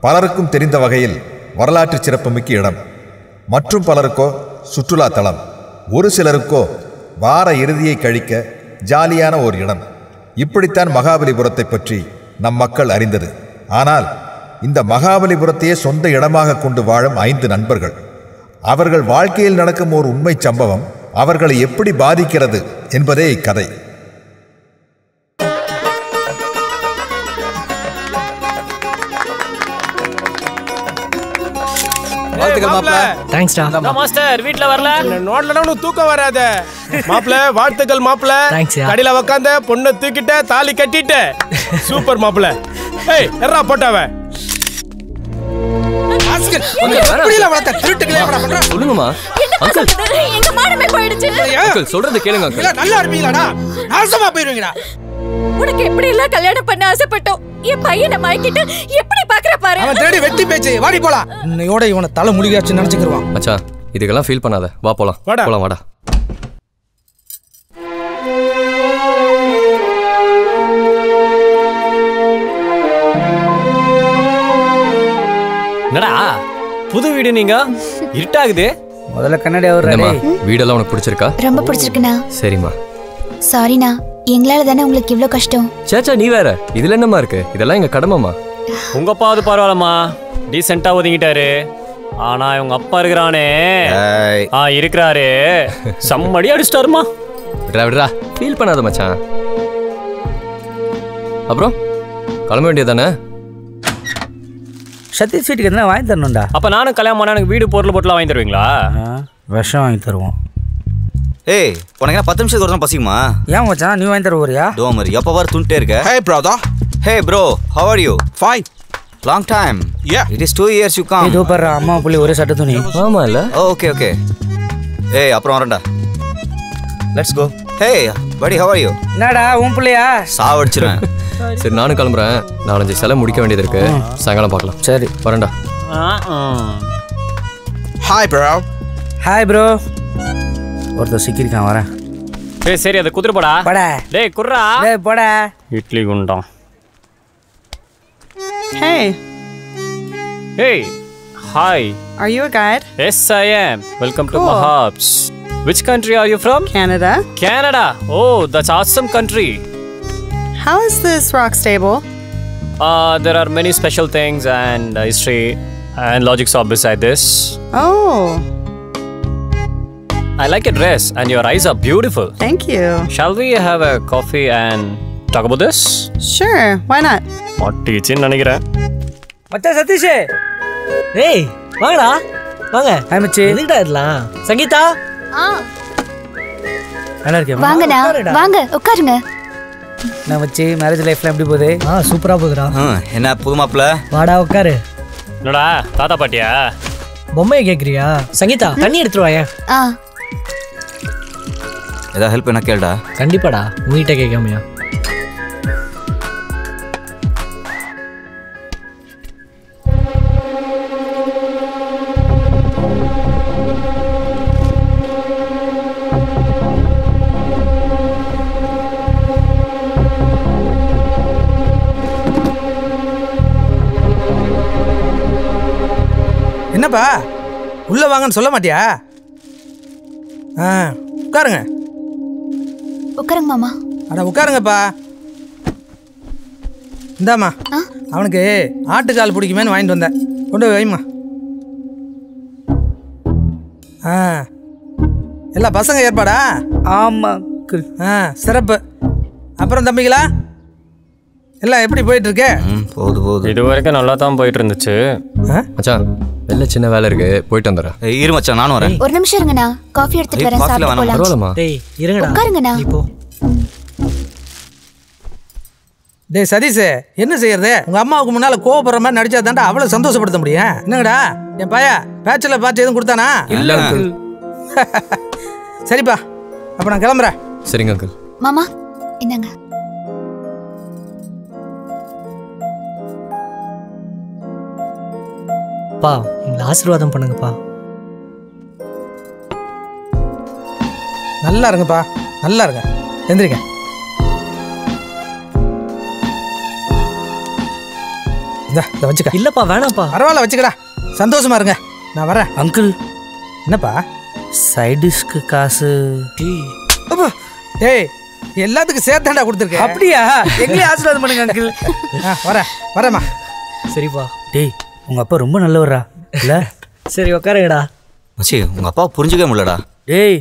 பலருக்கும் தெரிந்த வகையில் வரலாற்று சிறப்புமிக்க இடம். மற்றும் பலருக்கோ சுற்றுலா தலம். ஒரு சிலருக்கோ வார இறுதியை கழிக்க ஜாலியான ஒரு இடம். இப்படித்தான் மகாபலிபுரத்தை பற்றி நம் மக்கள் அறிந்தது. ஆனால் இந்த மகாபலிபுரத்தையே சொந்த இடமாக கொண்டு வாழும் ஐந்து நண்பர்கள். அவர்கள் வாழ்க்கையில் நடக்கும் ஒரு உண்மை சம்பவம் அவர்களை எப்படி பாதிக்கிறது என்பதே இக்கதை. வாழ்த்துக்கள் மாப்ள தேங்க்ஸ்டா மாஸ்டர் வீட்ல வரல? நோட்லனா உனக்கு தூக்கம் வராத. மாப்ள வாழ்த்துக்கள் மாப்ள யா. கடையில உக்காந்த பொண்ணை தூக்கிட்ட தாலி கட்டிட்ட. சூப்பர் மாப்ள ஏய் எர்ரா போட்டாவ. சொல்லுங்கம்மா சொல்றது? எங்க மானமே போயிடுச்சு. அங்கிள் சொல்றது கேளுங்க நல்லா இருப்பீங்களாடா. நாசமா போயிருவீங்கடா. உனக்கு எப்படி எல்லாம் கல்யாணம் பண்ண ஆசைப்பட்டோம்? என் பையனை மயக்கிட்டு எப்படி பாக்குற பாரு? அவன் தேடி வெட்டி பேச்சு. வாடி போலாம் இன்னையோட இவனை தலை முடிகாச்சு நினைச்சுக்கிருவான். மச்சான் இதுக்கெல்லாம் ஃபீல் பண்ணாத. வா போலாம். வாடா. போலாம் வாடா. என்னடா? புது வீடு நீங்க? இருட்டாகுது. முதல்ல கண்ணாடி அவர் வீடெல்லாம் உனக்கு பிடிச்சிருக்கா? ரொம்ப பிடிச்சிருக்குண்ணா. சரிம்மா. சாரிண்ணா எங்களால தானே உங்களுக்கு இவ்வளோ கஷ்டம்? சேச்சா நீ வேற. இதுல என்னம்மா இருக்கு? இதெல்லாம் எங்க கடமைமா உங்க அப்பாவது பரவாயில்லம்மா. டீசெண்டா ஒதுங்கிட்டாரு. ஆனா இவங்க அப்பா இருக்கிறானே. ஆ இருக்கிறாரு. செம்மடி அடிச்சிட்டாருமா விட்றா விட்றா. ஃபீல் பண்ணாத மச்சான். அப்புறம்? கிளம்ப வேண்டியதானே சதீஷ் வீட்டுக்கு எதனா வாங்கி தரணும்டா. அப்ப நானும் கல்யாணம் பண்ணா எனக்கு வீடு பொருள் பொருளாக வாங்கி தருவீங்களா? விஷம் வாங்கி தருவோம். ஏய் உனக்கு என்ன பத்து நிமிஷத்துக்கு ஒரு தான் பசிக்குமா? ஏன் மச்சான்? நீ வாங்கி தர போறியா? டோமர் எப்போ வர துண்டே இருக்க. Hey brother hey bro how are you fine long time Yeah. It is two years you come இதோ பாரு அம்மா புள்ளி ஒரே சட்டை துணி. ஆமா இல்ல ஓகே ஓகே ஏய் அப்புறம் வரேன்டா. லெட்ஸ் கோ ஹே படி ஹவ் ஆர் யூ என்னடா உன் பிள்ளையா? சாவடிச்சிருவேன். சரி நானும் கிளம்புறேன். நாலஞ்சு சிலை முடிக்க வேண்டியது இருக்கு. சாயங்காலம் பார்க்கலாம். சரி. வரேன்டா. ஹாய் ப்ரோ ஹாய் ப்ரோ ஒருத்தர் சிக்கிருக்கான் வரேன் சரி சரி அதை குதிரை போடா போடா டேய் குர்ரா டேய் போடா இட்லி குண்டம் Hey, hey hi are you a guide? Yes I am welcome to Cool. Mahabs which country are you from Canada. canada oh that's awesome country How is this rock stable? uh, there are many special things and uh, history and logics are beside this Oh, I like your dress and your eyes are beautiful. Thank you. shall we have a coffee and talk about this? Sure, why not? மாட்டிச்சின்னு நினைக்கிறேன் மச்சான் சதீஷ்! டேய் வாங்கடா. வாங்க. Hi மச்சி. எதுக்குடா இதெல்லாம்? சங்கீதா? நல்லா இருக்கேன் வாங்கண்ணா. வாங்க உட்காருங்க. நான் மச்சி மேரேஜ் லைஃப்ல எப்படி போகுது? ஆ சூப்பரா போகுதுடா. என்ன புது மாப்பிள்ள? வாடா உட்காரு. என்னடா தாத்தா பாட்டியா? பொம்மையை கேக்குறியா? சங்கீதா தண்ணி ஆ. ஏதாவது ஹெல்ப் என்ன கேளுடா. கண்டிப்பாடா. உங்ககிட்ட கேட்காமையா? என்னப்பா? உள்ள வாங்கன்னு சொல்ல மாட்டியா? ஆ உட்காருங்க. உட்காருங்க மாமா. அட உட்காருங்கப்பா. இந்தாம்மா. ஆ? அவனுக்கு ஆட்டுக்கால் பிடிக்குமேன்னு வாங்கிட்டு வந்தேன். கொண்டு போய் வைம்மா. ஆ. எல்லா பசங்க ஏற்பாடா? ஆமா ஆ சிறப்பு. அப்புறம் தம்பிங்களா? எல்லாம் எப்படி போயிட்டு இருக்கு போகுது போகுது. இது வரைக்கும் நல்லா தான் போயிட்டு இருந்துச்சு மச்சான் வெளில சின்ன வேலை இருக்கு. போயிட்டு வந்துடுறேன். இரு மச்சான் நானும் வரேன். ஒரு நிமிஷம் இருங்கண்ணா. காஃபி எடுத்துட்டு வரேன். சாப்பிட்டு போலாம். பரவாயில்லம்மா. டேய் இருங்கடா. உட்காருங்கண்ணா. நீ போ. டேய் சதீஷ் என்ன செய்யறது? உங்க அம்மாவுக்கு முன்னால கோவப்படுற மாதிரி நடிச்சா தாண்டா அவ்வளவு சந்தோஷப்படுத்த முடியும். என்னங்கடா? என் பைய பேச்சுலர் பார்ட்டி எதுவும் கொடுத்தானா? இல்ல சரிப்பா. அப்ப நான் கிளம்புறேன். சரிங்க அங்கிள் மாமா என்னங்க? பா எங்களை ஆசீர்வாதம் பண்ணுங்கப்பா. நல்லா இருங்கப்பா. நல்லா இருங்க. எந்திரிங்க. இந்தா இதை வச்சுக்க. இல்லப்பா வேணாம்ப்பா. பரவாயில்ல வச்சுக்கடா. சந்தோஷமா இருங்க. நான் வரேன். அங்கிள். என்னப்பா? சைடிஷ்க்கு காசு. அப்பா, டேய் எல்லாத்துக்கும் சேர்த்தாண்டா கொடுத்துருக்கேன். அப்படியா? எங்களையும் ஆசீர்வாதம் பண்ணுங்க அங்கிள். ஆ, வரேன். வரேம்மா. சரிப்பா. டேய். உங்க அப்பா ரொம்ப நல்லவரா இல்ல? சரி உட்காருங்கடா மச்சி உங்க அப்பா புரிஞ்சுக்கவே முடியலடா. டேய்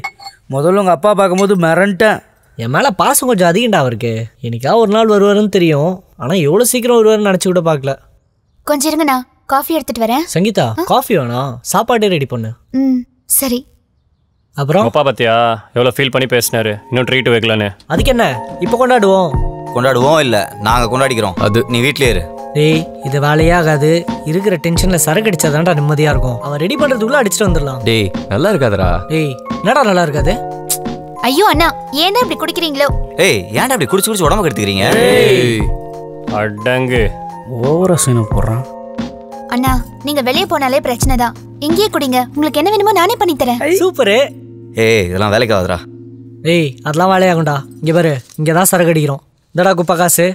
முதல்ல உங்க அப்பா பார்க்கும்போது மிரண்டேன். என் மேலே பாசம் கொஞ்சம் அதிகம்டா அவருக்கு. என்னைக்கா ஒரு நாள் வருவாருன்னு தெரியும். ஆனால் எவ்வளோ சீக்கிரம் வருவாருன்னு நினச்சி கூட பார்க்கல. கொஞ்சம் இருங்கண்ணா காஃபி எடுத்துட்டு வரேன். சங்கீதா காஃபி வேணாம் சாப்பாடே ரெடி பண்ணு. ம் சரி. அப்புறம்? அப்பா பாத்தியா? எவ்வளோ ஃபீல் பண்ணி பேசினாரு. இன்னும் ட்ரீட் வைக்கலான்னு. அதுக்கு என்ன? இப்போ கொண்டாடுவோம். கொண்டாடுவோம் இல்ல நாங்க கொண்டாடிக்கிறோம். அது நீ வீட்லயே இரு. டேய் இது வேலையே ஆகாது இருக்கிற டென்ஷனில் சரக்கு அடிச்சாதான்டா நிம்மதியாக இருக்கும். அவன் ரெடி பண்ணுறதுக்குள்ளே அடிச்சுட்டு வந்துடலாம். டேய் நல்லா இருக்காதடா. டேய் என்னடா நல்லா இருக்காது? ஐயோ அண்ணா ஏன் இப்படி குடிக்கிறீங்களோ? ஏய் ஏன்டா அப்படி குடிச்சு குடிச்சு உடம்பு கெடுத்துக்கிறீங்க? ஏய் அடங்கு. ஓவரா சீனை போடுறான். அண்ணா நீங்க வெளியே போனாலே பிரச்சனை தான் இங்கேயே குடிங்க. உங்களுக்கு என்ன வேணுமோ நானே பண்ணி தரேன். சூப்பரு. ஏய் இதெல்லாம் வேலைக்கு ஆகுதுடா. டேய் அதெல்லாம் வேலையாகும்டா. இங்கே பாரு இங்கே தான் சரக்கு அடிக்கிறோம் இந்தடா குப்பை காசு.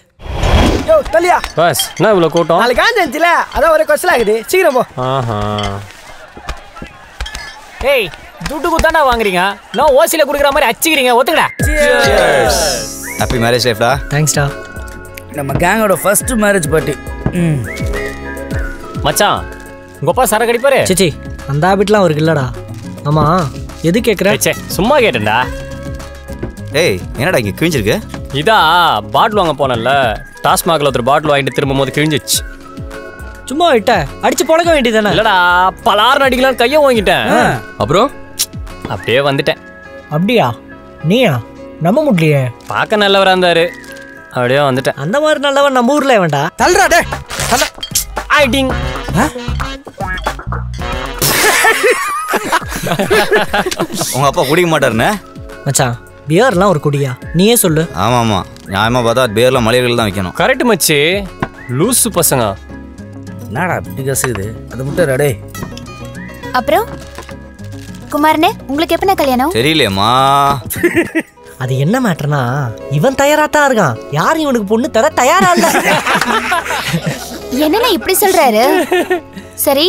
யோ தலியா பஸ் என்ன இவ்வளோ கூட்டம்? நாளைக்கு காஞ்சி இருந்துச்சுல அதான் ஒரே கொஸ்டல் ஆகுது. சீக்கிரம் போ. ஆஹா. ஏய் துட்டு குத்தாண்டா வாங்குறீங்க? நான் ஓசில குடுக்குற மாதிரி அச்சிக்கிறீங்க ஒத்துக்கடா? ஹாப்பி மேரேஜ் லைஃப்டா தேங்க்ஸ்டா நம்ம கேங்கோட ஃபர்ஸ்ட் மேரேஜ் பார்ட்டி ம். மச்சான் உங்க அப்பா சரக்கு அடிப்பாரு? சிச்சி அந்த ஹேபிட்லாம் அவருக்கு இல்லடா. ஆமா எது கேட்குற ச்சே சும்மா கேட்டேன்டா. ஏய் என்னடா இங்க கிழிஞ்சிருக்கு? இதா பாட்டில் வாங்க போனேன்ல. டாஸ்மாகில் ஒருத்தர் பாட்டில் வாங்கிட்டு திரும்பும் போது கிழிஞ்சிச்சு சும்மா விட்ட. அடிச்சு பழக்க வேண்டியதானே இல்லடா பலாறு அடிக்கலாம் கையை வாங்கிட்டேன். அப்புறம்? அப்படியே வந்துட்டேன். அப்படியா? நீயா? நம்ப முடியலையே பார்க்க நல்லவரா இருந்தாரு. அப்படியே வந்துட்டேன். அந்த மாதிரி நல்லவன் நம்ம ஊர்ல வேண்டா தள்ளுறா டே ஆயிட்டிங் உங்க அப்பா குடிக்க மாட்டாருன்னு? மச்சான் பியர்லாம் ஒரு குடியா? நீயே சொல்லு. ஆமா ஆமா நியாயமா பார்த்தா பேர்ல மலையர்கள் தான் வைக்கணும். கரெக்ட் மச்சி. லூசு பசங்க. என்னடா இப்படி கசுகுது அது மட்டும் டே அப்புறம்? குமாரனே உங்களுக்கு எப்ப கல்யாணம்? தெரியலையேம்மா. அது என்ன மேட்டர்னா இவன் தயாரா தான் இருக்கான். யாரும் இவனுக்கு பொண்ணு தர தயாரா இல்ல? என்னண்ணா இப்படி சொல்றாரு? சரி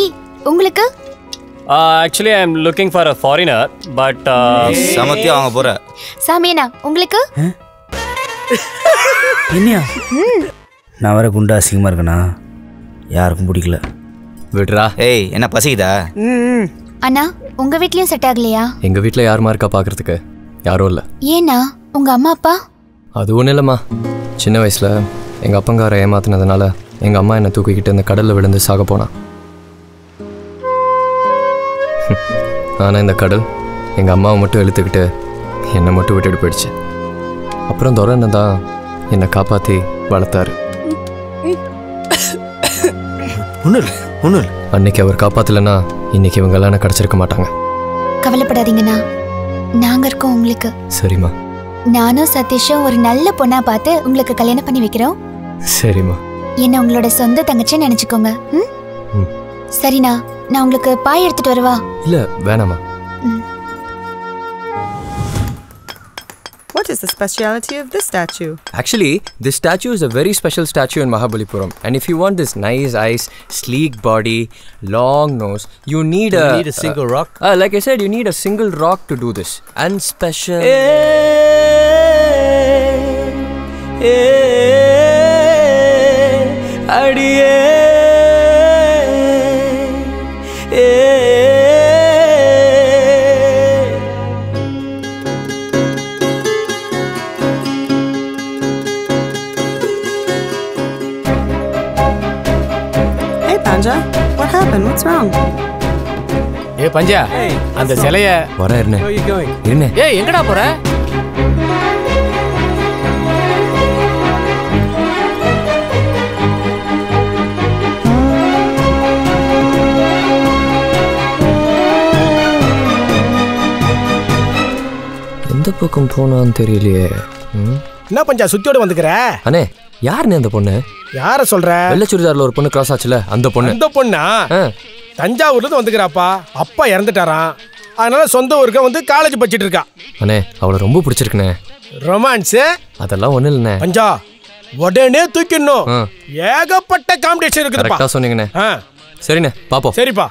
உங்களுக்கு? Actually I am looking for a foreigner but சமத்தியா வாங்க போற. சாமியண்ணா உங்களுக்கு? என்னையா? நான் வேற குண்டா அசிங்கமா இருக்கேனா? யாருக்கும் பிடிக்கல. விடுறா. ஏய் என்ன பசிக்குதா? அண்ணா உங்க வீட்லயும் செட் ஆகலையா? எங்க வீட்ல யாருமா இருக்கா பார்க்கறதுக்கு யாரும் இல்லை. ஏண்ணா உங்க அம்மா அப்பா? அது ஒன்றும் இல்லைம்மா. சின்ன வயசில் எங்கள் அப்பங்காரை ஏமாத்தினதுனால எங்கள் அம்மா என்னை தூக்கிக்கிட்டு இந்த கடலில் விழுந்து சாக போனான். ஆனால் இந்த கடல் எங்கள் அம்மாவை மட்டும் இழுத்துக்கிட்டு என்னை மட்டும் விட்டுட்டு போயிடுச்சு. அப்புறம் துரன்னு தான் என்னை காப்பாற்றி வளர்த்தாரு. ஒண்ணு இல்ல அன்னைக்கு அவர் காப்பாற்றலைன்னா இன்னைக்கு இவங்கெல்லாம் எனக்கு கிடச்சிருக்க மாட்டாங்க. கவலைப்படாதீங்கண்ணா. நாங்க இருக்கோம் உங்களுக்கு. சரிம்மா. நானும் சதீஷும் ஒரு நல்ல பொண்ணா பார்த்து உங்களுக்கு கல்யாணம் பண்ணி வைக்கிறோம். சரிம்மா. என்ன உங்களோட சொந்த தங்கச்சி நினைச்சுக்கோங்க. ம்? ம். சரிண்ணா. நான் உங்களுக்கு பாய் எடுத்துட்டு வரவா இல்லை வேணாம்மா What is the speciality of this statue? Actually, this statue is a very special statue in Mahabalipuram. And if you want this nice eyes, sleek body, long nose, you need You a need a single rock? Uh, like I said, you need a single rock to do this. And special. அடியே Panja? happened? What's wrong? ஏ பஞ்சா அந்த சிலைய வர இருண்ணே. இருண்ணே. ஏய் எங்கடா போற? எந்த பக்கம் போனான்னு தெரியலையே? என்ன பஞ்சா சுத்தியோட வந்துக்கிற? அண்ணே யாருண்ணே அந்த பொண்ணு? யார சொல்ற? வெள்ளை சுடிதார்ல ஒரு பொண்ணு கிராஸ் ஆச்சுல அந்த பொண்ணு. அந்த பொண்ணா? தஞ்சாவூர்ல இருந்து வந்துக்கிறாப்பா அப்பா இறந்துட்டாராம். அதனால சொந்த ஊருக்கு வந்து காலேஜ் படிச்சிட்டு இருக்கா. அண்ணே அவளை ரொம்ப பிடிச்சிருக்குண்ணே. ரொமான்ஸ் அதெல்லாம் ஒன்றும் இல்லைண்ணே. பஞ்சா உடனே தூக்கிடணும். ஏகப்பட்ட காம்படிஷன் இருக்குதுப்பா. கரெக்டாக சொன்னீங்கண்ணே. ஆ. சரிண்ணே பார்ப்போம் சரிப்பா.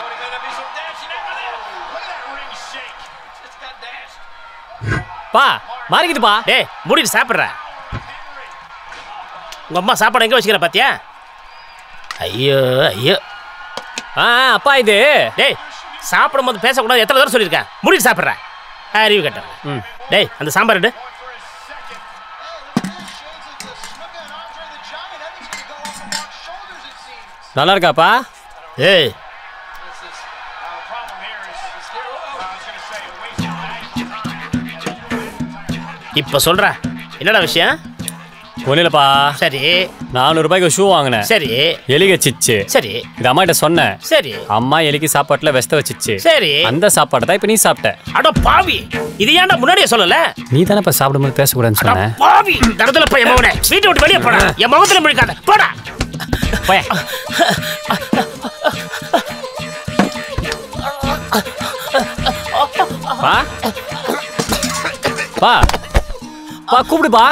பா மாறிக்குதுப்பா டேய் மூடிட்டு சாப்பிட்ற உங்க அம்மா சாப்பாடு எங்க வச்சுக்கிற பாத்தியா? ஐயோ ஐயோ. ஆ அப்பா இது. டேய் சாப்பிடும்போது பேசக்கூடாது. எத்தனை தடவை சொல்லியிருக்கேன் மூடிட்டு சாப்பிட்ற அறிவு கட்டேன் ம். டேய் அந்த சாம்பார் எடு. நல்லா இருக்காப்பா ஏய். இப்ப சொல்ற என்னடா விஷயம்? ஒன்றும் இல்லைப்பா சரி. நானூறுபாய்க்கு ஷூ வாங்கினேன். சரி. எலிக சிச்சு சரி. இது அம்மா கிட்ட சொன்னேன். சரி. அம்மா எலிக்கு சாப்பாட்டுல வெஸ்த வச்சிச்சு. சரி. அந்த சாப்பாட்டை தான் இப்போ நீ சாப்பிட்ட. அட பாவி. இது ஏன்டா முன்னாடியே சொல்லல? நீ தானே இப்போ சாப்பிடும்போது பேசக்கூடாதுன்னு சொன்ன. பாவி. தரத்துல போய் என் மகனே வீட்டை விட்டு வெளியே போடா. என் முகத்துல முழிக்காத. போடா. போய். பா. பா. பா கூப்பிடுப்பா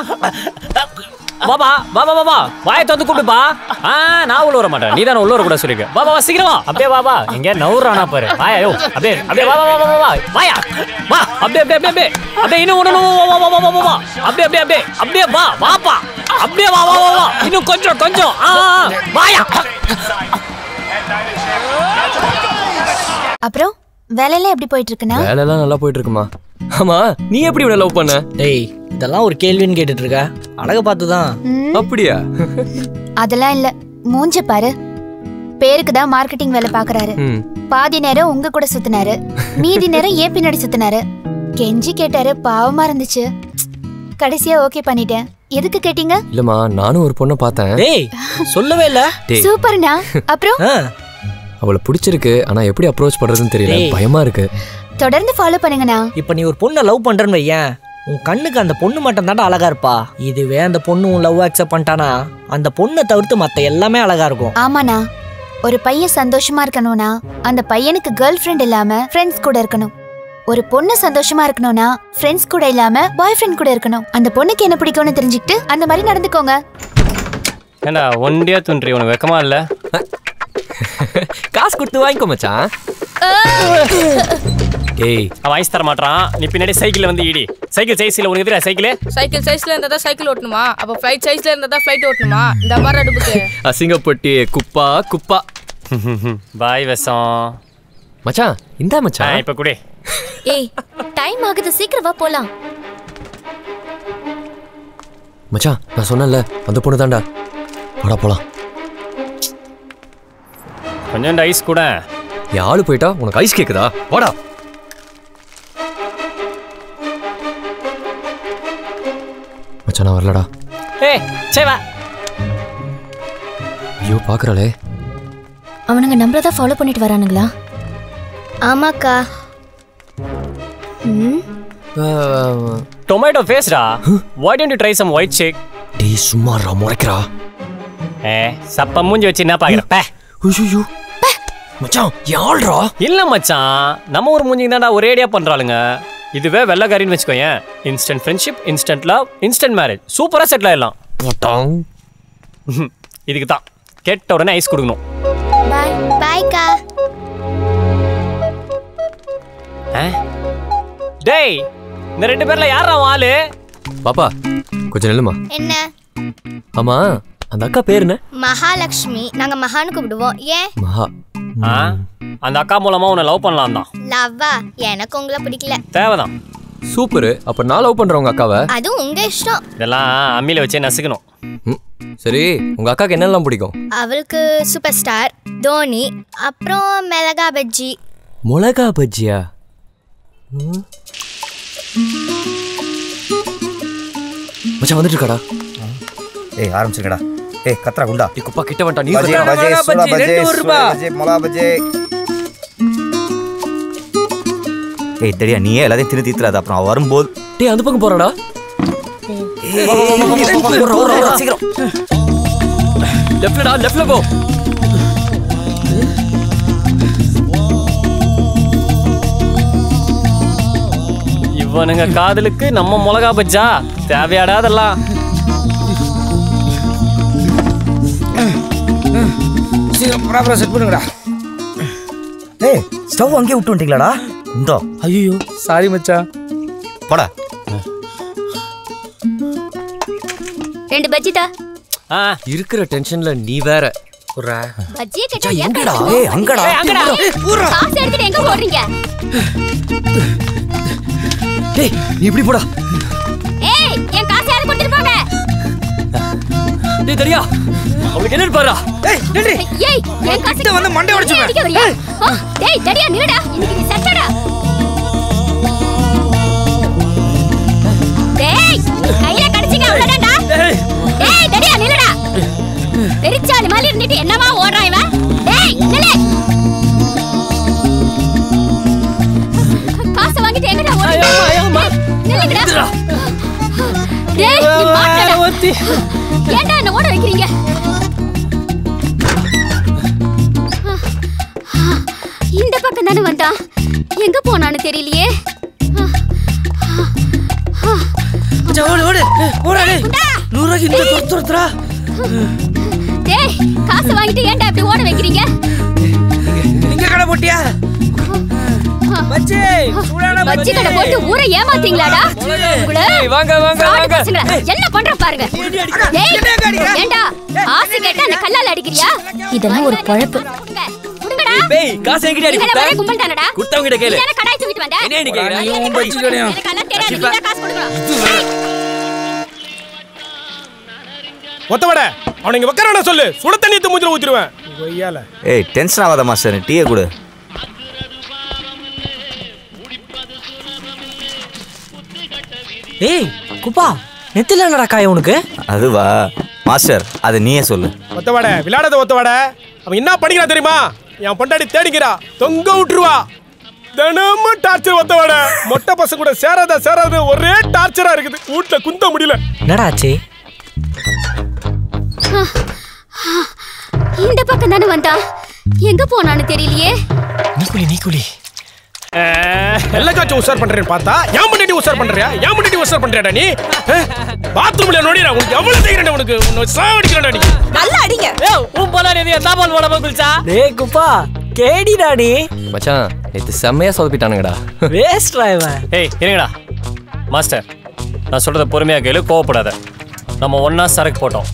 பாபா பாபா பாபா வாயை திறந்து கூப்பிடுப்பா ஆ நான் உள்ள வர மாட்டேன் நீ தானே உள்ள வர கூட சொல்லிருக்க பா பா சீக்கிரம் வா அப்படியே வா வா எங்க நவுறானா பாரு வாயா யோ அப்படியே அப்படியே வா வா வா வா வா வாயா வா அப்படியே அப்படியே அப்படியே அப்படியே அப்படியே இன்னும் ஒண்ணு வா வா வா வா வா வா அப்படியே அப்படியே அப்படியே அப்படியே வா வாப்பா அப்படியே வா வா வா வா இன்னும் கொஞ்சம் கொஞ்சம். வாயா அப்புறம் வேலையெல்லாம் எப்படி போயிட்டு இருக்குண்ணா வேலையெல்லாம் நல்லா போயிட்டு இருக்குமா ஆமா நீ எப்படி இவனை லவ் பண்ண? டேய் இதெல்லாம் ஒரு கேள்வின்னு கேட்டுட்டு இருக்க அழக பார்த்து தான் அப்படியா? அதெல்லாம் இல்ல. மூஞ்ச பாரு. பேருக்கு தான் மார்க்கெட்டிங் வேலை பாக்குறாரு பாதி நேரம் உங்க கூட சுத்தினாரு. மீதி நேரம் ஏன் பின்னாடி சுத்தினாரு? கெஞ்சி கேட்டாரு. பாவமா இருந்துச்சு. கடைசியா ஓகே பண்ணிட்டேன். எதுக்கு கேட்டீங்க? இல்லம்மா நானும் ஒரு பொண்ணை பார்த்தேன். டேய் சொல்லவே இல்ல. சூப்பர்ண்ணா. அப்புறம்? அவளை பிடிச்சிருக்கு ஆனா எப்படி அப்ரோச் பண்றதுன்னு தெரியல. பயமா இருக்கு. தொடர்ந்து ஃபாலோ பண்ணுங்கண்ணா. இப்போ நீ ஒரு பொண்ணை லவ் பண்றேன்னு வையேன். உன் கண்ணுக்கு அந்த பொண்ணு மட்டும் தாண்டா அழகா இருப்பா. இதுவே அந்த பொண்ணு உன் லவ் அக்செப்ட் பண்ணிட்டானா அந்த பொண்ணை தவிர்த்து மத்த எல்லாமே அழகா இருக்கும். ஆமாண்ணா. ஒரு பையன் சந்தோஷமா இருக்கணும்னா அந்த பையனுக்கு கேர்ள் ஃப்ரெண்ட் இல்லாம ஃப்ரெண்ட்ஸ் கூட இருக்கணும். ஒரு பொண்ணு சந்தோஷமா இருக்கணும்னா ஃப்ரெண்ட்ஸ் கூட இல்லாம பாய் ஃப்ரெண்ட் கூட இருக்கணும். அந்த பொண்ணுக்கு என்ன பிடிக்கும்னு தெரிஞ்சுக்கிட்டு அந்த மாதிரி நடந்துக்கோங்க. ஏண்டா ஒண்டியா துன்றி உனக்கு வெக்கமா இல்ல? காசு கொடுத்து வாங்கிக்கோ மச்சான். ஏய். அவன் ஐஸ் தர மாட்டான் நீ பின்னாடி சைக்கிள்ல வந்து இடி சைக்கிள் சைஸ்ல உனக்கு தெரியாது சைக்கிள் சைக்கிள் சைஸ்ல இருந்தா தான் சைக்கிள் ஓட்டணுமா? அப்ப ஃப்ளைட் சைஸ்ல இருந்தா தான் ஃப்ளைட் ஓட்டணுமா? இந்த மாதிரி அடுப்புக்கு. அசிங்கப்பட்டி குப்பா குப்பா. பாய் விஷம் மச்சான் இந்தா மச்சான். இப்ப குடி. ஏய் டைம் ஆகுது சீக்கிரம் வா போலாம். மச்சான் நான் சொன்னேன்ல அந்த பொண்ணு தான்டா. வாடா போலாம். கொஞ்சம் ஐஸ் கூட. என் ஆளு போயிட்டா? உனக்கு ஐஸ் கேக்குதா? வாடா. மச்சான் நான் வரலடா. ஏய் சரி வா. ஐயோ பாக்குறாளே. அவனுங்க நம்மள தான் ஃபாலோ பண்ணிட்டு வரானுங்களா? ஆமாக்கா. Tomato pasta why don't you try some white shake டேய் சும்மா ரா முறைக்கிறா. ஏ சப்ப மூஞ்சி வச்சு என்ன பாக்குற? பே. ஐயோ மச்சான் யாழ்ரா இல்ல மச்சான். நம்ம ஒரு மூஞ்சி தான்டா ஒரேடியா பண்றாளுங்க. இதுவே வெள்ளக்காரின்னு வச்சுக்கோயேன் instant friendship instant love instant marriage சூப்பரா செட்டில் ஆயிடலாம். போட்டாங் இதுக்கு தான் கேட்ட உடனே ஐஸ் கொடுக்கணும். பாய் பாய்க்கா ஆ? டேய் இந்த ரெண்டு பேர்ல யாரா ஆளு? பாப்பா கொஞ்சம் நில்லுமா? என்ன? ஆமா அந்த அக்கா பேர் என்ன? மகாலட்சுமி. நாங்க மகான்னு கூப்பிடுவோம். ஏன்? மகா? அந்த அக்கா மூலமா உன்னை லவ் பண்ணலாம் தான் லவ்வா? எனக்கு உங்களை பிடிக்கல. தேவைதான். சூப்பர். அப்ப நான் லவ் பண்றேன் உங்க அக்காவை? அதுவும் உங்க இஷ்டம். இதெல்லாம் அம்மியில வச்சே நசுக்கணும். ம், சரி உங்க அக்காக்கு என்னெல்லாம் பிடிக்கும்? அவளுக்கு சூப்பர் ஸ்டார் தோனி அப்புறம் மிளகா பஜ்ஜி. மிளகா பஜ்ஜியா. மச்சான் வந்துட்டு இருக்காடா. ஏய் ஆரம்பிச்சிருக்கடா ஏய் கத்ரா குண்டா கத்துடா. பஜ்ஜி சூடா பஜ்ஜி, பஜ்ஜி ரெண்டு ஒரு சூடா ரூபா. பஜ்ஜி மிளகா பஜ்ஜி ஏய் தெரியா நீயே எல்லாத்தையும் திரு தீத்துறாது அப்புறம் அவ வரும்போது டேய் அந்த பக்கம் போறாடா சீக்கிரம் லெஃப்ட்லடா லெஃப்ட்ல போ இவனுங்க காதலுக்கு நம்ம மிளகா பஜ்ஜா தேவையாடா அதெல்லாம் சீக்கிரம் ப்ராப்பரா செட் பண்ணுங்கடா. ஏய் ஸ்டவ் அங்கேயே விட்டு வந்துட்டீங்களாடா? இந்தோ. ஐயோ சாரி மச்சான் போடா. ரெண்டு பஜ்ஜி தா இருக்கிற டென்ஷன்ல நீ வேற. புறா பஜ்ஜியை மச்சான், கட்டி எங்கடா? ஏய் அங்கடா. காசு எடுத்துட்டு எங்க போடுறீங்க டேய் நீ இப்படி போடா. ஏய் என் காசு யாரும் கொடுத்துட்டு போங்க? டேய் தெரியா? அவளுக்கு என்ன ஏய் ஏய் என் காசு கிட்ட வந்து மண்டை உடைச்சு நீ அடிக்க வரியா? ஆ, டேய் தடியா நில்லுடா. இன்னைக்கு நீ செத்தடா. டேய் கையில கடிச்சிங்க அவ்வளவுதான்டா. டேய் தடியா நில்லுடா. பெரிச்சாலி மாதிரி இருந்துட்டு என்னவா ஓடுறான் இவன்? டேய் நில்லு. காசை வாங்கிட்டு எங்கடா ஓடுறீங்க நில்லுங்கடா. டேய் நீ மாட்டடா ஏன்டா என்ன ஓட வைக்கிறீங்க? இந்த பக்கம் தானே வந்தான் எங்க போனான்னு தெரியலையே. ஓடு ஓடு. ஓடா டேய். நூறு ரூபாய்க்கு இந்த துரத்து துரத்துறா டேய் காசு வாங்கிட்டு ஏன்டா இப்படி ஓட வைக்கிறீங்க? இங்க கடை போட்டியா? பஜ்ஜி சூடான பஜ்ஜி கடை போட்டு ஊரை ஏமாத்தீங்களாடா உங்களை வாங்க வாங்க வாங்க. என்ன பண்ற பாருங்க? டேய் ஏன்டா காசு கேட்டா அந்த கல்லால அடிக்கிறியா? இதெல்லாம் ஒரு பொழப்பு கொடுங்கடா பேய் காசு என்கிட்ட அடி நீங்க கொடுத்த? ஒரே கும்பல் தானடா கொடுத்தவங்க கிட்ட கேளு. நீ தானே கடாய் தூக்கிட்டு வந்த? என்ன நீ கேக்குற? நீ தானே பஜ்ஜி கடையும். எனக்கெல்லாம் தெரியாது நீ தான் காசு கொடுக்கணும் ஒத்த வட அவனை இங்க உட்கார சொல்லு. சுட தண்ணி மூஞ்சில ஊத்திடுவேன். ஏய் டென்ஷன் ஆகாத மாஸ்டர். டீயை கொடு. ஏய் குப்பா நெத்தில என்னடா காய உனக்கு? அதுவா? மாஸ்டர் அது நீயே சொல்லு. ஒத்த வட விளையாடாத ஒத்த வட அவன் என்ன பண்ணிக்கிறான் தெரியுமா? என் பொண்டாடி தேடிக்கிறா. தொங்க விட்டுருவா. தினமும் டார்ச்சர் ஒத்த வட மொட்டை பசங்க கூட சேராத சேராத ஒரே டார்ச்சரா இருக்குது. வீட்டுல குந்த முடியல. என்னடா ஆச்சு? இந்த பக்கம் தானே வந்தான். எங்க போனான்னு தெரியலையே. நீ குளி எல்லாக்காச்சும் உஷார் பண்றேன்னு பார்த்தா? ஏன் முன்னாடி உஷார் பண்றியா? ஏன் முன்னாடி உஷார் பண்றியாடா நீ? பாத்ரூம்ல நோடிடா உனக்கு எவ்வளவு தைக்கிறேன் உனக்கு? உன்னை சாவடிக்கிறேன்டா நீ. நல்லா அடிங்க. ஏய் உன் போல நீ தாபால் போட போகுல்சா டேய் குப்பா கேடிடா நீ. மச்சான் நேத்து செம்மையா சொதப்பிட்டானுங்கடா. வேஸ்ட்ரா இவன். ஏய் இருங்கடா மாஸ்டர் நான் சொல்றத பொறுமையா கேளு கோவப்படாத. நம்ம ஒண்ணா சரக்கு போட்டோம்.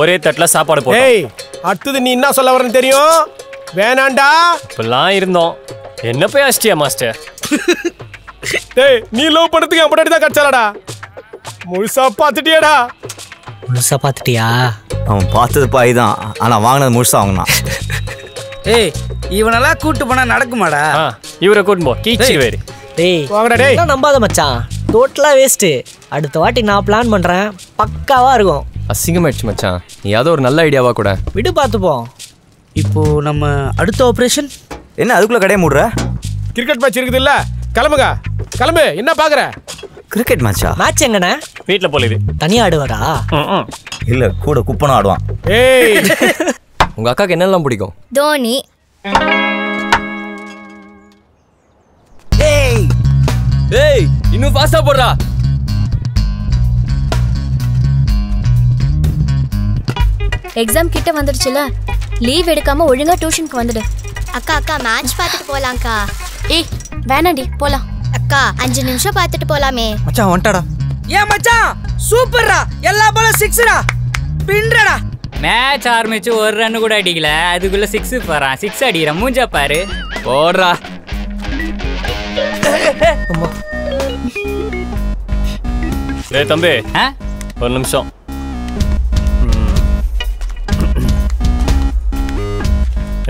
ஒரே தட்டுல சாப்பாடு போட்டோம். ஏய் அடுத்தது நீ என்ன சொல்ல வரேன்னு தெரியும்? வேணாண்டா. இப்பெல்லாம் இருந்தோம். என்ன போய் அஷ்டியா மாஸ்டர்? டேய் நீ லவ் பண்ணதுக்கு என் பொண்டாட்டி தான் கிடைச்சாலடா முழுசா பார்த்துட்டியாடா. முழுசா பாத்துட்டியா அவன் பார்த்தது பாய் தான். ஆனா வாங்கினது முழுசா வாங்கினான் ஏய் இவனெல்லாம் கூட்டு போனா நடக்குமாடா? இவரை கூட்டு போ. கீச்சி வேறு. டேய் வாங்கடா டேய். நம்பாத மச்சான். டோட்டலா வேஸ்ட் அடுத்த வாட்டி நான் பிளான் பண்றேன். பக்காவா இருக்கும். அசிங்கமாயிடுச்சு மச்சான். நீ ஏதோ ஒரு நல்ல ஐடியாவா கூட. விடு பார்த்துப்போம். இப்போ நம்ம அடுத்த ஆபரேஷன் என்ன அதுக்குள்ள கடையை மூடுற? கிரிக்கெட் மேட்ச் இருக்குது இல்ல கிளம்புங்க. கிளம்பு. என்ன பாக்குற கிரிக்கெட் மேட்சா மேட்ச் எங்கண்ணே? வீட்ல போல இது தனியா ஆடுவாரா? இல்ல கூட குப்பனும் ஆடுவான். ஏய். உங்க அக்காக்கு என்னெல்லாம் பிடிக்கும்? தோனி. ஏய். ஏய் இன்னும் ஃபாஸ்டா போடுறா. எக்ஸாம் கிட்ட வந்துடுச்சுல லீவ் எடுக்காம ஒழுங்கா டியூஷனுக்கு வந்துடு. அக்கா அக்கா மேட்ச் பார்த்துட்டு போலாம்க்கா. ஏய் வேணாண்டி போலாம். அக்கா அஞ்சு நிமிஷம் பார்த்துட்டு போலாமே. மச்சான் வந்துட்டாடா. ஏன் மச்சான் சூப்பர்ரா. எல்லா பாலும் சிக்ஸ்ரா பின்றடா. மேட்ச் ஆரம்பிச்சு ஒரு ரன் கூட அடிக்கல. அதுக்குள்ள சிக்ஸ் போறான். சிக்ஸ் அடிக்கிறான் மூஞ்சா பாரு. போடுறா. டேய் தம்பி. ஒரு நிமிஷம்.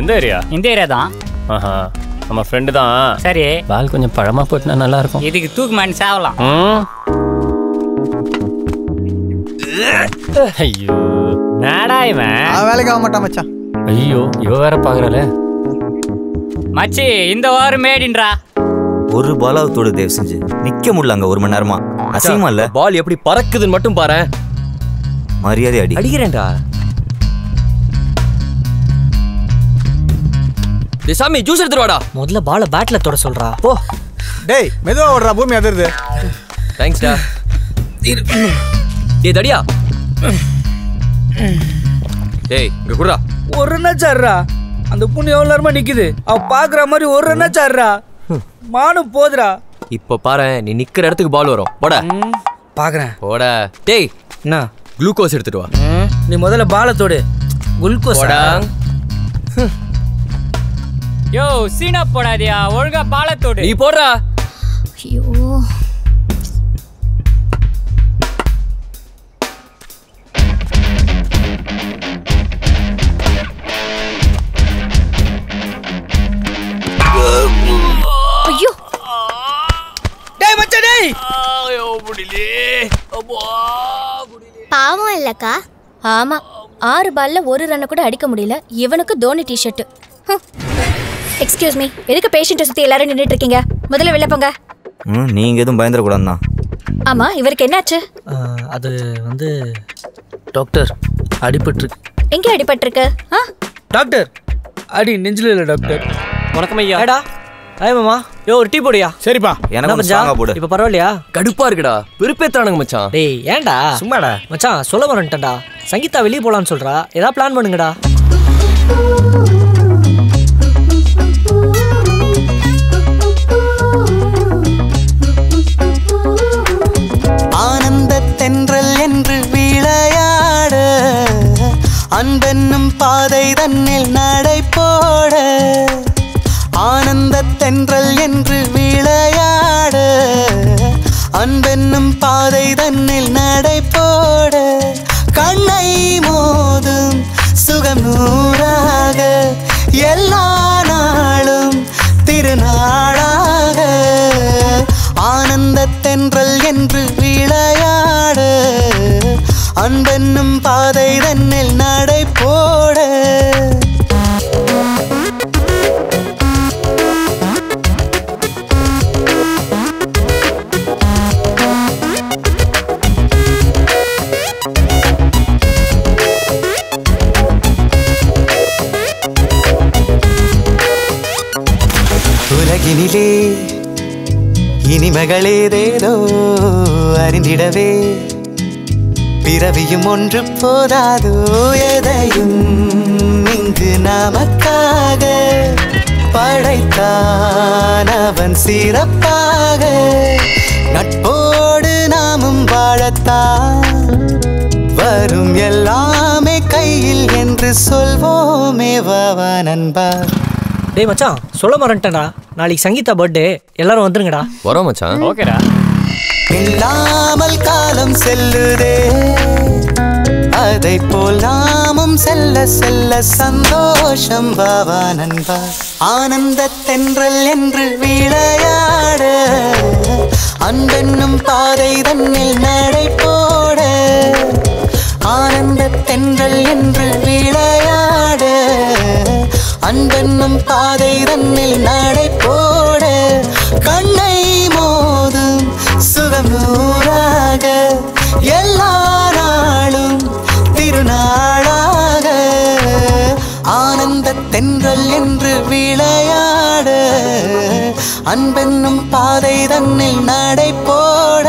எந்த ஏரியா? இந்த ஏரியா தான். ஆஹா நம்ம ஃப்ரெண்டு தான். சரி. பால் கொஞ்சம் பழமா போட்டுனா நல்லா இருக்கும் இதுக்கு தூக்கு மாட்டி சாவலாம். ஐயோ. நாடா இவன். வேலைக்கு ஆக மாட்டான் மச்சான். ஐயோ இவ வேற பாக்குறல மச்சி இந்த வாரம் மேடின்றா ஒரு பாலாவது தொடு தயவு செஞ்சு. நிக்க முடியல அங்க ஒரு மணி நேரமா. அசிங்கமா இல்ல? பால் எப்படி பறக்குதுன்னு மட்டும் பாரு மரியாதை அடி. அடிக்கிறேன்டா. டேய் சாமி ஜூஸ் எடுத்துட்டு வாடா. முதல்ல பாலை பேட்ல தொட சொல்றா. போ. டேய் மெதுவா ஓடுறா பூமி அதிருது. தேங்க்ஸ்டா டேய் தடியா. டேய் இங்க குடுறா. ஒரு ரன்னா சாடுறா அந்த பொண்ணு எவ்வளோ நேரமா நிக்குது? அவ பாக்குற மாதிரி ஒரு ரன்னா சாடுறா மானம் போதுடா. இப்ப பாரு நீ நிக்கிற இடத்துக்கு பால் வரும். போட. பாக்குறேன். போட. டேய் என்ன? குளுக்கோஸ் எடுத்துட்டு வா. நீ முதல்ல பாலை தொடு. குளுக்கோஸ் போடா. யோ சீனா போடாதியா ஒழுங்கா பாலத்தோடு நீ போடுறா. ஐயோ. ஐயோ. டேய் மச்சான் டேய். பாவம் இல்லக்கா. ஆமா ஆறு பால்ல ஒரு ரன்னை கூட அடிக்க முடியல. இவனுக்கு தோனி டிஷர்ட் எக்ஸ்கியூஸ் மீ எதுக்கு பேஷண்ட்டை சுத்தி எல்லாரும் நின்னுட்டு இருக்கீங்க முதல்ல வெளில போங்க. ம், நீங்க எதுவும் பயந்துடக்கூடாது தான் ஆமா இவருக்கு என்னாச்சு? அது வந்து டாக்டர் அடிபட்டு எங்க அடிபட்டிருக்கு ஆ? டாக்டர்! அடி நெஞ்சில இல்ல டாக்டர். வணக்கம் ஐயா. ஏடா ஏய் மாமா. யோ ஒரு டீ போடியா சரிப்பா. strong ஆ போடு. இப்ப பரவாயில்லையா? கடுப்பா இருக்குடா. வெறுப்பேத்துறானுங்க மச்சான். டேய் ஏன்டா? சும்மாடா. மச்சான் சொல்ல வரேன்டா சங்கீதா வெளியே போலான்னு சொல்றா. ஏதாவது பிளான் பண்ணுங்கடா. அன்பென்னும் பாதை தன்னில் நடை போட ஆனந்த தென்றல் என்று விளையாட அன்பென்னும் பாதை தன்னில் நடை போட கண்ணை மோதும் சுகம் நூறாக எல்லா நாளும் திருநாளாக ஆனந்த தென்றல் என்று விளையாட அன்பென்னும் பாதை தன்னில் நடை போட. உலகினிலே இனிமகளேதேதோ அறிந்திடவே பிறவியும் ஒன்று போதாதோ எதையும் இங்கு நமக்காக படைத்தான் அவன் சிறப்பாக. நட்போடு நாமும் வாழத்தான். வரும் எல்லாமே கையில் என்று சொல்வோமே வாவா நண்பா. டேய் மச்சான் சொல்ல மறந்துட்டேன்டா. நாளைக்கு சங்கீதா பர்த்டே எல்லாரும் வந்துருங்கடா. வரோம் மச்சான். ஓகேடா. இல்லாமல் காலம் செல்லுதே. அதை போல் நாமும் செல்ல செல்ல சந்தோஷம் பாவா நண்பா. ஆனந்த தென்றல் என்று விளையாட அன்பென்னும் பாதை தன்னில் நடை போட ஆனந்த தென்றல் என்று விளையாட அன்பென்னும் பாதை தன்னில் நடை போட கண்ணை சுகம் நூறாக எல்லா நாளும் திருநாளாக. ஆனந்த தென்றல் என்று விளையாட அன்பென்னும் பாதை தன்னில் நடை போட.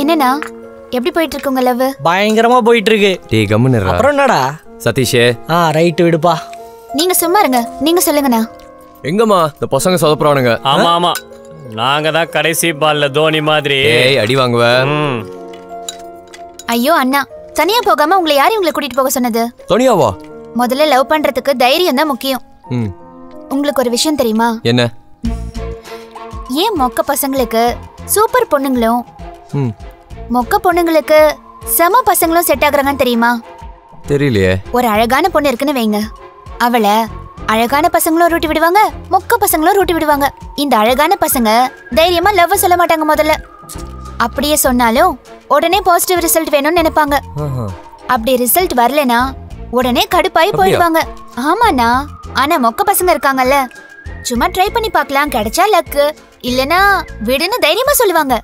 என்னண்ணா? எப்படி போயிட்டு இருக்கு உங்க லவ் பயங்கரமா போயிட்டு இருக்கு டேய் கம்முன்னுடா அப்புறம் என்னடா? சதீஷே. ஆ ரைட்டு விடுப்பா. நீங்க சும்மா இருங்க. நீங்க சொல்லுங்கண்ணா. எங்கம்மா? இந்த பசங்க சொதப்புறானுங்க. ஆமா ஆமா நாங்க தான் கடைசி பால்ல தோனி மாதிரி. ஏய் அடி வாங்குவ. ஐயோ அண்ணா. தனியா போகாம உங்களை யார் உங்களை கூட்டிட்டு போக சொன்னது? தோனியாவா? முதல்ல லவ் பண்றதுக்கு தைரியம் தான் முக்கியம். ம். உங்களுக்கு ஒரு விஷயம் தெரியுமா? என்ன? ஏன் மொக்க பசங்களுக்கு சூப்பர் பொண்ணுங்களும் ம். மொக்க பொண்ணுங்களுக்கு செம பசங்களும் செட் ஆகுறாங்கன்னு தெரியுமா? தெரியலையே. ஒரு அழகான பொண்ணு இருக்குன்னு வைங்க. அவளை அழகான பசங்களும் ரூட்டி விடுவாங்க மொக்க பசங்களும் ரூட்டி விடுவாங்க. இந்த அழகான பசங்க தைரியமா லவ் சொல்ல மாட்டாங்க முதல்ல. அப்படியே சொன்னாலும் உடனே பாசிட்டிவ் ரிசல்ட் வேணும்னு நினைப்பாங்க. அப்படி ரிசல்ட் வரலனா உடனே கடுப்பாயி? போயிடுவாங்க. ஆமாண்ணா. ஆனா மொக்க பசங்க இருக்காங்கல்ல. சும்மா ட்ரை பண்ணி பார்க்கலாம். கிடைச்சா லக்கு இல்லனா விடுன்னு தைரியமா சொல்லுவாங்க.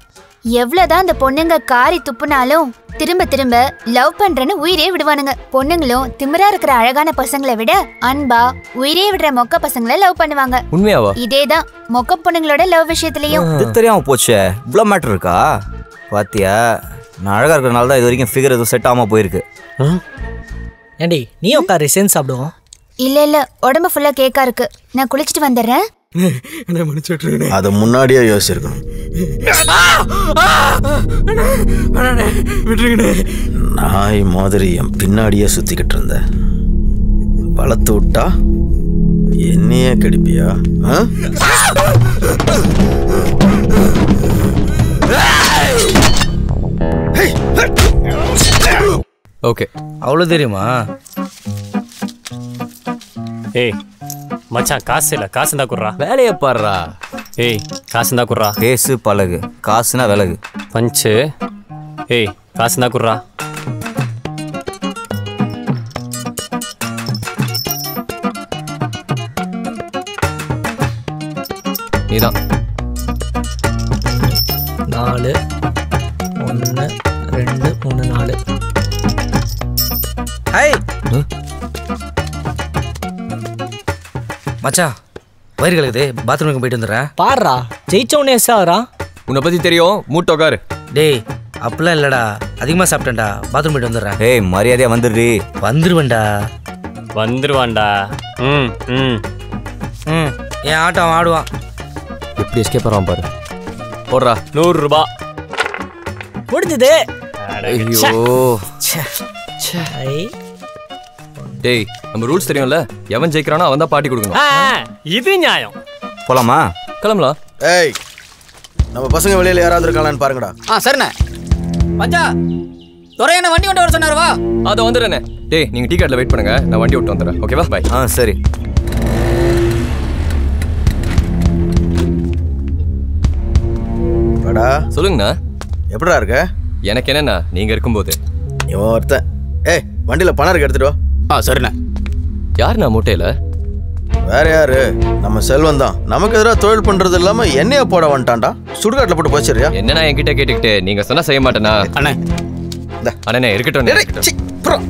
எவ்வளவுதான் அந்த பொண்ணுங்க காரி துப்புனாலும் திரும்ப திரும்ப லவ் பண்றேன்னு உயிரே விடுவானுங்க. பொண்ணுங்களும் திமிரா இருக்கிற அழகான பசங்களை விட அன்பா உயிரே விடுற மொக்க பசங்களை லவ் பண்ணுவாங்க. உண்மையாவா? இதேதான் மொக்க பொண்ணுங்களோட லவ் விஷயத்திலயும். இது தெரியாம போச்சே. இவ்வளோ மேட்டர் இருக்கா? பாத்தியா? நான் அழகா இருக்கிறனால தான் இது வரைக்கும் ஃபிகர் எதுவும் செட் ஆகாம போயிருக்கு. ஏண்டி நீ உட்காரு சேர்ந்து சாப்பிடுவோம். இல்ல இல்ல உடம்பு ஃபுல்லா கேக்கா இருக்கு. நான் குளிச்சிட்டு வந்துடுறேன். அதை முன்னாடியே யோசிச்சிருக்கணும். நாய் மாதிரி என் பின்னாடியே சுத்திக்கிட்டு இருந்த. வளர்த்து விட்டா என்னையே கடிப்பியா? ஆ? ஓகே. அவ்வளோ தெரியுமா? ஏய் மச்சான் காசு இல்ல காசு இருந்தா குடுறா. வேலையை பாடுறா. ஏய் காசு இருந்தா குடுறா. பேசு பழகு. காசுனா விலகு. பஞ்சு. ஏய் காசு இருந்தா குடுறா. நீதான். நாலு. மச்சான் வயிறு கலக்குது பாத்ரூமுக்கு போயிட்டு வந்துடுறேன். பாடுறா. ஜெயிச்சவனே சாரா. உன்னை பத்தி தெரியும். மூட்டை உட்காரு. டேய் அப்படிலாம் இல்லடா. அதிகமாக சாப்பிட்டேன்டா. பாத்ரூம் போயிட்டு வந்துடுறேன். ஏய் மரியாதையா வந்துடுறி. வந்துருவேன்டா. வந்துருவான்டா. ம் ம். ம் என் ஆட்டம் ஆடுவான். எப்படி எஸ்கேப் ஆகிறான் பாரு. போடுறா. நூறு ரூபா. முடிஞ்சது. ஐயோ. ஐ. டேய் நம்ம ரூல்ஸ் தெரியும்ல. எவன் ஜெயிக்கிறானோ அவன் தான் பாட்டி கொடுக்கணும். இது நியாயம். போலாமா? கிளம்பலாம். ஏய் நம்ம பசங்க வெளியில யாராவது இருக்காங்களான்னு பாருங்கடா. ஆ சரிண்ணே. மச்சா துறையான வண்டி கொண்டு வர சொன்னாரு வா. அதை வந்துடுறேனே டேய் நீங்க டீ கார்டில் வெயிட் பண்ணுங்க. நான் வண்டி விட்டு வந்துடுறேன். ஓகேவா பை ஆ சரி. வாடா. சொல்லுங்கண்ணா. எப்படிடா இருக்க? எனக்கு என்னண்ணா? நீங்க இருக்கும்போது. இவன் ஒருத்தன். ஏய் வண்டியில பணம் இருக்கு எடுத்துட்டு வா. ஆ சரிண்ணே. யாருண்ணா மூட்டையில? வேற யாரு? நம்ம செல்வம் தான். நமக்கு எதிராக தொழில் பண்றது இல்லாம எண்ணெய போட வந்துட்டான்டா. சுடுகாட்டுல போட்டு போச்சிருயா என்னண்ணா என்கிட்ட கேட்டுக்கிட்டு? நீங்க சொன்னா செய்ய மாட்டேனா அண்ணே. அண்ணே இருக்கட்டும்.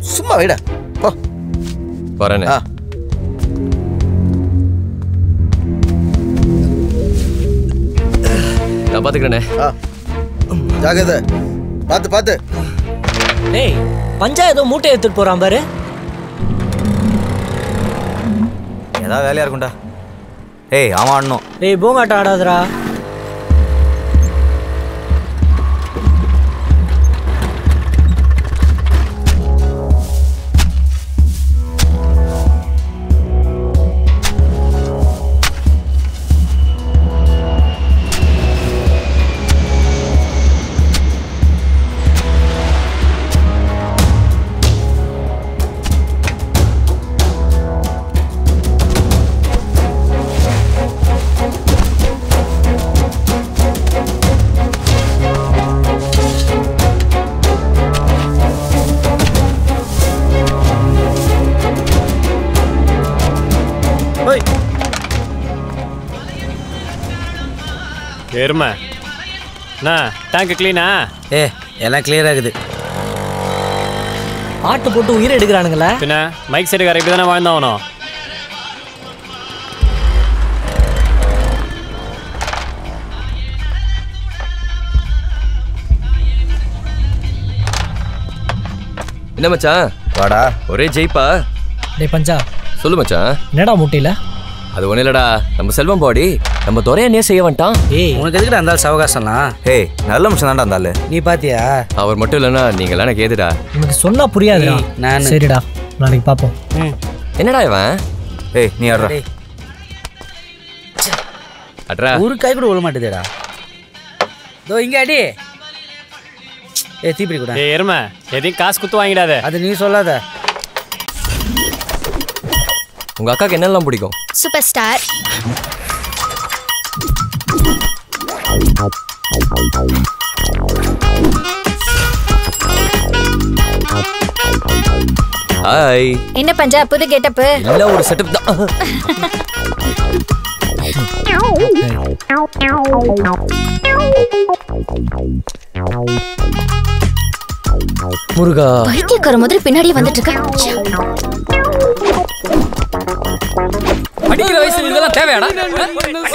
சும்மா வைடா. போ. வரேண்ணே. ஆ. நான் பாத்துக்கிறேண்ணே. ஆ. ஜாகிரதை பார்த்து பார்த்து டேய் பஞ்சா ஏதோ மூட்டை எடுத்துட்டு போறான் பாரு. ஏதாவது வேலையா இருக்கும்டா. ஏய் அவன் ஆடணும். டேய் பூங்காட்டம் ஆடாதடா. எருமை. அண்ணா டேங்க் க்ளீனா ஏ எல்லாம் கிளியர் ஆகுது. ஆட்டு போட்டு உயிரை எடுக்கிறானுங்களே. பின்ன மைக் செட்டுக்கார இப்படி தானே வாழ்ந்தாகணும் என்ன மச்சான்? வாடா. ஒரே ஜெயிப்பா? டேய் பஞ்சா. சொல்லு மச்சான். என்னடா மூட்டையில? அது ஒன்றும் இல்லடா. நம்ம செல்வம் பாடி. நம்ம துறையனே செய்ய வந்துட்டான். ஏய் உனக்கு எதுக்குடா அந்த சவகாசம்லாம்? ஏய் நல்ல மனுஷன் தான்டா அந்த ஆளு. நீ பாத்தியா? அவர் மட்டும் இல்லைன்னா நீங்களாம் எனக்கு ஏதுடா? உனக்கு சொன்னா புரியாதுடா. ஏய், நானு. சரிடா நாளைக்கு பாப்போம். என்னடா இவன்? ஏய் நீ ஆடுறா. அட்ரா ஒரு காய் கூட விழ மாட்டேதேடா. இதோ இங்க அடி. ஏ தீப்பிடி கூட. ஏ எருமை எதையும் காசு குத்து வாங்கிடாத. அது நீ சொல்லாத. உங்க அக்காக்கு என்னெல்லாம் பிடிக்கும்? சூப்பர் ஸ்டார் ஹாய் என்ன பஞ்சா? புது கெட்டப்பு இல்ல ஒரு செட்டப் தான். முருகா. பைத்தியக்கார மாதிரி பின்னாடியே வந்துட்டு இருக்க. படிக்கிற வயசு இதெல்லாம் தேவையாடா?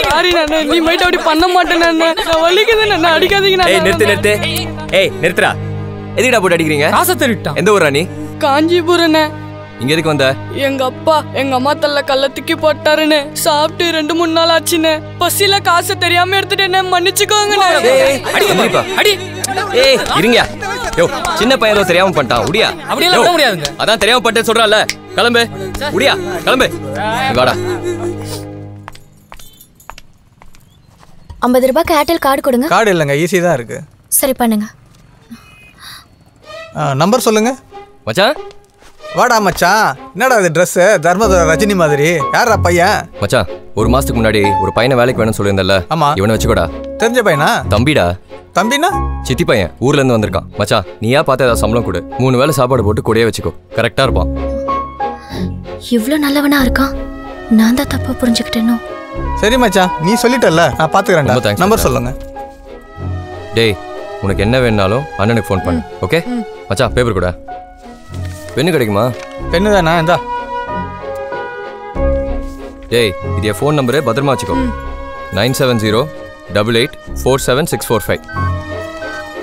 சாரி நானே நீ மைட் அப்படி பண்ண மாட்டேன் நானே வலிக்குது நானே அடிக்காதீங்க ஏய் நிறுத்து நிறுத்து. ஏய் நிறுத்துடா. எதுக்குடா போட்டு அடிக்கிறீங்க? காசை திருட்டான். எந்த ஊரா நீ? காஞ்சிபுரனே இங்க எதுக்கு வந்த? எங்க அப்பா எங்க அம்மா தள்ள கல்ல தூக்கி போட்டாருன்னு. சாப்பிட்டு ரெண்டு மூணு நாள் ஆச்சுன்னு. பசியில காசு தெரியாம எடுத்துட்டேன்னு மன்னிச்சுக்கோங்க ஏய், இருங்க. யோ சின்ன பையன் ஏதோ தெரியாம பண்ணிட்டான். உடியா? அப்படியெல்லாம் யோ, விட முடியாதுங்க. அதான் தெரியாம பண்ணிட்டேன்னு சொல்றான்ல. கிளம்பு. உடியா கிளம்பு. வாடா. ஐம்பது ரூபாய்க்கு ஏர்டெல் கார்டு கொடுங்க. கார்டு இல்லைங்க ஈஸி தான் இருக்கு. சரி பண்ணுங்க. நம்பர் சொல்லுங்க. மச்சான்? வாடா மச்சான். என்னடா இது ட்ரெஸ் தர்மதுர ரஜினி மாதிரி. யாரா பையன்? மச்சான் ஒரு மாசத்துக்கு முன்னாடி ஒரு பையனை வேலைக்கு வேணும்னு சொல்லியிருந்தல ஆமா. இவனை வச்சுக்கோடா. தெரிஞ்ச பையனா? தம்பிடா. தம்பினா? சித்தி பையன் ஊர்ல இருந்து வந்திருக்கான். மச்சான் நீயா பார்த்து ஏதாவது சம்பளம் கொடு. மூணு வேளை சாப்பாடு போட்டு கூடயே வச்சுக்கோ. கரெக்டா இருப்பான். இவ்ளோ நல்லவனா இருக்கான். நான் தான் தப்பா புரிஞ்சுக்கிட்டேனோ? சரி மச்சான். நீ சொல்லிட்டல்ல. நான் பாத்துக்கிறேன் நம்பர். சொல்லுங்க. டேய் உனக்கு என்ன வேணுனாலும் அண்ணனுக்கு ஃபோன் பண்ணு. ஓகே மச்சான் பேப்பர் கூட. பெண்ணு கிடைக்குமா? பெண்ணு தானே இந்தா. டேய் இது என் ஃபோன் நம்பரு பத்திரமா வச்சுக்கோ. Nine seven zero double eight four seven six four five.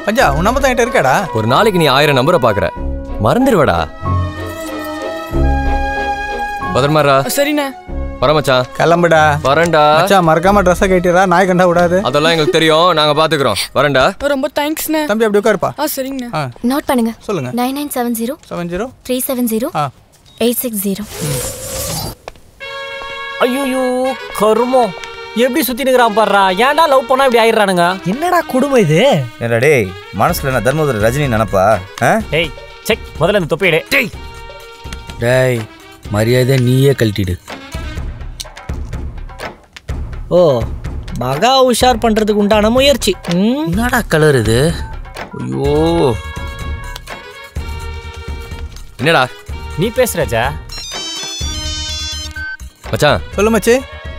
பஞ்சா உன் நம்பர் தான் என்கிட்ட இருக்காடா? ஒரு நாளைக்கு நீ ஆயிரம் நம்பரை பார்க்குற மறந்துடுவடா பத்திரமாடா சரிண்ணே. வர மச்சான் கிளம்புடா. வரேன்டா. மச்சான் மறக்காம ட்ரெஸ்ஸை கட்டிடுறா நாய் கண்டா விடாது. அதெல்லாம் எங்களுக்கு தெரியும். நாங்க பாத்துக்கிறோம். வரேன்டா. ரொம்ப தேங்க்ஸ்ண்ணே தம்பி அப்படி உட்காருப்பா. ஆ சரிங்கண்ணே. ஆ. நோட் பண்ணுங்க. சொல்லுங்க. Nine nine seven zero seven zero. Three seven zero eight six zero ஐயோ கருமம் எப்படி சுத்தி நிக்கிறான் பாடுறா ஏன்டா லவ் பண்ணா இப்படி ஆயிடுறானுங்க? என்னடா குடும்பம் இது? என்னடா டேய் மனசுல என்ன தர்மபுரி ரஜினி நினப்பா? டேய் செக் முதல்ல இந்த தொப்பியிடு டேய் டேய் மரியாதை நீயே கழட்டிடு. ஓ மகா உஷார் பண்றதுக்கு உண்டான முயற்சி. ம்? என்னடா கலர் இது? ஐயோ. என்னடா? நீ பேசுறஜா மச்சான். சொல்லு மச்சி.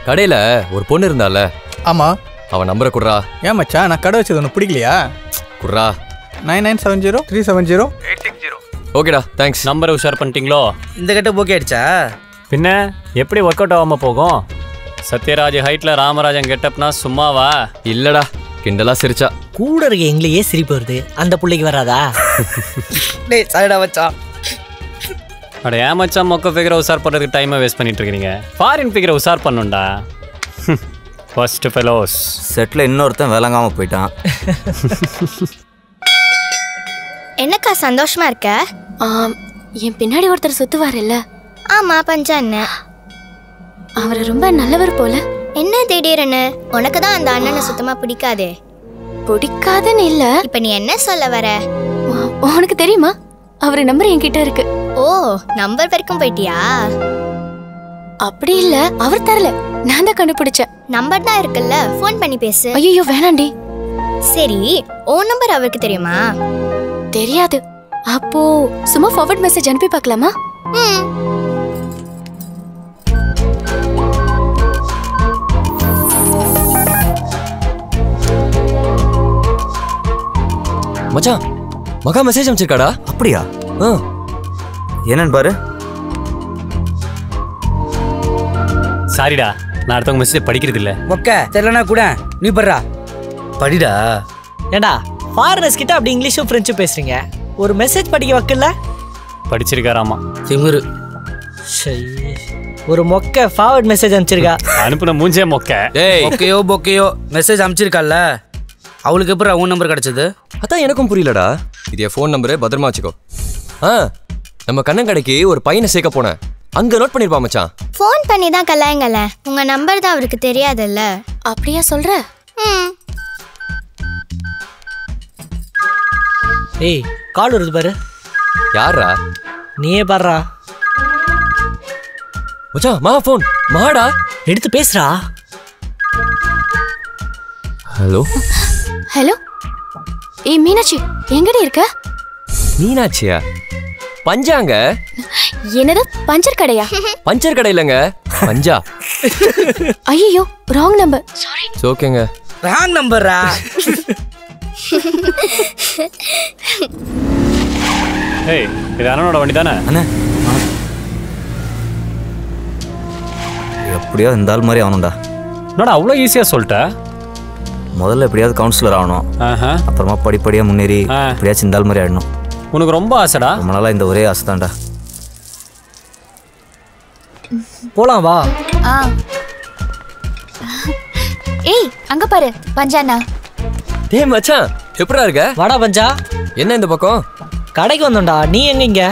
கடையில ஒரு பொண்ணு இருந்தால. ஆமா. அவன் நம்பரை குடுறா. ஏன் மச்சான் நான் கடை வச்சது உனக்கு பிடிக்கலையா? குடுறா. Nine nine seven zero three seven zero. ஓகேடா தேங்க்ஸ் நம்பரை உஷார் பண்ணிட்டீங்களோ? இந்த கட்ட ஓகே ஆயிடுச்சா பின்ன எப்படி ஒர்க் அவுட் ஆகாம போகும்? சத்யராஜ் ஹைட்ல ராமராஜன் கெட்டப்னா சும்மாவா? இல்லடா கிண்டலா சிரிச்சா. கூட இருக்க எங்களையே சிரிப்பு வருது. அந்த பிள்ளைக்கு வராதா? டேய் சாரிடா மச்சான். அட ஏன் மச்சான் மொக்க ஃபிகரை உஷார் பண்ணுறதுக்கு டைமை வேஸ்ட் பண்ணிட்டு இருக்கீங்க ஃபாரின் ஃபிகரை உஷார் பண்ணுண்டா? ஃபர்ஸ்ட் ஃபெலோஸ் செட்டில் இன்னொருத்தன் விளங்காம போயிட்டான். என்னக்கா சந்தோஷமா இருக்க? என் பின்னாடி ஒருத்தர் சுத்துவாருல்ல. ஆமா பஞ்சா அண்ணன். அவர் ரொம்ப நல்லவர் போல. என்ன திடீர்னு உனக்கு தான் அந்த அண்ணனை சுத்தமா பிடிக்காதே. பிடிக்காதுன்னு இல்ல. இப்ப நீ என்ன சொல்ல வர? உனக்கு தெரியுமா? அவர் நம்பர் என்கிட்ட இருக்கு. ஓ நம்பர் வரைக்கும் போயிட்டியா? அப்படி இல்ல. அவர் தரல. நான் தான் கண்டுபிடிச்சேன். நம்பர் தான் இருக்குல்ல. ஃபோன் பண்ணி பேசு. ஐயோ வேணாண்டி. சரி ஓ நம்பர் அவருக்கு தெரியுமா? தெரியாது. அப்போ சும்மா ஃபார்வர்ட் மெசேஜ் அனுப்பி பார்க்கலாமா? ம். மச்சான் மகா மெசேஜ் அமைச்சிருக்காடா அப்படியா? ஆ. என்னன்னு பாரு. சாரிடா நான் அடுத்தவங்க மெசேஜ் படிக்கிறது இல்ல மொக்க தெரியலனா கூட நீ படுறா. படிடா. ஏண்டா ஃபாரினர்ஸ் கிட்ட அப்படி இங்கிலீஷும் ஃப்ரெஞ்சும் பேசுறீங்க? ஒரு மெசேஜ் படிக்க வைக்கல படிச்சிருக்காராமா திமிரு. ஒரு மொக்க ஃபார்வர்ட் மெசேஜ் அனுப்பிச்சிருக்கா. அனுப்புன மூஞ்சே மொக்க. டேய் பொக்கையோ பொக்கையோ மெசேஜ் அனுப்பிச்சிருக்கால அவளுக்கு எப்படி உன் நம்பர் கிடைச்சது? அதான் எனக்கும் புரியலடா. இது என் ஃபோன் நம்பரு பத்திரமா வச்சுக்கோ. ஆ நம்ம கண்ணன் கடைக்கு ஒரு பையனை சேர்க்க போனேன். அங்க நோட் பண்ணிருப்பா மச்சான். ஃபோன் பண்ணி தான் கலாயங்கல உங்க நம்பர் தான் அவருக்கு தெரியாதுல்ல? அப்படியா சொல்ற? ம். ஏய் கால் வருது பாரு. யாரா நீயே பாடுறா மச்சான் மா ஃபோன் மாடா. எடுத்து பேசுறா ஹலோ ஹலோ? ஏய் மீனாட்சி எங்கடி இருக்க? மீனாட்சியா? பஞ்சாங்க? என்னது பஞ்சர் கடையா? பஞ்சர் கடை இல்லைங்க பஞ்சா. ஐயோ ராங் நம்பர் இட்ஸ் ஓகேங்க ராங் நம்பர்ரா ஏய் இது அண்ணனோட வண்டி தானே அண்ணே. எப்படியாவது இந்த ஆள் மாதிரி ஆகணும்டா. என்னடா அவ்வளோ ஈஸியாக சொல்லிட்ட? முதல்ல எப்படியாவது கவுன்சிலர் ஆகணும். அப்புறமா படிப்படியாக முன்னேறி எப்படியாச்சும் இந்த மாதிரி ஆயிடணும். உனக்கு ரொம்ப ஆசைடா? ரொம்ப நாளாக இந்த ஒரே ஆசை தான்டா போலாம் வா. ஆ. ஏய் அங்க பாரு பஞ்சானா டேய் மச்சான் எப்படிடா இருக்க? வாடா பஞ்சா. என்ன இந்த பக்கம்? கடைக்கு வந்தோம்டா. நீ எங்க இங்க?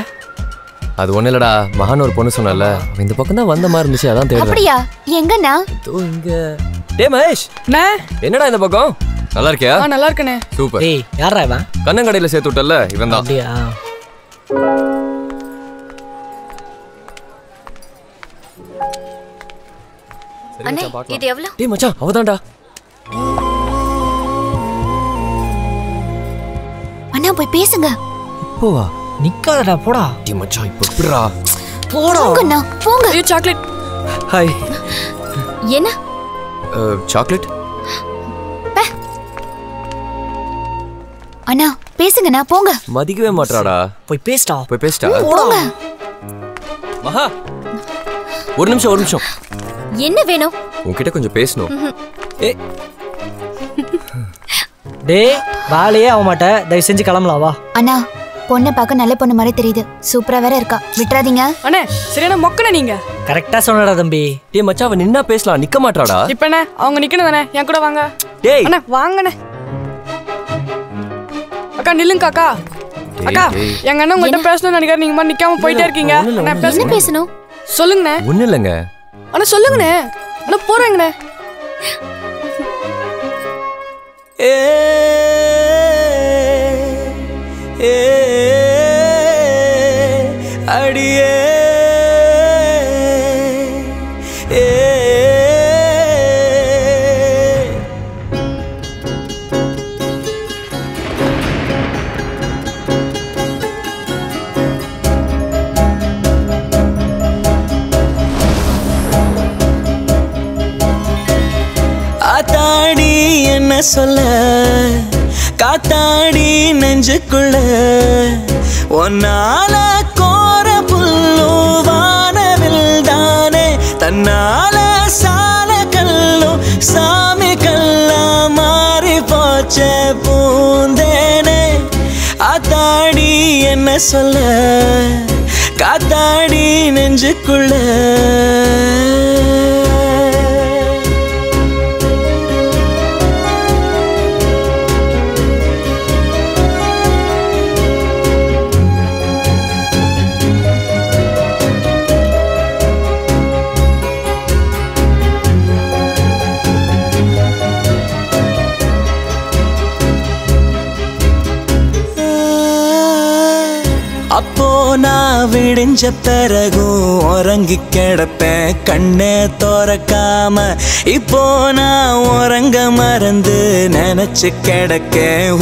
அது ஒண்ணு இல்லடா. மகான் ஒரு பொண்ணு சொன்னல இந்த பக்கம் தான் வந்த மாதிரி இருந்துச்சு அதான் தேடுறேன். அப்படியா? எங்கண்ணா? இதோ இங்க. டேய் மகேஷ். அண்ணே என்னடா இந்த பக்கம்? நல்லா இருக்கியா? ஆ நல்லா இருக்கண்ணே சூப்பர். ஏய் யாரா இவன்? கண்ணங்கடையில சேர்த்து விட்டல இவன் தான் அப்படியா அண்ணே இது எவ்வளவு டேய் மச்சான் அவதான்டா. அண்ணா போய் பேசுங்க. போவா. நிக்காதடா போடா. டேய் மச்சான் இப்போ எப்படிடா? போடா. போங்கண்ணா போங்க. ஐயோ சாக்லேட் ஹாய் என்ன? சாக்லேட் அண்ணா பேசுங்கண்ணா போங்க. மதிக்கவே மாட்றாடா. போய் பேசிட்டா போய் பேசிட்டா போங்க மகா ஒரு நிமிஷம் ஒரு நிமிஷம். என்ன வேணும்? உன்கிட்ட கொஞ்சம் பேசணும். ஏ. டேய் வேலையே ஆக மாட்டேன் தயவு செஞ்சு கிளம்பலாம் வா. அண்ணா பொண்ணை பார்க்க நல்ல பொண்ணு மாதிரி தெரியுது. சூப்பரா வேற இருக்கா. விட்டுறாதீங்க. அண்ணே சரியான மொக்கண்ணே நீங்க. கரெக்டா சொன்னடா தம்பி. டேய் மச்சான் அவன் நின்னா பேசலாம். நிக்க மாட்டாடா. இப்ப என்ன? அவங்க நிக்கணும் தானே என் கூட வாங்க. டேய். அண்ணா வாங்கண்ணே. அக்கா நில்லுங்க அக்கா. அக்கா. எங்க அண்ணன் உங்கள்கிட்ட பேசணும்னு நினைக்கிறேன் நீங்க மாதிரி நிக்காம போயிட்டே இருக்கீங்க. அண்ணா என்ன பேசுங்க பேசணும்? சொல்லுங்கண்ணே. ஒண்ணு இல்லைங்க. அண்ணா சொல்லுங்கண்ணே. அண்ணா போறேங்கண்ணே. அடியே. ஆத்தாடி என்ன சொல்ல? காத்தாடி நெஞ்சுக்குள்ள ஒன்னால என்ன சொல்ல? காத்தாடி நெஞ்சுக்குள்ள. கொஞ்ச பிறகும் உறங்கி கிடப்பேன். கண்ணே திறக்காம இப்போ நான் உறங்க மறந்து நினைச்சு கிடக்க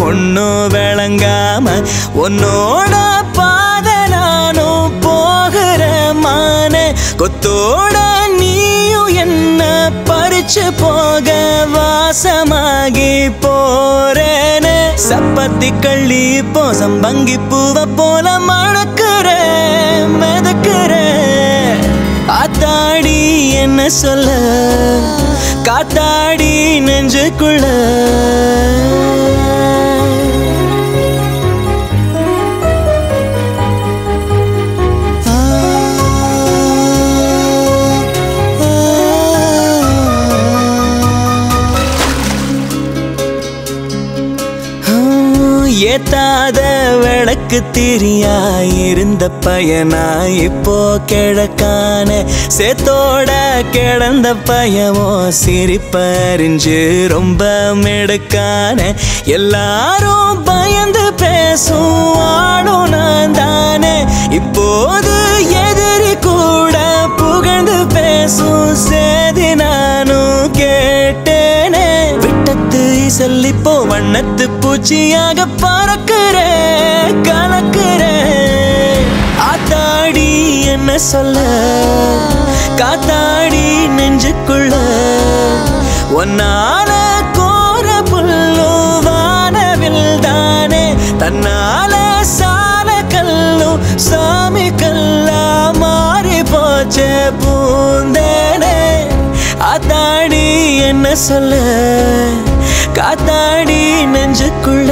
ஒன்னும் விளங்காம உன்னோட பாத நானும் போகிற மான. கொத்தோட நீயும் என்ன பறிச்சு போக வாசமாகி போறேன்னு சப்பத்தி கள்ளி போசம் பங்கி பூவ போல மணக்கிற ஆத்தாடி என்ன சொல்ல? காத்தாடி நெஞ்சுக்குள்ள. ஏத்தாத விளக்கு திரியா இருந்த பயனா இப்போ கிழக்கான சேத்தோட கிடந்த பயமோ சிரிப்பறிஞ்சு ரொம்ப மெடுக்கான. எல்லாரும் பயந்து பேச பேசும் ஆளும் நான் தானே. இப்போது எதிரி கூட புகழ்ந்து பேசும் சேதி நானும் கேட்டேனே. விட்டத்து செல்லிப்போ வண்ணத்து பூச்சியாக பறக்கிறேன் கலக்கிறேன் ஆத்தாடி என்ன சொல்ல? காத்தாடி நெஞ்சுக்குள்ள. ஒன்னால கோர புல்லும் வானவில் தானே. தன்னால சால கல்லும் சாமி கல்லா மாறி போச்சே பூந்தேனே. அத்தாடி என்ன சொல்ல? காத்தாடி நெஞ்சுக்குள்ள.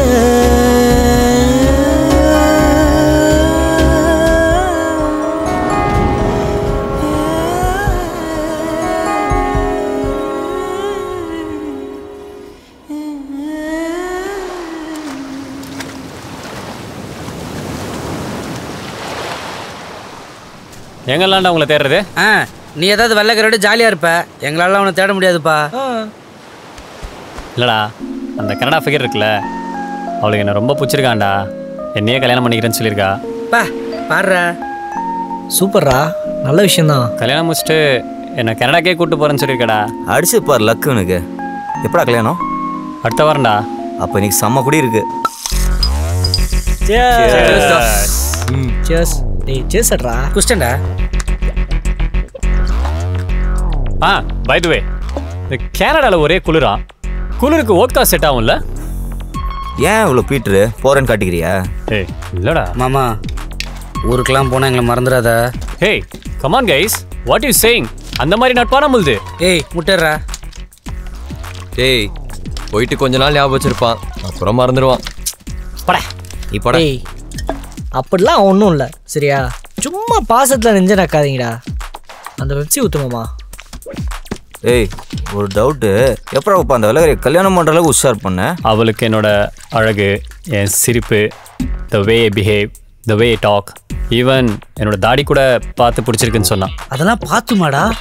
எங்கெல்லாம்டா உங்களை தேடுறது? ஆ நீ ஏதாவது வெள்ளைக்கரோட ஜாலியாக இருப்ப. எங்களால அவனை தேட முடியாதுப்பா. இல்லடா அந்த கனடா ஃபிகர் இருக்குல்ல அவளுக்கு என்ன ரொம்ப பிடிச்சிருக்காண்டா என்னையே கல்யாணம் பண்ணிக்கிறேன்னு சொல்லியிருக்கா. பா பாடுறா. சூப்பர்ரா நல்ல விஷயம்தான். கல்யாணம் முடிச்சுட்டு என்னை கனடாக்கே கூட்டு போறேன்னு சொல்லியிருக்கடா. அடிச்சு பார் லக்கு உனக்கு. எப்படா கல்யாணம்? அடுத்த வாரம்டா. அப்போ இன்னைக்கு செம்ம குடி இருக்கு. சேஸ் டேய் சேஸ்டா குஸ்டன்டா ஆ பை தி வே இந்த கனடால ஒரே குளிரா? குளிருக்கு ஓட்கா செட் ஆகும்ல? ஏன் இவ்வளோ பீட்ரு? போறேன்னு காட்டிக்கிறியா? ஏய் இல்லடா. மாமா ஊருக்கெல்லாம் போனால் எங்களை மறந்துடாத. Hey come on guys what you saying அந்த மாதிரி நட்பா நம்மளுது ஏய் முட்டேறா டேய் போயிட்டு கொஞ்ச நாள் ஞாபகம் வச்சிருப்பான். அப்புறம் மறந்துடுவான் பட. இப்படா அப்படிலாம் ஒன்றும் இல்லை. சரியா? சும்மா பாசத்தில் நெஞ்ச நக்காதீங்கடா அந்த வெப்சி ஊற்றுமாமா ஏய் ஒரு டவுட்டு எப்படா உப்பா அந்த விலகரை கல்யாணம் பண்ணுற அளவுக்கு உஷார் பண்ண? அவளுக்கு என்னோட அழகு என் சிரிப்பு the way behave the way talk even என்னோட தாடி கூட பார்த்து பிடிச்சிருக்குன்னு சொன்னான். அதெல்லாம் பார்த்துமாடா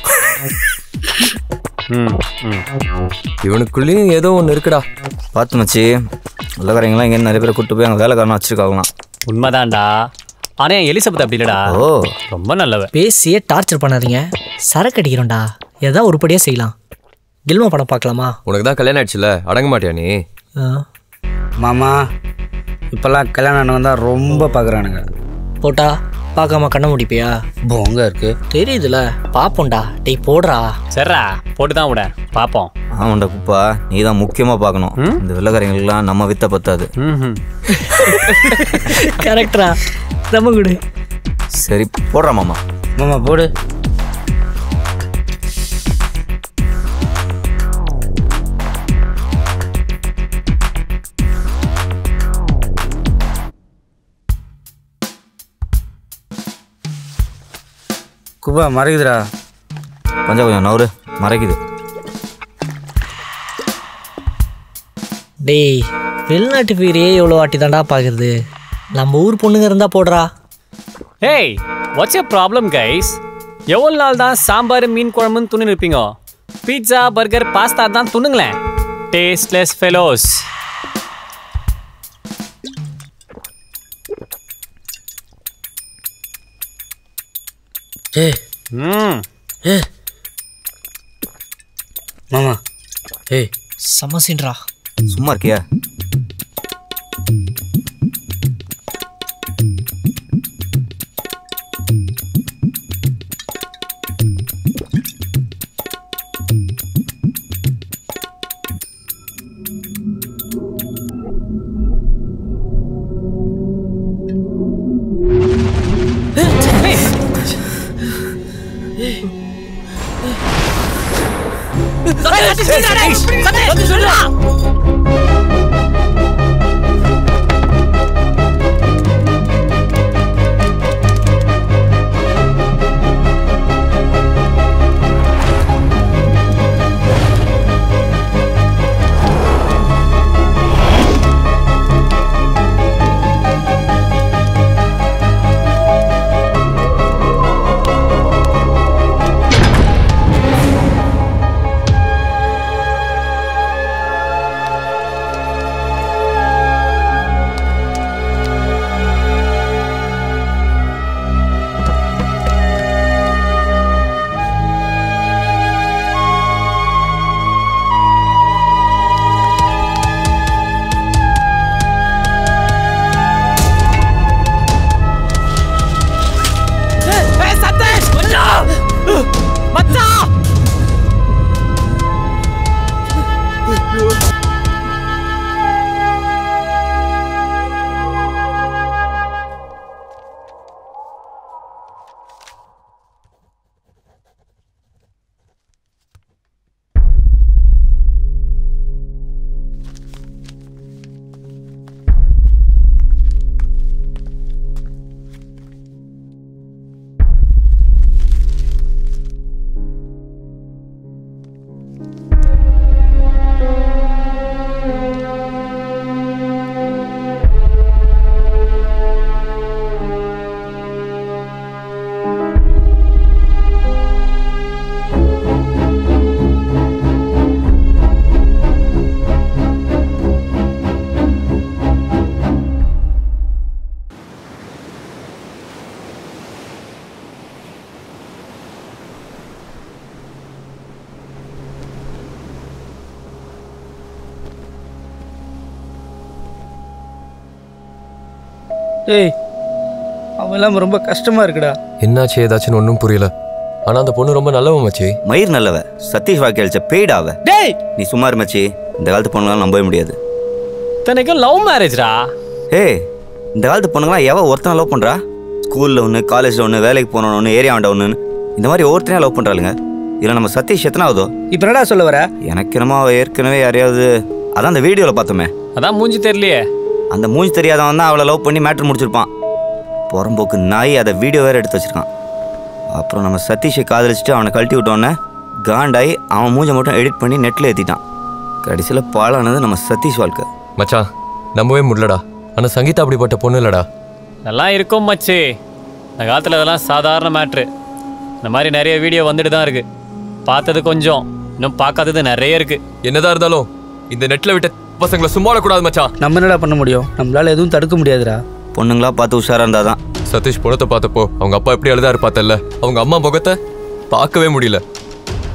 இவனுக்குள்ளேயும் ஏதோ ஒன்று இருக்குடா. பார்த்து மச்சி விலகரைங்களாம் இங்கே நிறைய பேர் கூட்டு போய் அங்கே வேலைக்காரனா வச்சிருக்காங்களாம். உண்மைதான்டா. ஆனா எலிசபெத் அப்படி இல்லடா. ஓ. ரொம்ப நல்லவ பேசியே டார்ச்சர் பண்ணாதீங்க. சரக்கு அடிக்கிறோம்டா. ஏதாவது உருப்படியாக செய்யலாம். கில்மா படம் பார்க்கலாமா? உனக்கு தான் கல்யாணம் ஆயிடுச்சுல? அடங்க மாட்டியா நீ. மாமா இப்போல்லாம் கல்யாணம் ஆனவங்க தான் ரொம்ப பார்க்குறானுங்க போட்டா. பார்க்காம கண்ண முடிப்பியா? போங்க இருக்கு. தெரியுதுல. பாப்போம்டா. டேய் போடுறா. சரிடா போட்டு தான் விட. பார்ப்போம் ஆமாண்டா குப்பா நீ தான் முக்கியமாக பார்க்கணும் இந்த விலகரைங்களுக்குலாம் நம்ம வித்த பத்தாது. கரெக்டா நம்ம குடு. சரி போடுறா மாமா. மாமா போடு. குபா மறைக்குதுடா. கொஞ்சம் கொஞ்சம் நவரு மறைக்குது. டேய் வெளிநாட்டு பீரையே எவ்வளோ வாட்டி தாண்டா பார்க்குறது? நம்ம ஊர் பொண்ணுங்க இருந்தால் போடுறா. ஏய் வாட்ஸ் your ப்ராப்ளம் கைஸ் எவ்வளோ நாள் தான் சாம்பார் மீன் குழம்புன்னு துணி இருப்பீங்க? பீட்சா பர்கர் பாஸ்தா தான் துணுங்களேன். டேஸ்ட்லெஸ் ஃபெலோஸ் மாமா. ஏய் சமசின்றா சும்மா இருக்கியா? عيش صدق صدق ஏய் அவன் எல்லாம் ரொம்ப கஷ்டமா இருக்குடா. என்னாச்சு ஏதாச்சுன்னு ஒன்றும் புரியல. ஆனால் அந்த பொண்ணு ரொம்ப நல்லவ மச்சி. மயிர் நல்லவ சதீஷ் வாழ்க்கை அழிச்ச பெய்டா அவ டேய்! நீ சும்மா இரு மச்சி. இந்த காலத்து பொண்ணுங்களாம் நம்பவே முடியாது. தனக்கு லவ் மேரேஜ்டா ஏய் இந்த காலத்து பொண்ணுங்களாம் எவ ஒருத்தனை லவ் பண்றா? ஸ்கூல்ல ஒன்று காலேஜ்ல ஒன்று வேலைக்கு போனோம் ஒன்று ஏரியா வேண்ட ஒன்று இந்த மாதிரி ஒவ்வொருத்தனையும் லவ் பண்றாளுங்க. இதில் நம்ம சதீஷ் எத்தனாவதோ? இப்போ என்னடா சொல்ல வர? எனக்கு என்னமோ ஏற்கனவே யாரையாவது அதான் அந்த வீடியோவில் பார்த்தோமே. அதான் மூஞ்சி தெரியலையே. அந்த மூஞ்சி தெரியாதவன் தான் அவளை லவ் பண்ணி மேட்ரு முடிச்சிருப்பான். புறம்போக்கு நாய் அதை வீடியோ வேற எடுத்து வச்சிருக்கான். அப்புறம் நம்ம சதீஷை காதலிச்சுட்டு அவனை கழட்டி விட்டோன்னே காண்டாயி அவன் மூஞ்சை மட்டும் எடிட் பண்ணி நெட்டில் ஏற்றிட்டான் கடைசியில் பாலானது நம்ம சதீஷ் வாழ்க்கை. மச்சான் நம்பவே முடியலடா. ஆனால் சங்கீதா அப்படிப்பட்ட பொண்ணு இல்லடா. நல்லா இருக்கும் மச்சி. இந்த காலத்தில் இதெல்லாம் சாதாரண மேட்ரு இந்த மாதிரி நிறைய வீடியோ வந்துட்டு தான் இருக்கு. பார்த்தது கொஞ்சம். இன்னும் பார்க்காதது நிறைய இருக்கு. என்னதான் இருந்தாலும் இந்த நெட்ல விட்ட பசங்களை சும்மா விடக்கூடாது மச்சான். நம்ம என்னடா பண்ண முடியும்? நம்மளால எதுவும் தடுக்க முடியாதுடா. பொண்ணுங்களா பார்த்து உஷாரா இருந்தாதான். சதீஷ் படத்தை பார்த்தப்போ. அவங்க அப்பா எப்படி அழுதாரு பார்த்தல்ல. அவங்க அம்மா முகத்தை பார்க்கவே முடியல.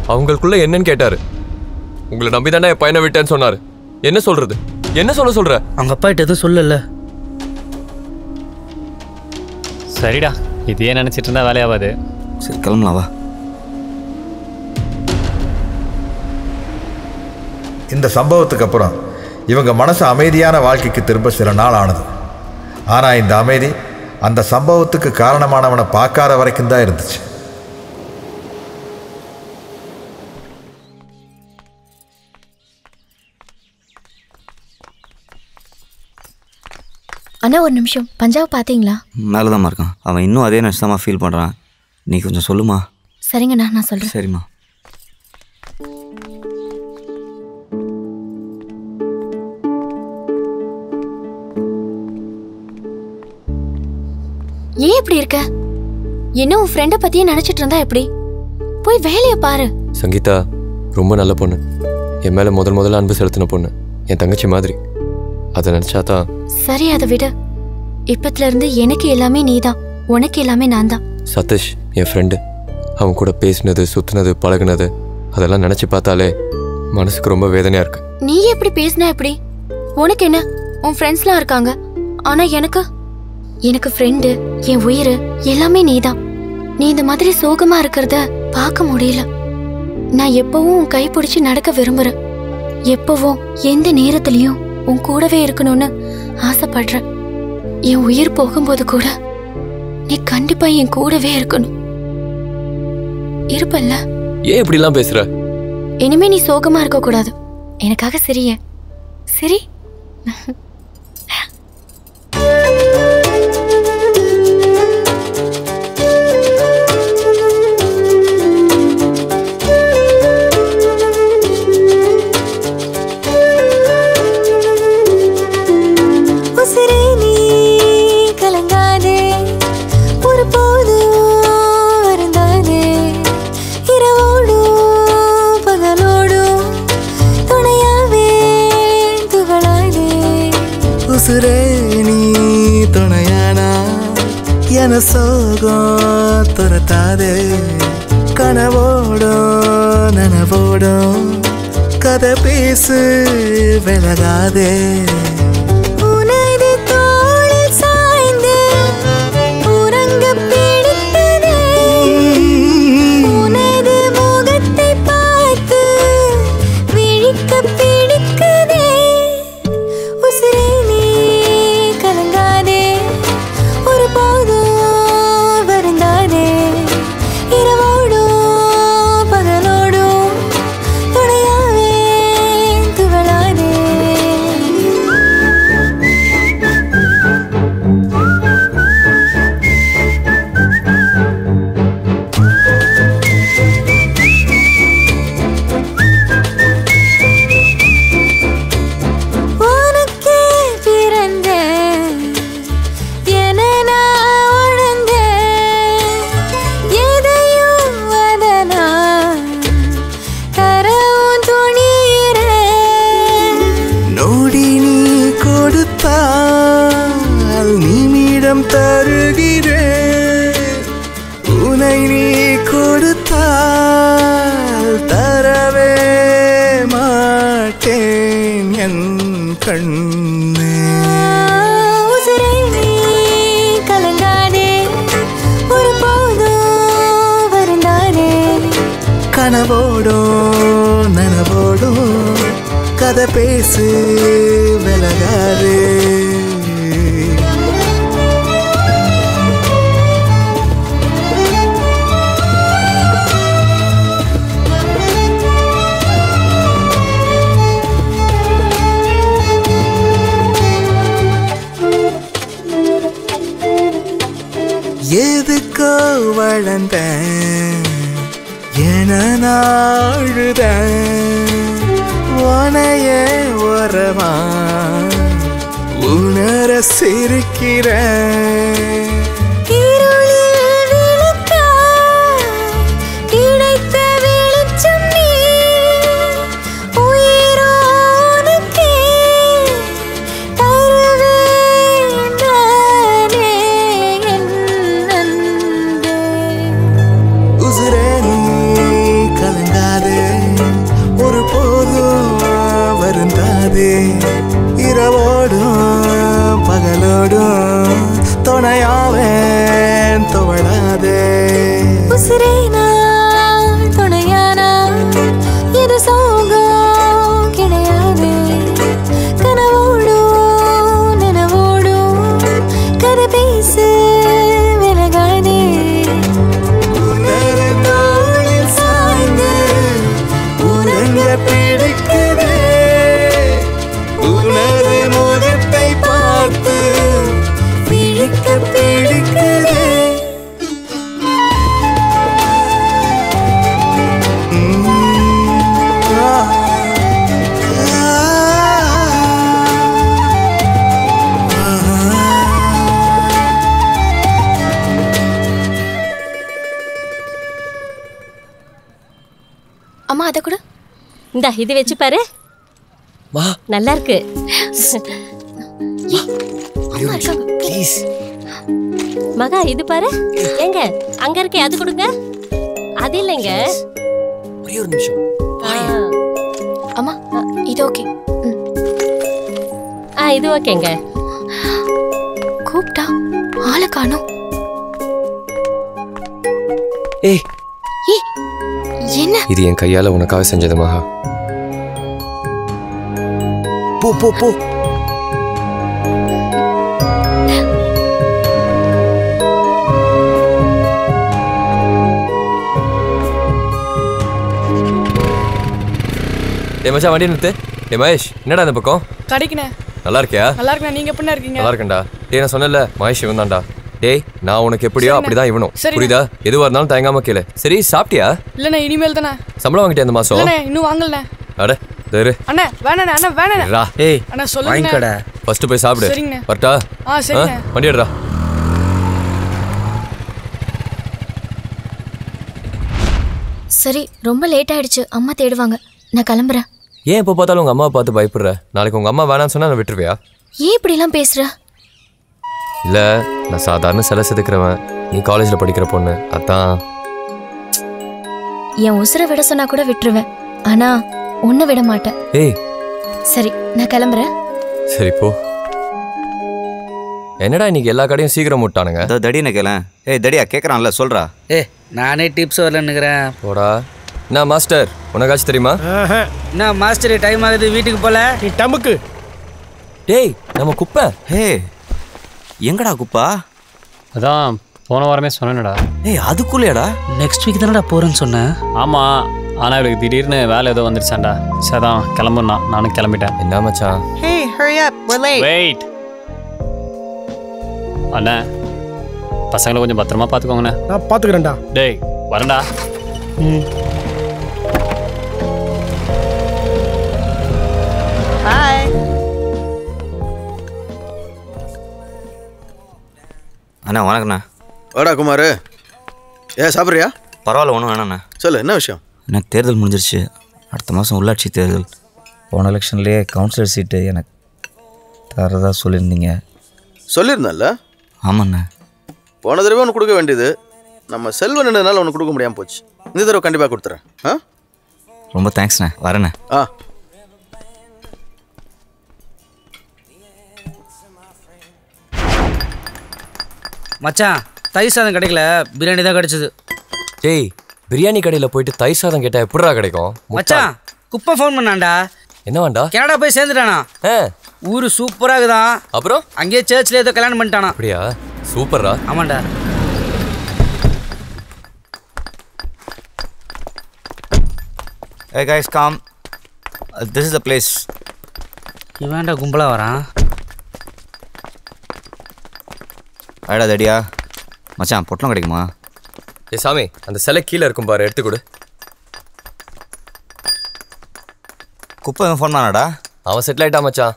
அவங்களுக்குள்ள என்னன்னு கேட்டாரு. உங்களை நம்பி தானே என் பையனை விட்டேன்னு சொன்னாரு. என்ன சொல்றது? என்ன சொல்ல சொல்ற? அவங்க அப்பா கிட்ட எதுவும் சொல்லல. சரிடா. இதையே நினச்சிட்டு இருந்தா வேலையாகாது சரி கிளம்பலாம் வா. இந்த சம்பவத்துக்கு அப்புறம் இவங்க மனசு அமைதியான வாழ்க்கைக்கு திரும்ப சில நாள் ஆனது. ஆனால் இந்த அமைதி அந்த சம்பவத்துக்கு காரணமானவனை பார்க்காத வரைக்கும் தான் இருந்துச்சு. அண்ணா ஒரு நிமிஷம். பஞ்சாப் பாத்தீங்களா மேலே தான் இருக்கான் அவன் இன்னும் அதே நினச்சாமா ஃபீல் பண்ணுறான் நீ கொஞ்சம் சொல்லுமா? சரிங்கண்ணா நான் சொல்றேன். சரிம்மா. ஏன் இப்படி இருக்க? என்ன உன் ஃப்ரெண்டை பத்தியே நினைச்சிட்டு இருந்தா எப்படி? போய் வேலையை பாரு. சங்கீதா ரொம்ப நல்ல பொண்ணு. என் மேலே முதல் முதல்ல அன்பு செலுத்தின பொண்ணு. என் தங்கச்சி மாதிரி. அதை நினச்சாதான் சரி அதை விடு. இப்பத்துல இருந்து எனக்கு எல்லாமே நீதான். உனக்கு எல்லாமே நான் தான் சதீஷ் என் ஃப்ரெண்டு அவன் கூட பேசினது சுற்றினது பழகுனது அதெல்லாம் நினச்சி பார்த்தாலே மனசுக்கு ரொம்ப வேதனையாக இருக்கு. நீ எப்படி பேசினா எப்படி? உனக்கு என்ன? உன் ஃப்ரெண்ட்ஸ்லாம் இருக்காங்க. ஆனா எனக்கு எனக்கு ஃப்ரெண்டு என் உயிர் எல்லாமே நீதான். நீ இந்த மாதிரி சோகமா இருக்கிறத பார்க்க முடியல. நான் எப்பவும் உன் கை பிடிச்சு நடக்க விரும்புறேன். எப்பவும் எந்த நேரத்துலயும் உன் கூடவே இருக்கணும்னு ஆசைப்படுறேன். என் உயிர் போகும்போது கூட நீ கண்டிப்பா என் கூடவே இருக்கணும். இருப்பல்ல? ஏன் இப்படிலாம் பேசுற? இனிமே நீ சோகமா இருக்க கூடாது எனக்காக சிரிய. சரி. சோகம் துரத்தாது. கனவோடும் நனவோடும். கதை பேசு விலகாதே. கதை இது வச்சு பாரு. வா. நல்லா இருக்கு ப்ளீஸ் மகா இது பாரு. எங்க அங்க இருக்கே அது கொடுங்க. அது இல்லைங்க. ஒரே ஒரு நிமிஷம். அம்மா இது ஓகே. ஆ இது ஓகேங்க. கூப்பிட்டா ஆளை காணோம். ஏய் என்ன? இது என் கையால உனக்காக செஞ்சது மகா. போ போ போ. டேய் மச்சான் வண்டி நிறுத்து. டேய் மகேஷ் என்னடா இந்த பக்கம்? கடைக்குண்ணே. நல்லா இருக்கியா நல்லா இருக்கண்ணே நீங்க எப்படிண்ணே இருக்கீங்க? நல்லா இருக்கேன்டா டேய் நான் சொன்னேன்ல மகேஷ் இவன் தான்டா டேய் நான் உனக்கு எப்படியோ. அப்படிதான் இவனும். புரியுதா? எதுவா இருந்தாலும் தயங்காம கேளு. சரி சாப்பிட்டியா? இல்லண்ணே இனிமேல் தானே சம்பளம் வாங்கிட்டியா இந்த மாசம்? இன்னும் வாங்கலண்ணே. அட தேரு. அண்ணே வேணாண்ணே அண்ணா வேணாண்ணே. ரா. ஏய் அண்ணா சொல்லுங்கண்ணே ஃபர்ஸ்ட் போய் சாப்பிடு. சரிங்கண்ணே. வரட்டா? ஆ, சரிண்ணே. வண்டி எடுறா சரி ரொம்ப லேட் ஆயிடுச்சு. அம்மா தேடுவாங்க. நான் கிளம்புறேன். ஏன் எப்போ பார்த்தாலும் உங்க அம்மாவை பார்த்து பயப்படுற? நாளைக்கு உங்க அம்மா வேணாம்னு சொன்னா நான் விட்டுருவியா? ஏன் இப்படிலாம் பேசுற? இல்ல நான் சாதாரண சிலை செதுக்கிறவன். நீ காலேஜ்ல படிக்கிற பொண்ணு. அதான். என் உசுரை விட சொன்னா கூட விட்டுருவேன். ஆனா உன்னை விட மாட்டேன். ஏய். சரி நான் கிளம்புறேன். சரி போ. என்னடா இன்னைக்கு எல்லா கடையும் சீக்கிரம் முட்டானுங்க? அதோ தடின்னு கேள. ஏய் தடியா கேட்குறான்ல சொல்றா. ஏ நானே டிப்ஸ் வரலன்னுக்கிறேன். போடா. என்ன மாஸ்டர் உனக்காச்சும் தெரியுமா? என்ன மாஸ்டர் டைம் ஆகுது வீட்டுக்கு போல? நீ டமுக்கு. டேய் நம்ம குப்பை. ஹே எங்கடா குப்பா? அதான் போன வாரமே சொன்னேன்டா. ஏய் அதுக்குள்ளேடா நெக்ஸ்ட் வீக் தானடா போறேன்னு சொன்னேன். ஆமா ஆனா இவளுக்கு திடீர்னு வேலை ஏதோ வந்துருச்சாண்டா. சரிதான் கிளம்புனா நானும் கிளம்பிட்டேன். என்ன மச்சான்? Hey, hurry up. We're late. Wait அண்ணா பசங்களை கொஞ்சம் பத்திரமா பார்த்துக்கோங்கண்ணே. நான் பாத்துக்கிறேன்டா டேய் வரேன்டா. Hi. அண்ணா வணக்கண்ணா வாடா குமார். ஏ சாப்பிட்றியா? பரவாயில்ல ஒன்றும் வேணாண்ணா சொல்லு என்ன விஷயம்? எனக்கு தேர்தல் முடிஞ்சிருச்சு. அடுத்த மாதம் உள்ளாட்சி தேர்தல். போன எலெக்ஷன்லேயே கவுன்சிலர் சீட்டு எனக்கு தரதா சொல்லியிருந்தீங்க. சொல்லியிருந்தேன்ல? ஆமாண்ணா. போன தடவை ஒன்று கொடுக்க வேண்டியது. நம்ம செல்வன் என்னதுனால ஒன்று கொடுக்க முடியாமல் போச்சு. இந்த தடவை கண்டிப்பாக கொடுத்துறேன். ஆ? ரொம்ப தேங்க்ஸ்ண்ணே வரேண்ணே. ஆ. மச்சான் தயிர் சாதம் கிடைக்கல. பிரியாணி தான் கிடைச்சது. டேய் பிரியாணி கடையில போயிட்டு தயிர் சாதம் கேட்டா எப்படிடா கிடைக்கும்? மச்சான் குப்பை ஃபோன் பண்ணான்டா. என்ன வேண்டா கனடா போய் சேர்ந்துட்டானா? ஊரு சூப்பரா இருக்குதான். அப்புறம்? அங்கேயே சர்ச்ல ஏதோ கல்யாணம் பண்ணிட்டானா? அப்படியா? சூப்பர்ரா. ஆமாண்டா. Hey guys, come. Uh, this is the place. இவன்டா கும்பலா வரான். அடா தடியா மச்சான் பொட்டலம் கிடைக்குமா? ஏ சாமி அந்த சிலை கீழே இருக்கும் பாரு எடுத்து கொடு. குப்பை ஃபோன் பண்ணாடா அவன் செட்டில் ஆயிட்டா மச்சான்.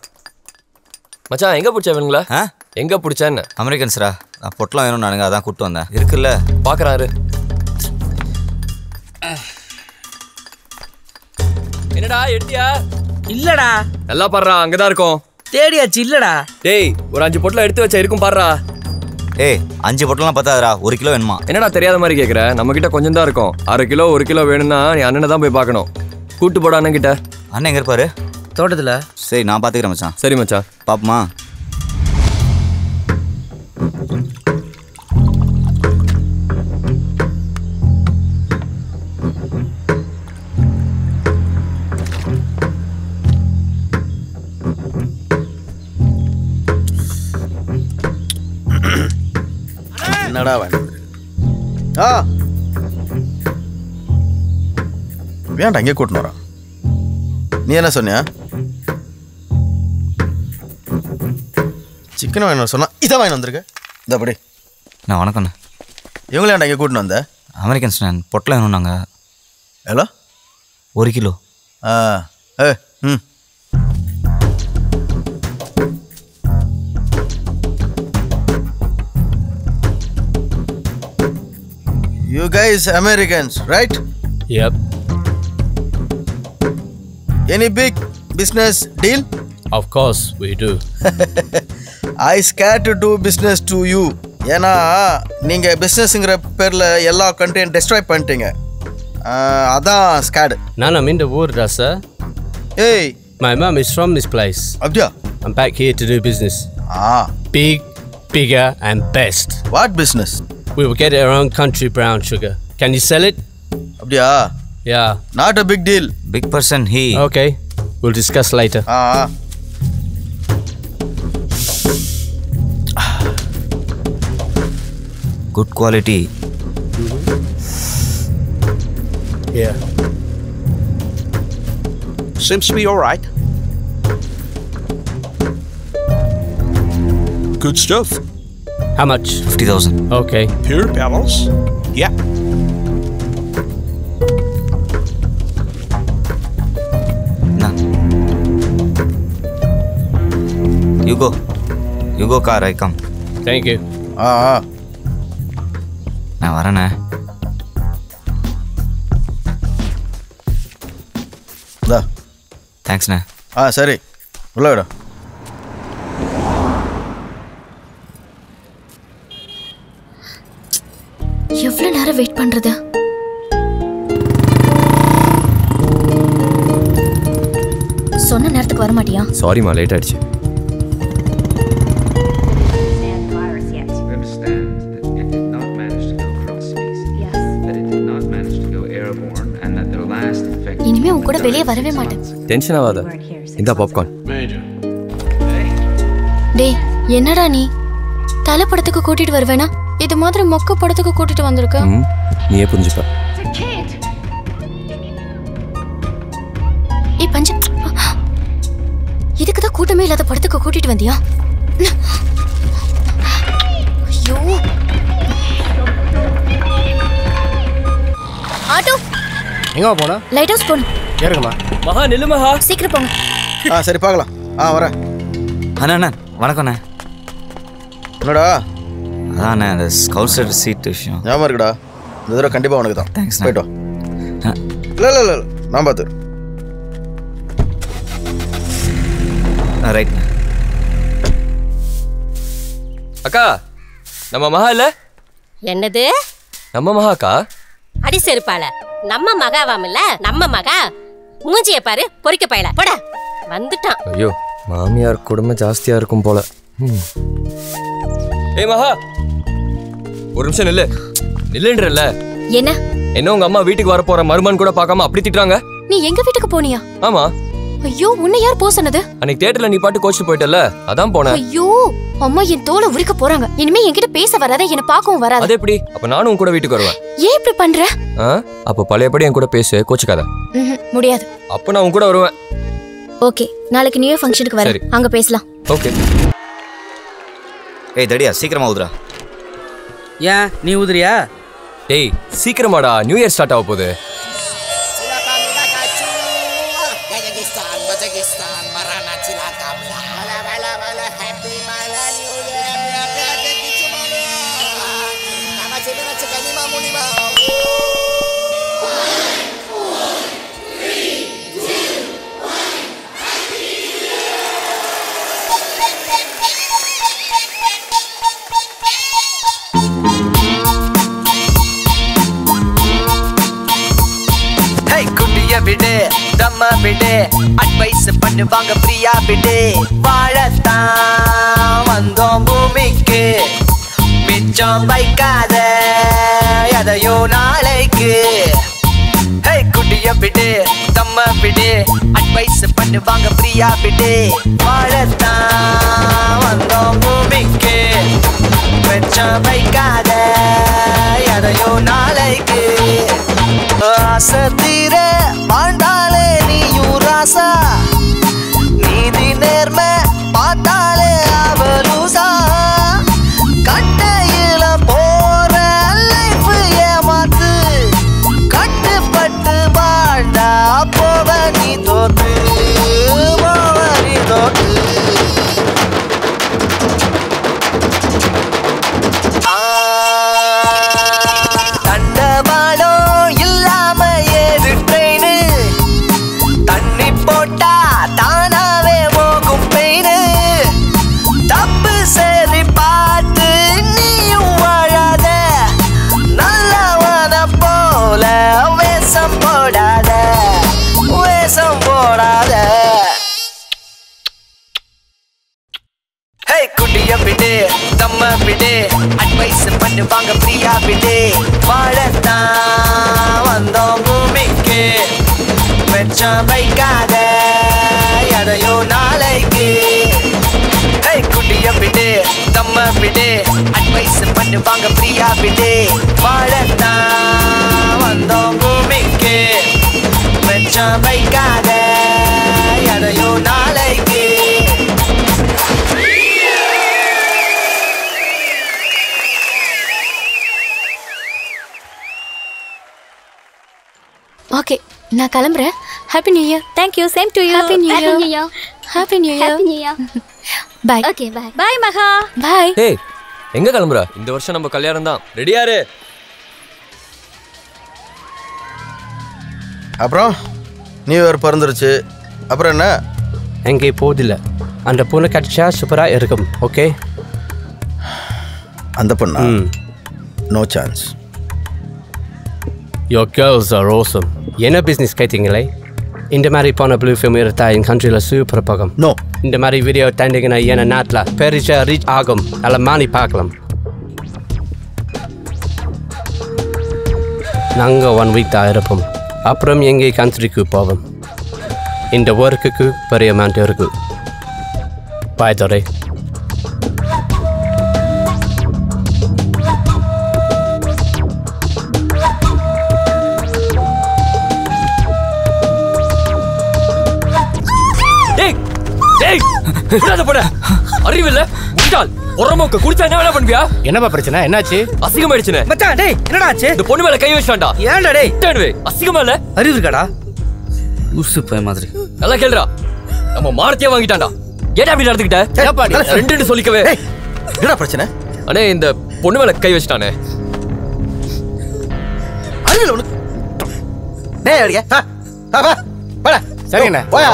மச்சான் எங்க பிடிச்ச இவனுங்களா? எங்க பிடிச்சான்னு அமெரிக்கன்ஸ்ரா. நான் பொட்டலம் வேணும் நானுங்க அதான் கூப்பிட்டு வந்தேன். இருக்குல்ல? பாக்குறாரு என்னடா எடுத்தியா இல்லடா. நல்லா பாடுறா அங்கதான் இருக்கும். தேடியாச்சு இல்லடா. டேய் ஒரு அஞ்சு பொட்டலம் எடுத்து வச்சா இருக்கும் பாடுறா. ஏய் அஞ்சு பொட்டலாம் பத்தாதடா. ஒரு கிலோ வேணுமா? என்னடா தெரியாத மாதிரி கேக்குற? நம்ம கிட்ட கொஞ்சம் தான் இருக்கும். அரை கிலோ ஒரு கிலோ வேணும்னா நீ அண்ணனை தான் போய் பார்க்கணும். கூட்டு போட அண்ணன் கிட்ட அண்ணன் எங்க இருப்பாரு? தோட்டத்துல. சரி நான் பாத்துக்கிறேன் மச்சான். சரி மச்சான். பாப்பமா? என்னடா ஆ. வேண்டாம் இங்கே கூட்டின்னு வரான்? நீ என்ன சொன்னியா? சிக்கன் வாங்கி சொன்னா இதை வாங்கி வந்திருக்க. இந்த அப்படி நான் வணக்கண்ணே இவங்களே இங்கே கூட்டின்னு வந்த? அமெரிக்கன்ஸ் நான் பொட்டலம் வேணும் நாங்கள் எவ்வளோ? ஒரு கிலோ. ஆ. ஏ ம். You guys Americans, right? Yep. Any big business deal? Of course we do. I scared to do business to you. ஏன்னா நீங்கள் பிஸ்னஸ்ங்கிற பேரில் எல்லா கண்ட்ரியும் டெஸ்ட்ராய் பண்ணிட்டீங்க அதான் scared Nana Minda Wurda, sir. Hey. My mum is from this place. Abdia. I'm back here to do business. Ah. Big, bigger, and best. What business? We will get our own country brown sugar. Can you sell it? அப்படியா Yeah. Not a big deal. Big person, he. Okay. We'll discuss later. Ah. Good quality. Yeah. Seems to be all right. Good stuff. How much? 50,000. Okay. Pure petals? Yeah. You go. You go car, I come. Thank you. ஆ ஆ நான் வரேண்ணே இந்தா தேங்க்ஸ்ண்ணே ஆ சரி உள்ள விட நேரம் wait பண்றது சொன்ன நேரத்துக்கு வர மாட்டியா சாரிம்மா லேட் ஆயிடுச்சு இனிமே உன் கூட வெளியே வரவே மாட்டேன் டென்ஷன் ஆகாத இந்த பாப்கார்ன் டேய் என்னடா நீ தலை படத்துக்கு கூட்டிட்டு வருவேனா இது மாதிரி மொக்க படத்துக்கு கூட்டிட்டு வந்திருக்க? நீயே புரிஞ்சுப்ப. ஏய் பஞ்சு. இதுக்கு தான் கூட்டமே இல்லாத படத்துக்கு கூட்டிட்டு வந்தியா? ஐயோ. ஆட்டோ. எங்க போனா? லைட் ஹவுஸ் போகணும். ஏறுங்கம்மா மகா நில்லு மகா. சீக்கிரம் போங்க. ஆ சரி பார்க்கலாம். ஆ வரேன். அண்ணா அண்ணா வணக்கண்ணே என்னடா? அதாண்ணே அந்த ஸ்கவுல்சர் சீட் விஷயம். ஞாபகம் இருக்குடா. இந்த தடவை கண்டிப்பாக உனக்கு தான். Thanks, போயிட்டு வா. இல்லை இல்லை இல்லை நான் பார்த்து. ரைட் அக்கா நம்ம மகா இல்ல? என்னது? நம்ம மகாக்கா அடி செருப்பால. நம்ம மகாவாமில்ல நம்ம மகா. மூஞ்சிய பாரு பொறிக்க பயல. போட. வந்துட்டான். ஐயோ மாமியார் கொடுமை ஜாஸ்தியா இருக்கும் போல. ம். ஏய் மகா. ஒரு நிமிஷம் நில்லு. நில்லுன்றல்ல. என்ன? என்ன உங்க அம்மா வீட்டுக்கு வர போற மருமன் கூட பார்க்காம அப்படி திட்டுறாங்க? நீ எங்க வீட்டுக்கு போனியா? ஆமா. ஐயோ உன்னை யார் போ சொன்னது? அன்னைக்கு தியேட்டர்ல நீ பாட்டு கோச்சிட்டு போயிட்டல அதான் போனேன். ஐயோ அம்மா என் தோலை உரிக்க போறாங்க. இனிமே என்கிட்ட பேச வராத என்ன பார்க்கவும் வராத. அது எப்படி? அப்ப நானும் உன் கூட வீட்டுக்கு வருவேன். ஏன் இப்படி பண்ற? அப்ப பழையபடி என் கூட பேசு கோச்சுக்காத. முடியாது. அப்ப நான் உன் கூட வருவேன். ஓகே நாளைக்கு நியூ ஃபங்க்ஷனுக்கு. வரேன். அங்க பேசலாம். ஓகே. ஏய் தடியா சீக்கிரமா ஊதுறா ஏன் நீ ஊதுறியா? டேய் சீக்கிரமாடா நியூ இயர் ஸ்டார்ட் ஆக போகுது. விடு. அட்வைஸ் பண்ணுவாங்க ஃப்ரீயா விடு. வாழத்தான் வந்தோம் பூமிக்கு. மிச்சம் வைக்காத எதையோ நாளைக்கு. ஹே குட்டிய விடு தம்ம விடு. அட்வைஸ் பண்ணுவாங்க ஃப்ரீயா விடு. வாழத்தான் வந்தோம் பூமிக்கு. மிச்சம் வைக்காத எதையோ நாளைக்கு. ஆசை தீர வாழ்ந்தாலே நீயும் ராசா. அட்வைஸ் பண்ணுவாங்க பிரியா விடு வாழத்தான் வந்தோம் பூமிக்கு. வெச்சம் வைக்காத எதையோ நாளைக்கு. ஹே குட்டிய விடே தம்ம விடே. அட்வைஸ் பண்ணுவாங்க ஃப்ரீயா விடே வாழத்தான் வந்தோம் பூமிக்கு. வெச்சம் வைக்காத எதையோ நாளைக்கு. ஓகே நான் கிளம்புறேன். Happy new year thank you same to you happy new Happy year New Year. Happy new year Happy New Year. Bye okay bye bye மகா பாய் ஏய் எங்க கிளம்புற? இந்த வருஷம் நம்ம கல்யாணம் தான். ரெடியாரு அப்புறம் நியூ இயர் பிறந்துருச்சு. அப்புறம் என்ன? எங்கே போதில்லை அந்த பொண்ணு கிடைச்சா சூப்பராக இருக்கும் ஓகே அந்த பொண்ணா? No chance your girls are awesome என்ன பிஸ்னஸ் கேட்டீங்களே இந்த மாதிரி போன ப்ளூ ஃபிலிம் எடுத்தா என் கண்ட்ரியில் சூப்பர் போகும். நோ இந்த மாதிரி வீடியோ தண்டிங்கன்னா என் நாட்டில் பெருசாக ரீச் ஆகும். நல்ல மானி பார்க்கலாம். நாங்கள் ஒன் வீக் தான் இருப்போம். அப்புறம் எங்கள் கண்ட்ரிக்கு போவோம்? இந்த ஒர்க்குக்கு பெரிய அமௌண்ட் இருக்கு. பாய் துறை டேய் விடாத போட அறிவில்ல? முட்டாள் உரமோக்க குடிச்சா என்ன வேணா பண்ணுவியா? என்னப்பா பிரச்சனை? என்னாச்சு? அசிங்கமாயிடுச்சுனே. மச்சான் டேய் என்னடா ஆச்சு? இந்த பொண்ணு மேல கை வச்சான்டா ஏன்டா டேய்? டேடுவே அசிங்கமா இல்ல? அறிவு இருக்காடா? உசு போய் மாதிரி. நல்லா கேளுடா. நம்ம மானத்தையே வாங்கிட்டான்டா. ஏடா அப்படி நடந்துக்கிட்ட ரெண்டு சொல்லிக்கவே. என்னடா பிரச்சனை? அண்ணே இந்த பொண்ணு மேல கை வச்சிட்டானே. அறிவியல் உனக்கு. டேய் அடிக்க வா. வா சரிண்ணே. போயா.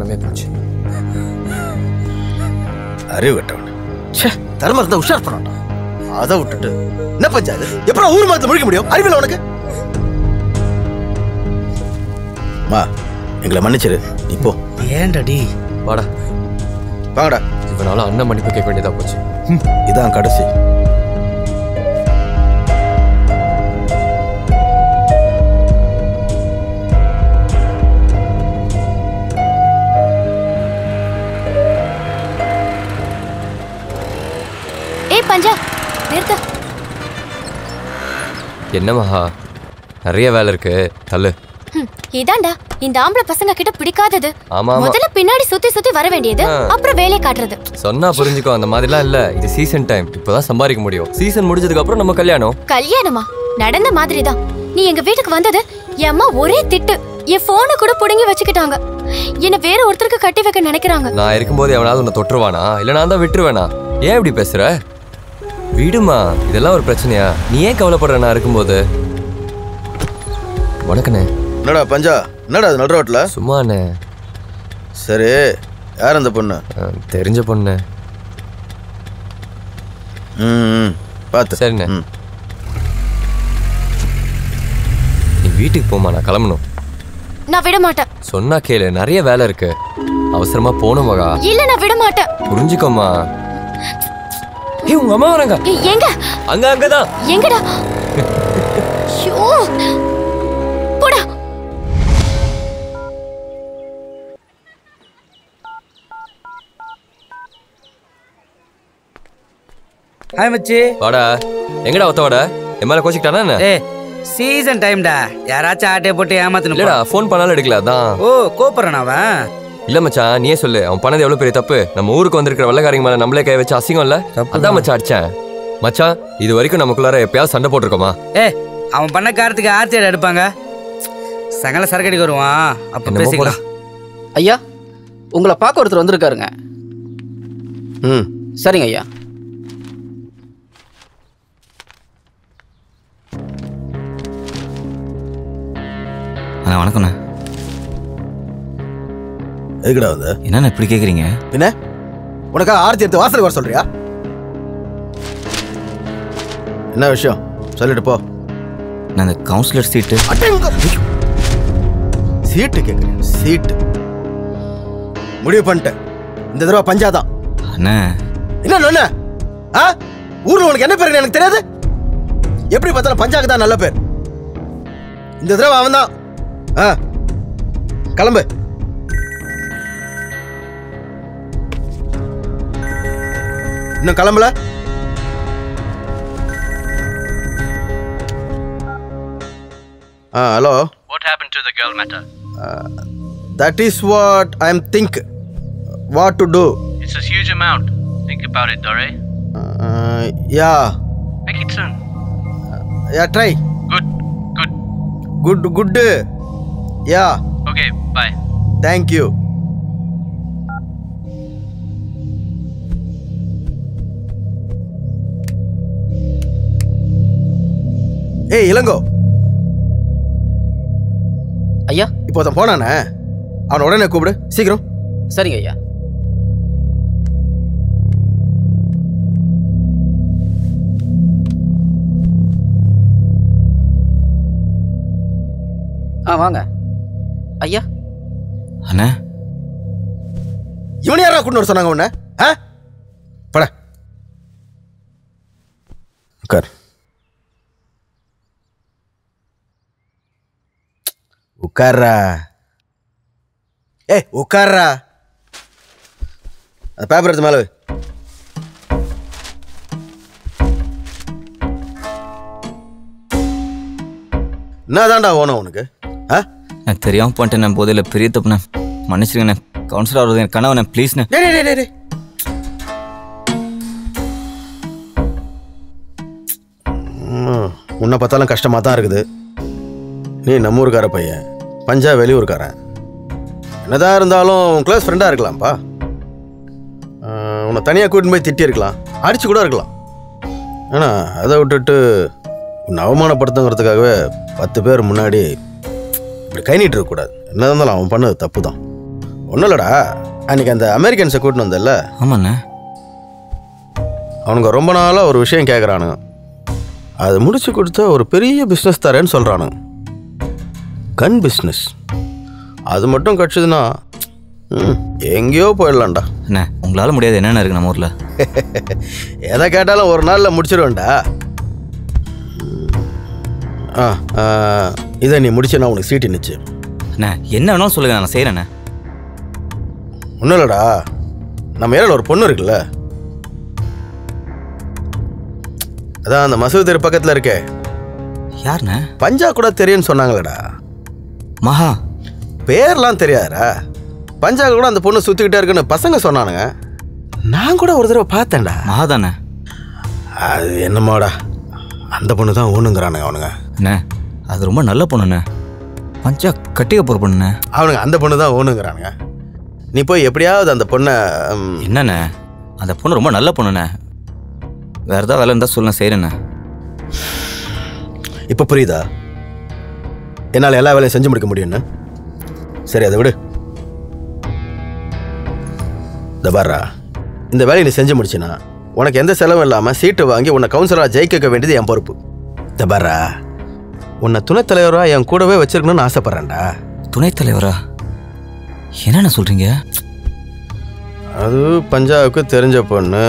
மனமே போச்சு. அறிவு கட்டவன். ச்சே. தர்மம் இருந்தா உஷார் பண்ணான்டா அதை விட்டுட்டு என்ன பஞ்சாது எப்பறம் ஊர் மரத்தில் முடிக்க முடியும்? அறிவியல் உனக்கு? மா எங்களை மன்னிச்சிரு. நீ போ. ஏன்டா டி? வாடா. வாங்கடா இவனால அண்ணன் மன்னிப்பு கேட்க வேண்டியதா போச்சு. இதான் கடைசி. பஞ்சா? நிறுத்து. என்ன மகா? நிறைய வேலை இருக்கு. தள்ளு. ஹம், இதான்டா இந்த ஆம்பளை பசங்க கிட்ட பிடிக்காதது. முதல்ல பின்னாடி சுத்தி சுத்தி வர வேண்டியது. அப்புறம் வேலையை காட்டுறது. சொன்னா புரிஞ்சுக்கோ அந்த மாதிரிலாம் இல்ல. இது சீசன் டைம் இப்பதான் சம்பாதிக்க முடியும். சீசன் முடிஞ்சதுக்கு அப்புறம் நம்ம கல்யாணம். கல்யாணமா? நடந்த மாதிரிதான். நீ எங்க வீட்டுக்கு வந்தது என் அம்மா ஒரே திட்டு. என் போனை கூட புடுங்கி வச்சுக்கிட்டாங்க. என்ன வேற ஒருத்தருக்கு கட்டி வைக்க நினைக்கிறாங்க. நான் இருக்கும்போது எவனாவது உன்னை தொட்டுருவானா இல்ல நான் தான் விட்டுருவேனா? ஏன் இப்படி பேசுற? விடுமா இதெல்லாம் ஒரு பிரச்சனையா? நீ ஏன் கவலைப்படுற? நான் இருக்கும்போது. வணக்கண்ணே. என்னடா பஞ்சா? என்னடா அது நடு ரோட்ல? சும்மாண்ணே. சரி யார் அந்த பொண்ணு? தெரிஞ்ச பொண்ணு. ம் ம், பார்த்து சரிண்ணே. நீ வீட்டுக்கு போமா நான் கிளம்பணும். நான் விட மாட்டேன் சொன்னா கேளு நிறைய வேலை இருக்கு. அவசரமா போகணும் மகா. இல்ல நான் விட மாட்டேன் புரிஞ்சுக்கோமா ஏய் உங்க அம்மா வராங்க. ஏய், எங்க அங்க அங்கதான். எங்கடா? ஐயோ போடா. ஹாய் மச்சி. வாடா. எங்கடா ஒத்த வாடா? என் மேல கோச்சிக்கிட்டானா என்ன? ஏ சீசன் டைம்டா யாராச்சும் ஆட்டையை போட்டு ஏமாத்தணும் இல்லடா ஃபோன் பண்ணாலும் எடுக்கல அதான். ஓ கோபுறன் அவன்? இல்ல மச்சான் நீயே சொல்லு. அவன் பண்ணது எவ்வளவு பெரிய தப்பு? நம்ம ஊருக்கு வந்திருக்கிற வெள்ளக்காரங்க மேல நம்மளே கை வச்சு அசிங்கம் இல்ல? அதான் மச்சான் அடிச்சேன். மச்சான் இது வரைக்கும் நமக்குள்ளார எப்பயாவது சண்டை போட்டிருக்கோமா? ஏ அவன் பண்ண காரத்துக்கு ஆர்த்தி எடுப்பாங்க. சகல சரக்கடிக்கு வருவான். அப்ப பேசிக்கலாம். ஐயா உங்களை பார்க்க ஒருத்தர் வந்திருக்காருங்க. ம். சரிங்க ஐயா. அண்ணா வணக்கண்ணே எதுக்குடா வந்து என்னண்ணா இப்படி கேட்குறீங்க என்ன உனக்கா ஆர்த்தி எடுத்து வாசலுக்கு வர சொல்றியா? என்ன விஷயம்? சொல்லிட்டு போ. நான் இந்த கவுன்சிலர் சீட்டு சீட்டு கேட்குறேன் சீட்டு முடிவு பண்ணிட்டேன். இந்த தடவை பஞ்சாதான். அண்ணா. என்ன நொண்ண ஆ? ஊர்ல உனக்கு என்ன பேருன்னு எனக்கு தெரியாது? எப்படி பார்த்தாலும் பஞ்சாக்கு தான் நல்ல பேர். இந்த தடவை அவன் தான் ஆ. கிளம்பு. இன்னும் கிளம்பல ஆ hello What happened to the girl matter? That is what I am think what to do It's a huge amount. Think about it, Dore. Yeah Make it soon. Yeah try Good, good. Good good yeah Okay, bye. Thank you ஏய் இளங்கோ. ஐயா? இப்போ ஒருத்தன் போனானே. அவனை உடனே கூப்பிடு. சீக்கிரம். சரிங்க ஐயா. ஆ வாங்க. ஐயா? அண்ணா. இவனை யாரா கொண்டு வர சொன்னாங்க உன்னை? ஆ? பட. உட்கார். உட்கார்றா ஏய் உட்கார்றா அந்த பேப்பர் எடுத்து மேலே வை. என்னதான்டா ஓணும் உனக்கு? ஆ? நான் தெரியாமல் பண்ணிட்டேன் நான் போதையில் பெரிய தப்புண்ணே மன்னிச்சிருங்கண்ணே. கவுன்சிலர் ஆகிறது என் கனவுண்ணே ப்ளீஸ்ண்ணே உன்னை பார்த்தாலும் கஷ்டமாக தான் இருக்குது. நீ நம்ம ஊருக்கார பையன். பஞ்சா வெளியூருக்காரன் என்னதான் இருந்தாலும் உன் க்ளோஸ் ஃப்ரெண்டாக இருக்கலாம்ப்பா. உன்னை தனியாக கூட்டின்னு போய் திட்டி இருக்கலாம் அடிச்சு கூட இருக்கலாம். ஆனால் அதை விட்டுட்டு உன்னை அவமானப்படுத்துங்கிறதுக்காகவே பத்து பேர் முன்னாடி இப்படி கை நீட்டு இருக்கக்கூடாது என்ன இருந்தாலும் அவன் பண்ணது தப்பு தான் ஒன்றும் இல்லைடா. அன்னைக்கு அந்த அமெரிக்கன்ஸை கூட்டின்னு வந்தல்ல ஆமாண்ணே. அவனுங்க ரொம்ப நாளாக ஒரு விஷயம் கேட்குறானுங்க அது முடிச்சு கொடுத்தா ஒரு பெரிய பிஸ்னஸ் தரேன்னு சொல்கிறானுங்க கன் பிஸ்னஸ் அது மட்டும் கிடச்சதுன்னா எங்கேயோ போயிடலாம்டா. அண்ணே உங்களால் முடியாது என்னென்ன இருக்கு நம்ம ஊரில்? எதை கேட்டாலும் ஒரு நாளில் முடிச்சிடுவேன்டா ஆ இதை நீ முடிச்சேன்னா உனக்கு சீட்டு நிச்சு அண்ணே என்ன வேணாலும் சொல்லுங்க நான் செய்கிறேண்ணே ஒன்றும் இல்லைடா. நம்ம ஏரியாவில் ஒரு பொண்ணு இருக்குல்ல. அதான் அந்த மசூதி தெரு பக்கத்தில் இருக்கே. யாருண்ணே? பஞ்சா கூட தெரியும்னு சொன்னாங்களேடா. மகா. பேர்லாம் தெரியாதா பஞ்சா கூட அந்த பொண்ணு சுற்றிக்கிட்டே இருக்குன்னு பசங்க சொன்னானுங்க. நான் கூட ஒரு தடவை பார்த்தேன்டா. மகா தானே? அது என்னமோடா. அந்த பொண்ணு தான் ஊனுங்கிறானுங்க அவனுங்க. அண்ணே அது ரொம்ப நல்ல பொண்ணுண்ணே. பஞ்சா கட்டிக்க போகிற பொண்ணுண்ணே. அவனுங்க அந்த பொண்ணு தான் ஊனுங்கிறானுங்க. நீ போய் எப்படியாவது அந்த பொண்ணை என்னண்ணே? அந்த பொண்ணு ரொம்ப நல்ல பொண்ணுண்ணே. வேறு ஏதாவது வேலை இருந்தால் சொல்லுங்க செய்கிறேண்ணே இப்போ புரியுதா? என்னால் எல்லா வேலையும் செஞ்சு முடிக்க முடியும்னு சரி அதை விடு. இந்த பாரா இந்த வேலையை நீ செஞ்சு முடிச்சினா உனக்கு எந்த செலவும் இல்லாமல் சீட்டு வாங்கி உன்னை கவுன்சிலராக ஜெயிக்க வேண்டியது என் பொறுப்பு. இந்த பாரா உன்னை துணைத் தலைவராக என் கூடவே வச்சிருக்கணும்னு ஆசைப்பட்றேன்டா. துணைத் தலைவரா? என்னண்ணே சொல்கிறீங்க அது பஞ்சாவுக்கு தெரிஞ்ச பொண்ணு.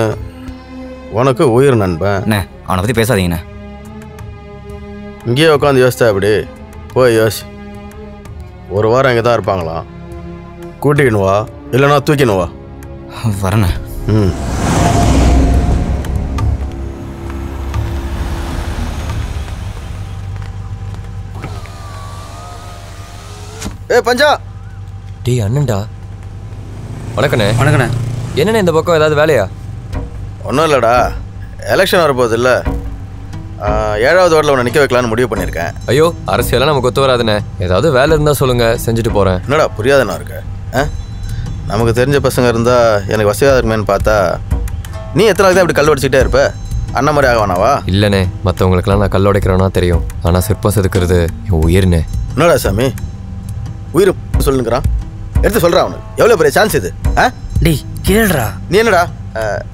உனக்கு உயிர் நண்பன். அவனை பற்றி பேசாதீங்கண்ணே. இங்கேயே உட்காந்து யோசித்தா அப்படி போய் யோசி. ஒரு வாரம் இங்கே தான் இருப்பாங்களாம் கூட்டிக்கின்னு வா. இல்லைனா தூக்கின்னு வா. வரண்ணே. ம். ஏ பஞ்சா! டேய் அண்ணன்டா. வணக்கண்ணே. வணக்கண்ணே. என்னண்ணே இந்த பக்கம் ஏதாவது வேலையா? ஒன்றும் இல்லைடா. எலெக்ஷன் வரப்போகுது இல்லை. ஏழாவது வார்டில் உன்னை நிற்க வைக்கலான்னு முடிவு பண்ணியிருக்கேன். ஐயோ அரசியலாம் நமக்கு ஒத்து வராதுண்ணே ஏதாவது வேலை இருந்தால் சொல்லுங்க செஞ்சுட்டு போகிறேன் என்னடா புரியாதண்ணா இருக்க ஆ? நமக்கு தெரிஞ்ச பசங்க இருந்தால் எனக்கு வசதியாக இருக்குமேன்னு பார்த்தா நீ எத்தனை நாளைக்கு தான் இப்படி கல் உடைச்சிக்கிட்டே இருப்ப? அண்ணன் மாதிரி ஆக வேணாவா இல்லைண்ணே மற்றவங்களுக்கெல்லாம் நான் கல் உடைக்கிறேன்னா தெரியும். ஆனால் சிற்பம் செதுக்கிறது என் உயிர்ண்ணே என்னடா சாமி? உயிர் சொல்லுங்கிறான். எடுத்து சொல்கிறான் அவனுக்கு. எவ்வளோ பெரிய சான்ஸ் இது? ஆ? டேய் கேளுடா. நீ என்னடா?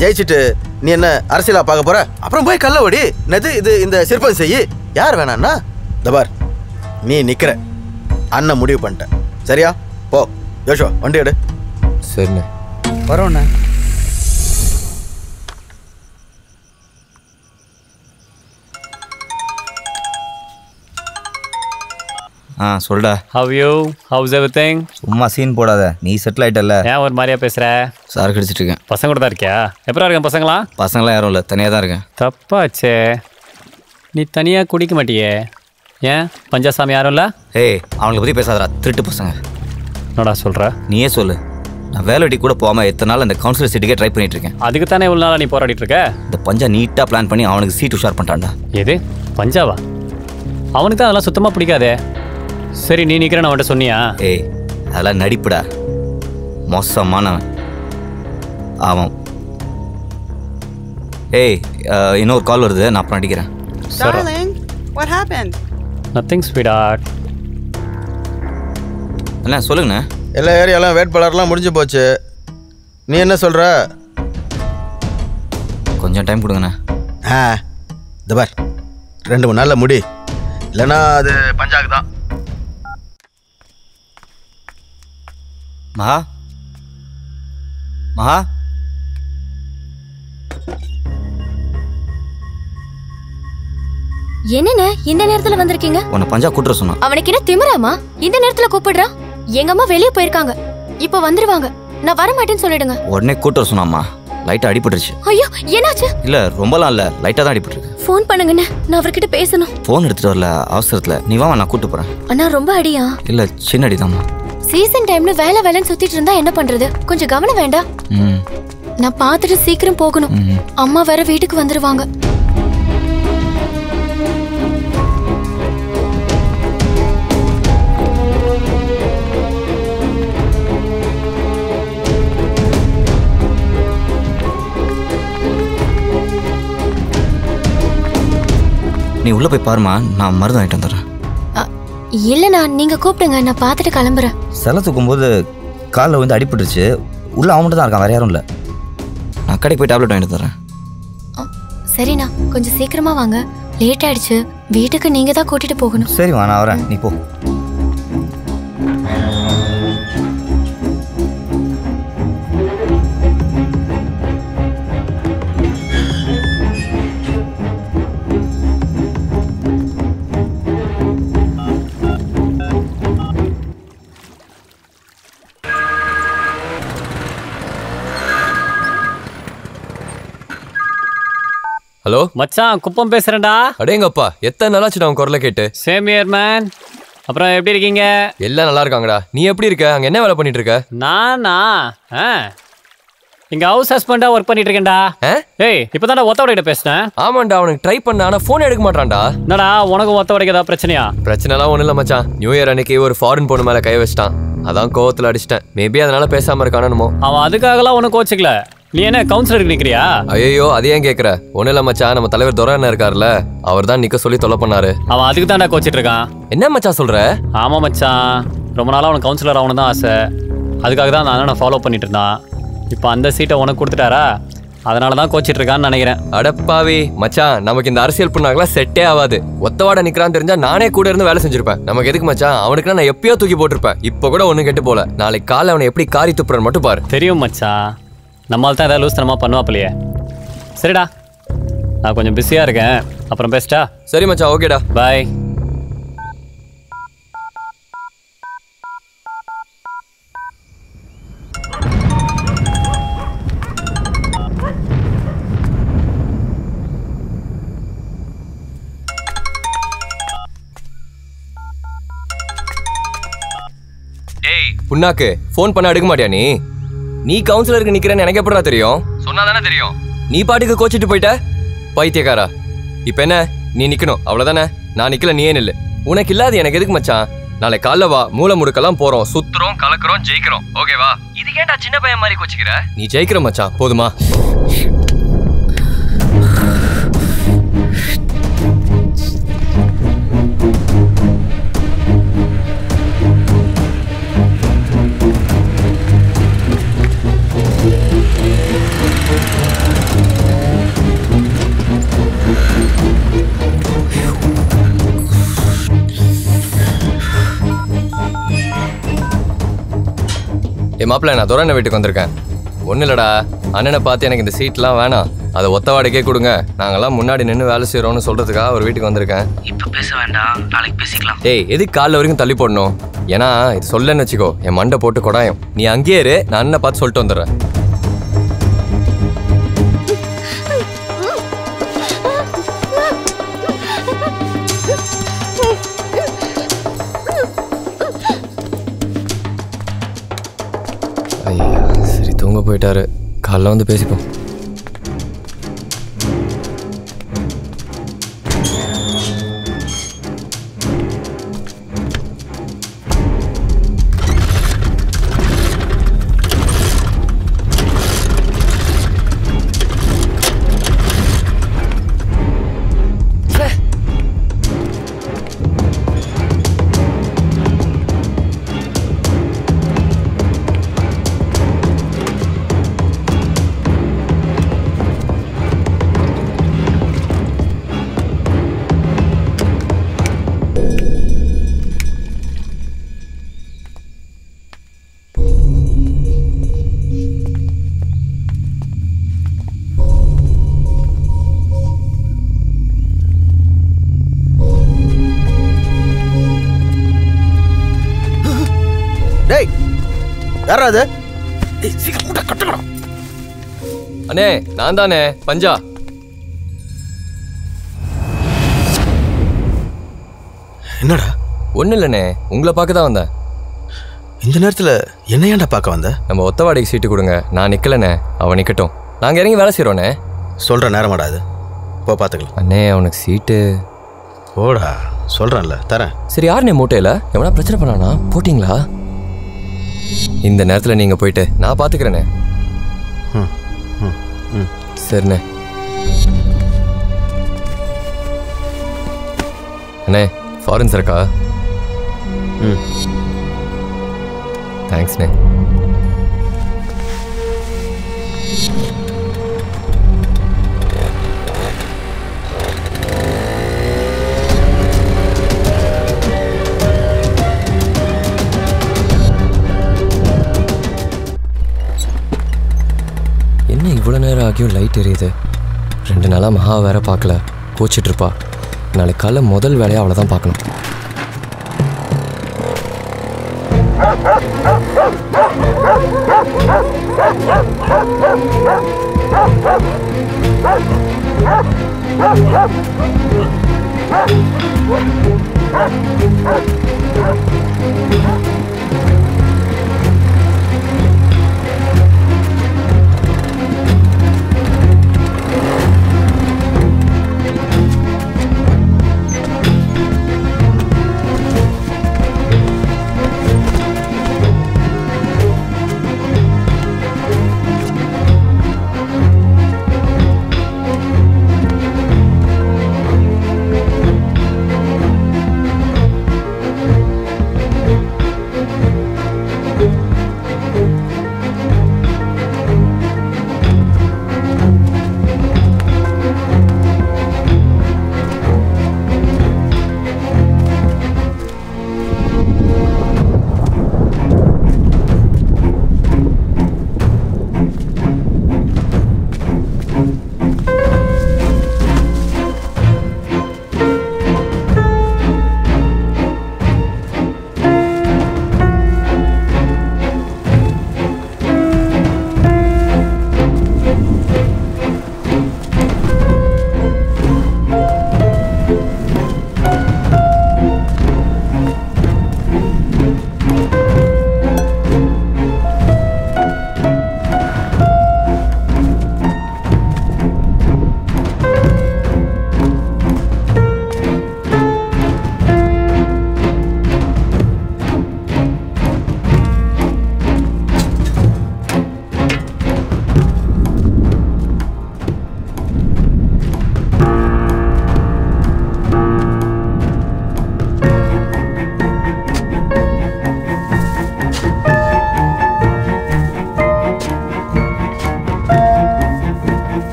ஜெயிச்சிட்டு நீ என்ன அரசியலா பார்க்க போற? அப்புறம் போய் கல்ல ஓடி நெது இது இந்த சிற்பம் செய்யி? யார் வேணான்னா இந்த பார் நீ நிக்கிற. அண்ணன் முடிவு பண்ணிட்டேன் சரியா? போ. யோஷோ வண்டி எடு. சரிண்ணே. வரோண்ணே. ஆ சொல்டா. How you house everything சும்மா சீன் போடாத. நீ செட்டில் ஆயிட்டல்ல. ஏன் ஒரு மாதிரியா பேசுற? சார் கடிச்சிட்டு இருக்கேன் பசங்க கூட தான் இருக்கியா? எப்பரா இருக்கேன் பசங்களாம் பசங்களாம் யாரும் இல்லை. தனியாக தான் இருக்கேன். தப்பாச்சே. நீ தனியாக குடிக்க மாட்டியே. ஏன்? பஞ்சாசாமி யாரும் இல்லை? ஏய் அவங்கள பற்றி பேசாதடா. திருட்டு பசங்க. என்னடா சொல்கிற நீயே சொல்லு. நான் வேலை வெட்டி கூட போகாமல் எத்தனை நாள் அந்த கவுன்சிலர் சீட்டுக்கே ட்ரை பண்ணிட்டு இருக்கேன் அதுக்கு தானே இவ்வளோ நாளாக நீ போராடிட்டு இருக்க? இந்த பஞ்சா நீட்டாக பிளான் பண்ணி அவனுக்கு சீட் உஷார் பண்ணிட்டான்டா. எது? பஞ்சாவா? அவனுக்கு தான் அதெல்லாம் சுத்தமாக பிடிக்காதே. சரி நீ நிற்கிறேன் அவன்கிட்ட சொன்னியா? ஏய் அதெல்லாம் நடிப்புடா. மோசமானவன். அவன் ஏய் இன்னொரு கால் வருது நான் அப்புறம் அடிக்கிறேன் Darling, what happened? Nothing sweetheart அண்ணா சொல்லுங்கண்ணே. எல்லா ஏரியாலாம் வேட்பாளர்லாம் முடிஞ்சு போச்சு. நீ என்ன சொல்ற? கொஞ்சம் டைம் கொடுங்கண்ணே. ஆ இந்த பார். ரெண்டு மூணு நாளில் முடி. இல்லைன்னா அது பஞ்சாக்கு தான் மகா. மகா. என்னண்ணே இந்த நேரத்துல வந்திருக்கீங்க? உன்னை பஞ்சா கூட்டுற சொன்னான். அவனுக்கு என்ன திமிராமா? இந்த நேரத்துல கூப்பிடுறா? எங்க அம்மா வெளியே போயிருக்காங்க. இப்ப வந்துருவாங்க. நான் வர மாட்டேன்னு சொல்லிடுங்க. உடனே கூட்டுற சொன்னாம்மா லைட்டாக அடிபட்டுருச்சு. ஐயோ என்னாச்சு? இல்லை ரொம்பலாம் இல்லை. லைட்டாக தான் அடிபட்டுருக்கு. ஃபோன் பண்ணுங்கண்ணே. நான் அவர்கிட்ட பேசணும். ஃபோன் எடுத்துகிட்டு வரல அவசரத்தில். நீ வா நான் கூட்டு போகிறேன் அண்ணா ரொம்ப அடியா? இல்லை சின்ன அடிதாம்மா. சீசன் டைம்ல வேலை வேலைன்னு சுத்திட்டு இருந்தா என்ன பண்றது? கொஞ்சம் கவனம் வேண்டாம் நான் பார்த்துட்டு சீக்கிரம் போகணும். அம்மா வேற வீட்டுக்கு வந்துருவாங்க. நீ உள்ளே போய் பாருமா நான் மருந்து வாங்கிட்டு வந்துடுறேன். இல்லண்ணா நீங்க கூப்பிடுங்க நான் பார்த்துட்டு கிளம்புறேன். சிலை தூக்கும்போது காலில் வந்து அடிபட்டுருச்சு. உள்ளே அவன் மட்டும் தான் இருக்கான் வேற யாரும் இல்லை. நான் கடைக்கு போய் டேப்லெட் வாங்கிட்டு தரேன் சரிண்ணா கொஞ்சம் சீக்கிரமா வாங்க. லேட் ஆயிடுச்சு. வீட்டுக்கு நீங்க தான் கூட்டிட்டு போகணும். சரிம்மா நான் வரேன். நீ போ. ஹலோ? மச்சான் குப்பம் பேசுறேன்டா. அடேங்கப்பா எத்தனை நாளாச்சு நான் குரலை கேட்டு? சேம் இயர் மேன் அப்புறம் எப்படி இருக்கீங்க? எல்லாம் நல்லா இருக்காங்கடா. நீ எப்படி இருக்க? அங்க என்ன வேலை பண்ணிட்டு இருக்க? நானா? ஆ. இங்க ஹவுஸ் ஹஸ்பண்டா ஒர்க் பண்ணிட்டு இருக்கேன்டா. ஏய் இப்பதான்டா ஒத்த உடையிட்ட பேசினேன். ஆமாண்டா அவனுக்கு ட்ரை பண்ண ஆனா போன் எடுக்க மாட்டான்டா. என்னடா உனக்கு ஒத்த உடைக்க ஏதாவது பிரச்சனையா? பிரச்சனைலாம் ஒண்ணும் இல்ல மச்சான். நியூ இயர் அன்னைக்கு ஒரு ஃபாரின் பொண்ணு மேல கை வச்சிட்டான். அதான் கோவத்துல அடிச்சிட்டேன். மேபி அதனால பேசாம இருக்கானோ அவன் அதுக்காகலாம் ஒன்றும் கோச்சிக்கல. நீ என்ன கவுன்சிலருக்கு நிக்கிறியா? ஐயோ அது ஏன் கேக்குற? ஒண்ணும் இல்ல மச்சான் நம்ம தலைவர் துரை அண்ணன் இருக்காருல்ல அவர் தான் நிக்க சொல்லி தொலை பண்ணாரு. அவன் அதுக்கு தான்டா கோச்சிட்டு இருக்கான். என்ன மச்சான் சொல்ற? ஆமா மச்சான் ரொம்ப நாளா அவனுக்கு கவுன்சிலர் ஆகணும் தான் ஆசை. அதுக்காக தான் அந்த அண்ணனை ஃபாலோ பண்ணிட்டு இருந்தான். இப்போ அந்த சீட்டை உனக்கு கொடுத்துட்டாரா? அதனால தான் கோச்சிட்டு இருக்கான்னு நினைக்கிறேன். அடப்பாவி மச்சான் நமக்கு இந்த அரசியல் பண்ணாங்களா செட்டே ஆகாது. ஒத்தவாட நிக்கிறான்னு தெரிஞ்சா நானே கூட இருந்து வேலை செஞ்சிருப்பேன். நமக்கு எதுக்கு மச்சான் அவனுக்கு நான் எப்பயோ தூக்கி போட்டிருப்பேன். இப்போ கூட ஒண்ணு கெட்டு போல. நாளைக்கு காலை அவனை எப்படி காரி துப்புறன்னு மட்டும் பாரு. தெரியும் மச்சான் நம்மால் தான் ஏதாவது லூஸ் தனமா பண்ணுவாப்பிலையே சரிடா. நான் கொஞ்சம் பிஸியாக இருக்கேன். அப்புறம் பேசிட்டா? சரி மச்சான் ஓகேடா. பாய் புண்ணாக்கு ஃபோன் பண்ண எடுக்க மாட்டியா நீ? நீ கவுன்சிலருக்கு நிக்கிறேன்னு எனக்கு எப்படிடா தெரியும்? சொன்னா தானே தெரியும். நீ பாட்டுக்கு கோச்சிட்டு போயிட்ட? பைத்தியக்காரா. இப்ப என்ன? நீ நிக்கணும். அவ்வளவுதானே? நான் நிக்கல நீயே நில்லு. உனக்கு இல்லாது எனக்கு எதுக்கு மச்சான்? நாளை காலைல வா மூளை முடுக்கெல்லாம் போறோம். சுத்துறோம் கலக்குறோம் ஜெயிக்கிறோம். ஓகேவா இதுக்கேண்டா சின்ன பையன் மாதிரி கோச்சிக்கிற? நீ ஜெயிக்கிற மச்சான். போதுமா? ஏ மாப்பிள்ள நான் துரண்ண வீட்டுக்கு வந்திருக்கேன். ஒன்றும் இல்லடா. அண்ணனை பார்த்து எனக்கு இந்த சீட்லாம் வேணாம். அதை ஒத்த வாடகைக்கே கொடுங்க. நாங்கெல்லாம் முன்னாடி நின்று வேலை செய்கிறோம்னு சொல்கிறதுக்காக ஒரு வீட்டுக்கு வந்திருக்கேன். இப்ப பேச வேண்டாம். நாளைக்கு பேசிக்கலாம். டேய் எதுக்கு காலைல வரைக்கும் தள்ளி போடணும்? ஏன்னா இது சொல்லன்னு வச்சுக்கோ என் மண்டை போட்டு கொடாயம். நீ அங்கேயே இரு. நான் அண்ணனை பார்த்து சொல்லிட்டு வந்துடுறேன். போயிட்டாரு. காலைல வந்து பேசிப்போம். யாரா அது அண்ணே நான் தானே பஞ்சா. என்னடா? ஒன்றும் இல்லைண்ணே உங்களை பார்க்க தான் வந்தேன். இந்த நேரத்தில் என்ன ஏன்டா பார்க்க வந்த? நம்ம ஒத்த வாடகைக்கு சீட்டு கொடுங்க நான் நிக்கலண்ணே அவன் நிக்கட்டும். நாங்கள் இறங்கி வேலை செய்கிறோண்ணே சொல்கிற நேரமாடா அது போ பார்த்துக்கலாம் அண்ணே அவனுக்கு சீட்டு. ஓடா சொல்கிறேன்ல தரேன். சரி யாருண்ணே மூட்டையில்? எவனா பிரச்சனை பண்ணானா? போட்டிங்களா? இந்த நேரத்தில் நீங்கள் போயிட்டு நான் பார்த்துக்கிறேண்ணே சரிண்ணே. அண்ணே ஃபாரின் இருக்கா? ம். தேங்க்ஸ்ண்ணே என்ன இவ்வளோ நேரம் ஆகியும் லைட் எரியுது? ரெண்டு நாளாக மகா வேற பார்க்கல. கோச்சிட்ருப்பா நாளைக்கு காலைல முதல் வேலையை அவளை தான் பார்க்கணும். Thank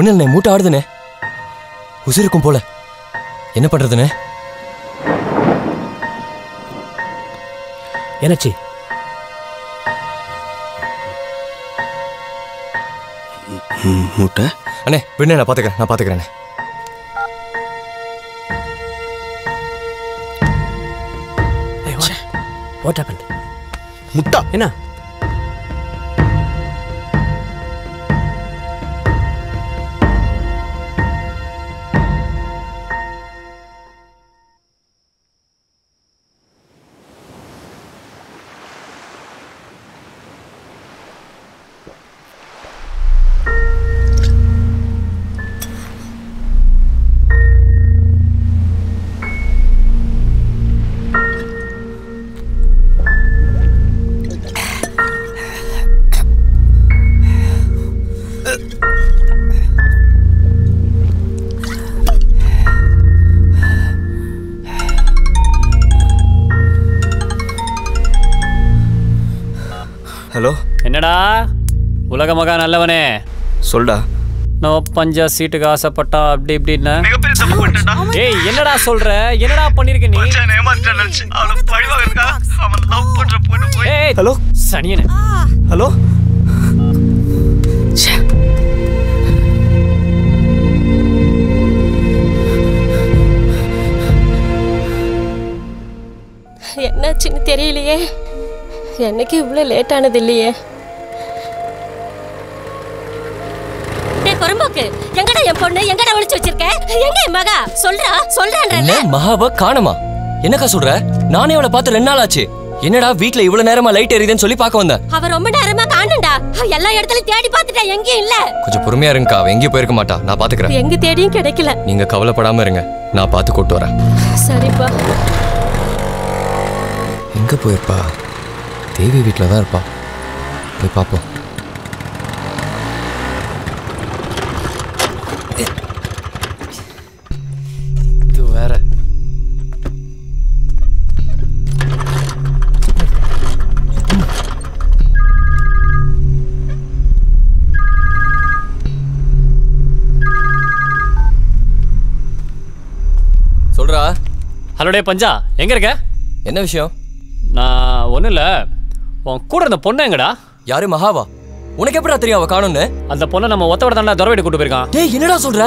ஒன்றும் இல்லை மூட்டை ஆடுதுண்ணே உசிருக்கும் போல. என்ன பண்ணுறதுண்ணே என்னாச்சு? முட்டை? அண்ணே விண்ணே நான் பார்த்துக்கிறேன் நான் பார்த்துக்கிறேண்ணே வாட் ஹேப்பன் முட்டா. என்ன? நல்லவனே சொல்டா. நோ பஞ்சா சீட்டுக்கு ஆசைப்பட்டா அப்படி இப்படின்னு. ஏய் என்னடா சொல்ற? என்னடா பண்ணிருக்க நீ? ஏய் ஹலோ? சனியனே. ஹலோ? ஆச்சுன்னு தெரியலையே. என்னைக்கு இவ்வளோ லேட் ஆனது இல்லையே? எங்கடா என் பொண்ணு? எங்கடா ஒளிச்சு வச்சிருக்க? எங்க என் மகா? சொல்றா சொல்றான்றல மகாவ காணுமா? என்னக்கா சொல்ற? நானே அவளை பார்த்து ரெண்டு நாள் ஆச்சு. என்னடா வீட்ல இவ்வளவு நேரமா லைட் எரியுதுன்னு சொல்லி பார்க்க வந்தேன் அவ ரொம்ப நேரமா காணும்டா. அவ எல்லா இடத்துலயும் தேடி பார்த்துட்டா எங்கேயும் இல்ல. கொஞ்சம் பொறுமையா இருங்கக்கா அவ எங்கேயும் போயிருக்க மாட்டா. நான் பாத்துக்கிறேன். எங்க தேடியும் கிடைக்கல. நீங்க கவலைப்படாம இருங்க. நான் பார்த்து கூட்டு வரேன். சரிப்பா. எங்க போயிருப்பா? தேவி வீட்டில் தான் இருப்பா. போய் பார்ப்போம். டே பஞ்சா எங்க இருக்க? என்ன விஷயம்? நான் ஒன்றும் இல்லை. உன் கூட இருந்த பொண்ணு எங்கடா? யாரு? மகாவா? உனக்கு எப்படா தெரியும் அவ காணும்னு அந்த பொண்ணை நம்ம ஒத்த விட தாண்டா துறவிட்டு கூட்டு போயிருக்கான். டேய் என்னடா சொல்ற?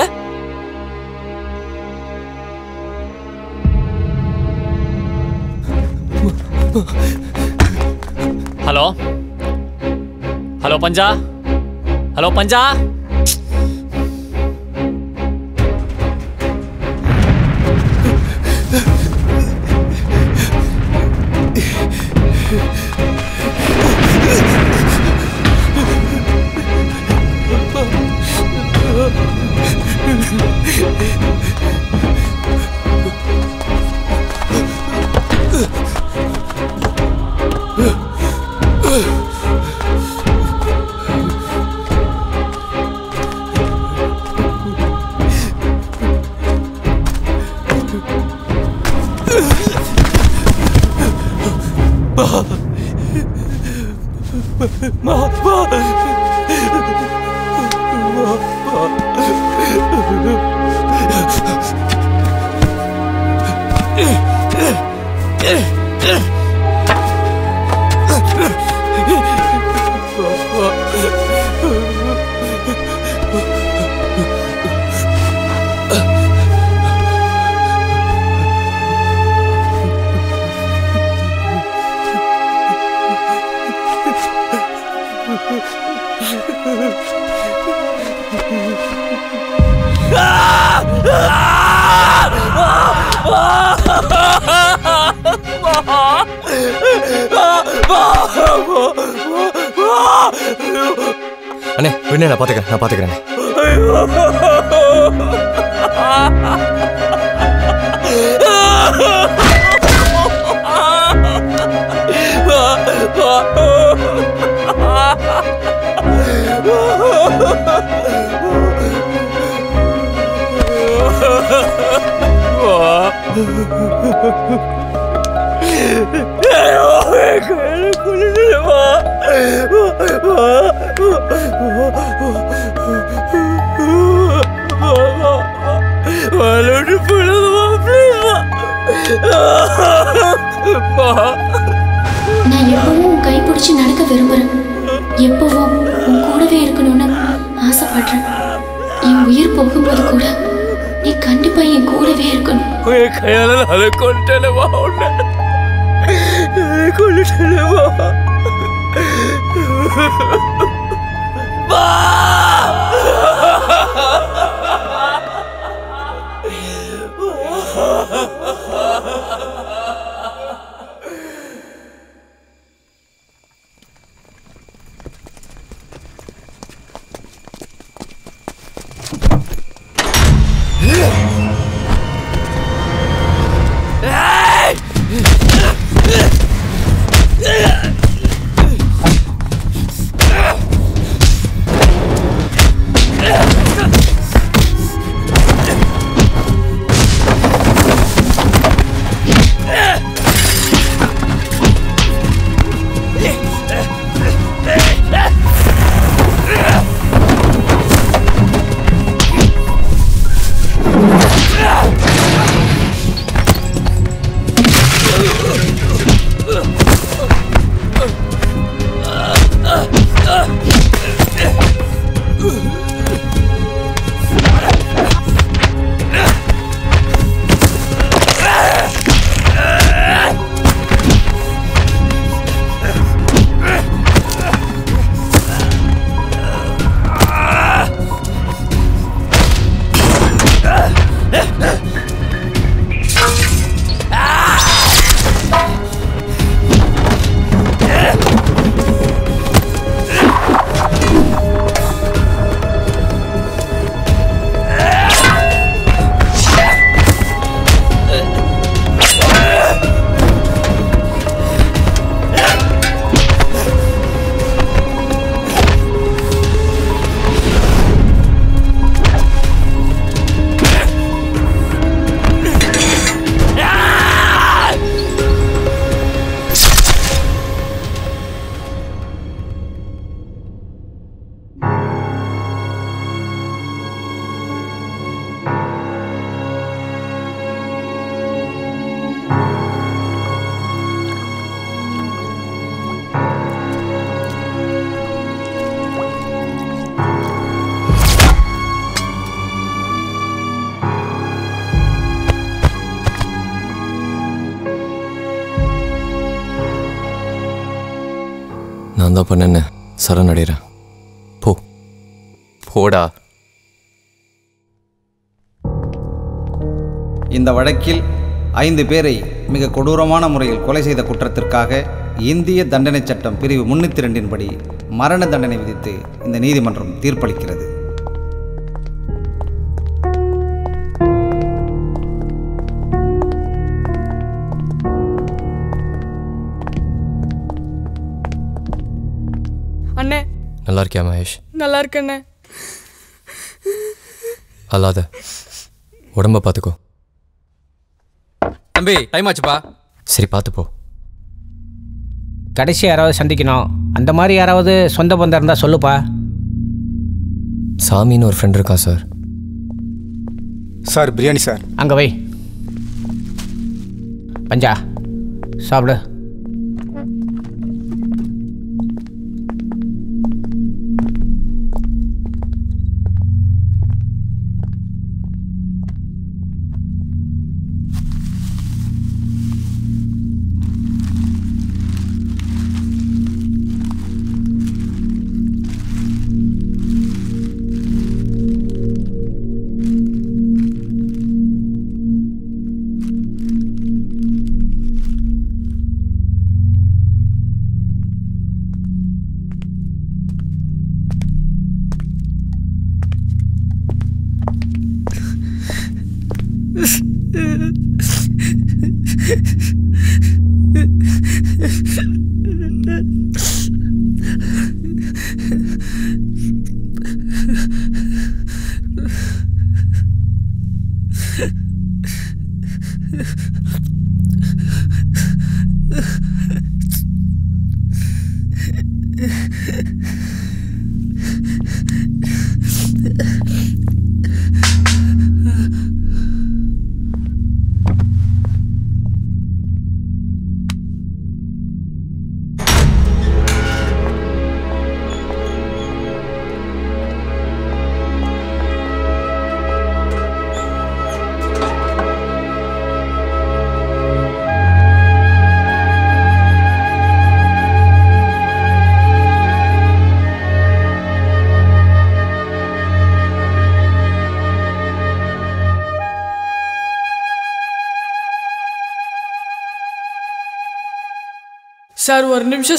ஹலோ? ஹலோ பஞ்சா? ஹலோ பஞ்சா? நான் பாத்துக்கிறேன். பிடிச்சி நடக்க விரும்புறேன். எப்பவும் உன் கூடவே இருக்கணும்னு ஆசைப்படுறேன். என் உயிர் போகும்போது கூட நீ கண்டிப்பா என் கூடவே இருக்கணும். என் கையால அதை கொண்டுட்டேனவா உன்னை. கொண்டுட்டேனவா நான் தான் பண்ணேன்னு சரணடைகிறேன் போ. போடா. இந்த வழக்கில் ஐந்து பேரை மிக கொடூரமான முறையில் கொலை செய்த குற்றத்திற்காக இந்திய தண்டனை சட்டம் பிரிவு முன்னூற்றி ரெண்டின்படி மரண தண்டனை விதித்து இந்த நீதிமன்றம் தீர்ப்பளிக்கிறது. நல்லா இருக்கியா மகேஷ்? நல்லா இருக்கண்ணே அல்லாத உடம்ப பார்த்துக்கோ தம்பி டைம் ஆச்சுப்பா. சரி பார்த்து போ. கடைசி யாராவது சந்திக்கணும். அந்த மாதிரி யாராவது சொந்த பந்தம் இருந்தால் சொல்லுப்பா. சாமின்னு ஒரு ஃப்ரெண்ட் இருக்கா சார் சார் பிரியாணி சார். அங்கே வை. பஞ்சா சாப்பிடு.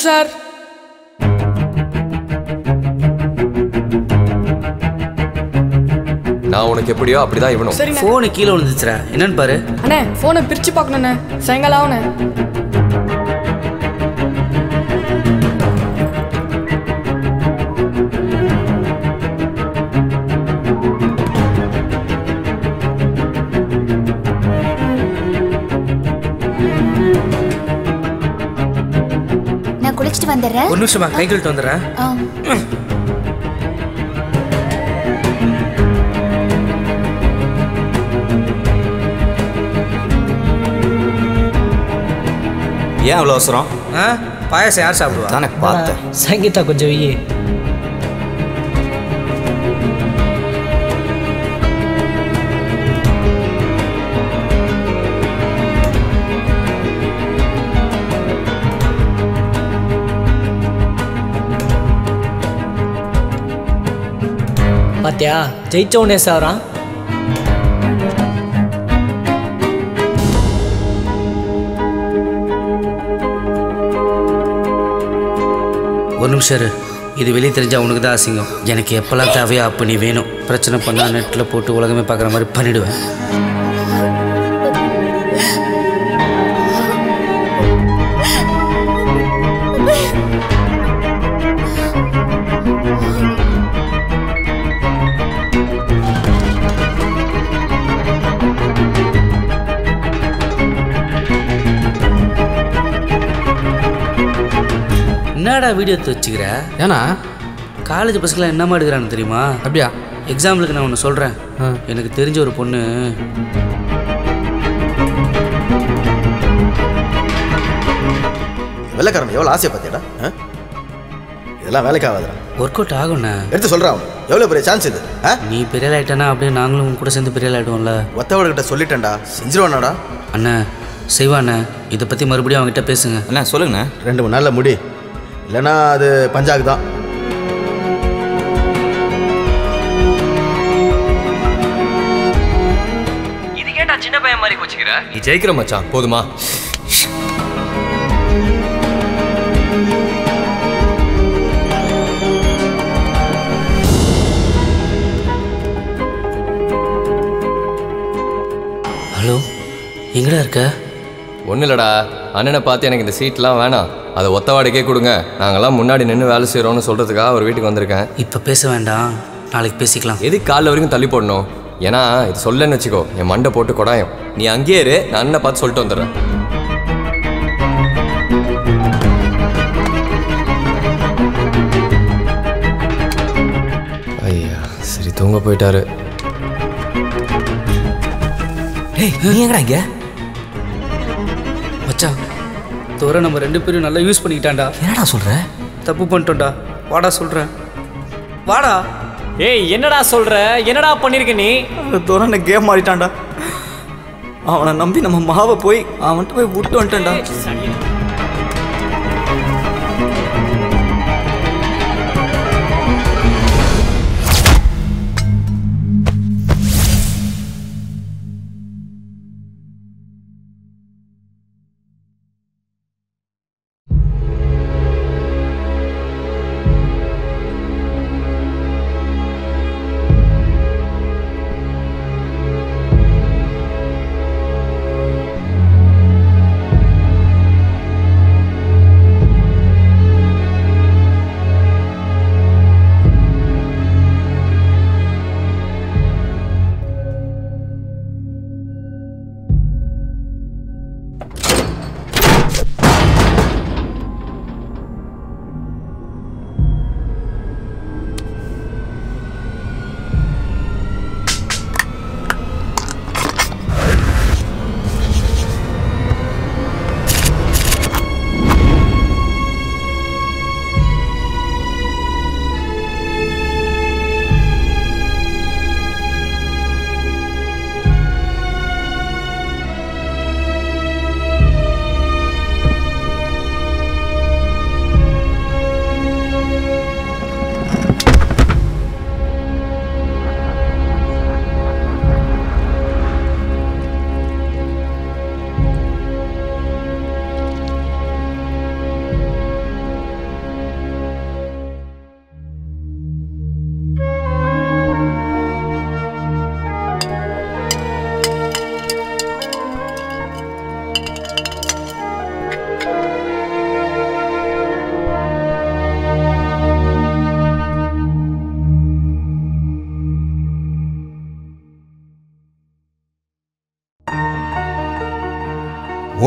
சார் நான் உனக்கு எப்படியோ அப்படிதான் இவனும். சரிண்ணே. ஃபோனு கீழே விழுந்துச்சுடா. என்னன்னு பாரு. அண்ணே ஃபோனை பிரிச்சு பார்க்கணுண்ணே சாயங்காலம் ஆகுண்ணே வந்துடுறேன் ஒரு நிமிஷமா கை கழுட்டு வந்துடுறேன். ஏன் அவ்வளோ அவசரம்? ஆ? பாயாசம் யார் சாப்பிடுவா? தானே பார்த்தேன். சங்கீதா கொஞ்சம் வெயி ஜெயிச்சவனே ஜெயிச்ச சாரான் ஒரு நிமிஷம் இரு. இது வெளியே தெரிஞ்சா உனக்கு தான் அசிங்கம். எனக்கு எப்போல்லாம் தேவையோ அப்போ நீ வேணும். பிரச்சனை பண்ணால் நெட்டில் போட்டு உலகமே பார்க்குற மாதிரி பண்ணிடுவேன். வீடியோ எடுத்து வச்சுக்கிற? ஏன்னா? காலேஜ் பசங்களாம் என்னமா எடுக்கிறான்னு தெரியுமா? அப்படியா? எக்ஸாம்பிளுக்கு நான் ஒன்று சொல்கிறேன் எனக்கு தெரிஞ்ச ஒரு பொண்ணு. வெள்ளக்காரன் எவ்வளோ ஆசையை பார்த்தியாடா? ஆ? இதெல்லாம் வேலைக்கு ஆகாதுடா. Work out ஆகும்ண்ணே. எடுத்து சொல்கிறான் எவ்வளோ பெரிய சான்ஸ் இது? ஆ? நீ பெரிய ஆள் ஆயிட்டானா அப்படியே நாங்களும் உன் கூட சேர்ந்து பெரிய ஆள் ஆயிடுவோம்ல ஒத்தவர்கிட்ட சொல்லிட்டேன்டா. செஞ்சிருவானாடா. அண்ணா செய்வாண்ணே. இதை பற்றி மறுபடியும் அவங்ககிட்ட பேசுங்க. அண்ணா சொல்லுங்கண்ணே. ரெண்டு மூணு நாளில் முடி. இல்லைன்னா அது பஞ்சாக்கு தான். இது கேட்டா சின்ன பையன் மாதிரி கோச்சிக்கிற? நீ ஜெயிக்கிற மச்சான் போதுமா? ஹலோ எங்கடா இருக்க? ஒன்றும் இல்லைடா அண்ணனை பார்த்து எனக்கு இந்த சீட்லாம் வேணாம். அதை ஒத்த வாடகைக்கே கொடுங்க. நாங்கெல்லாம் முன்னாடி நின்று வேலை செய்கிறோம்னு சொல்கிறதுக்காக ஒரு வீட்டுக்கு வந்திருக்கேன். இப்போ பேச வேண்டாம். நாளைக்கு பேசிக்கலாம். எதுக்கு காலைல வரைக்கும் தள்ளி போடணும்? ஏன்னா இது சொல்லன்னு வச்சுக்கோ என் மண்டை போட்டு கொடாயம். நீ அங்கேயே இரு நான் அண்ணனை பார்த்து சொல்லிட்டு வந்துடுறேன். ஐயா சரி தூங்க போயிட்டாரு. ஏய் நீ எங்கடா இங்க? தோற நம்ம ரெண்டு பேரும் நல்லா யூஸ் பண்ணிக்கிட்டான்டா. என்னடா சொல்ற? தப்பு பண்ணிட்டோம்டா. வாடா சொல்கிறேன் வாடா. ஏய் என்னடா சொல்ற? என்னடா பண்ணிருக்க நீ? துறனை கேம் ஆடிட்டான்டா. அவனை நம்பி நம்ம மாவை போய் அவன்கிட்ட போய் விட்டு வந்துட்டான்டா.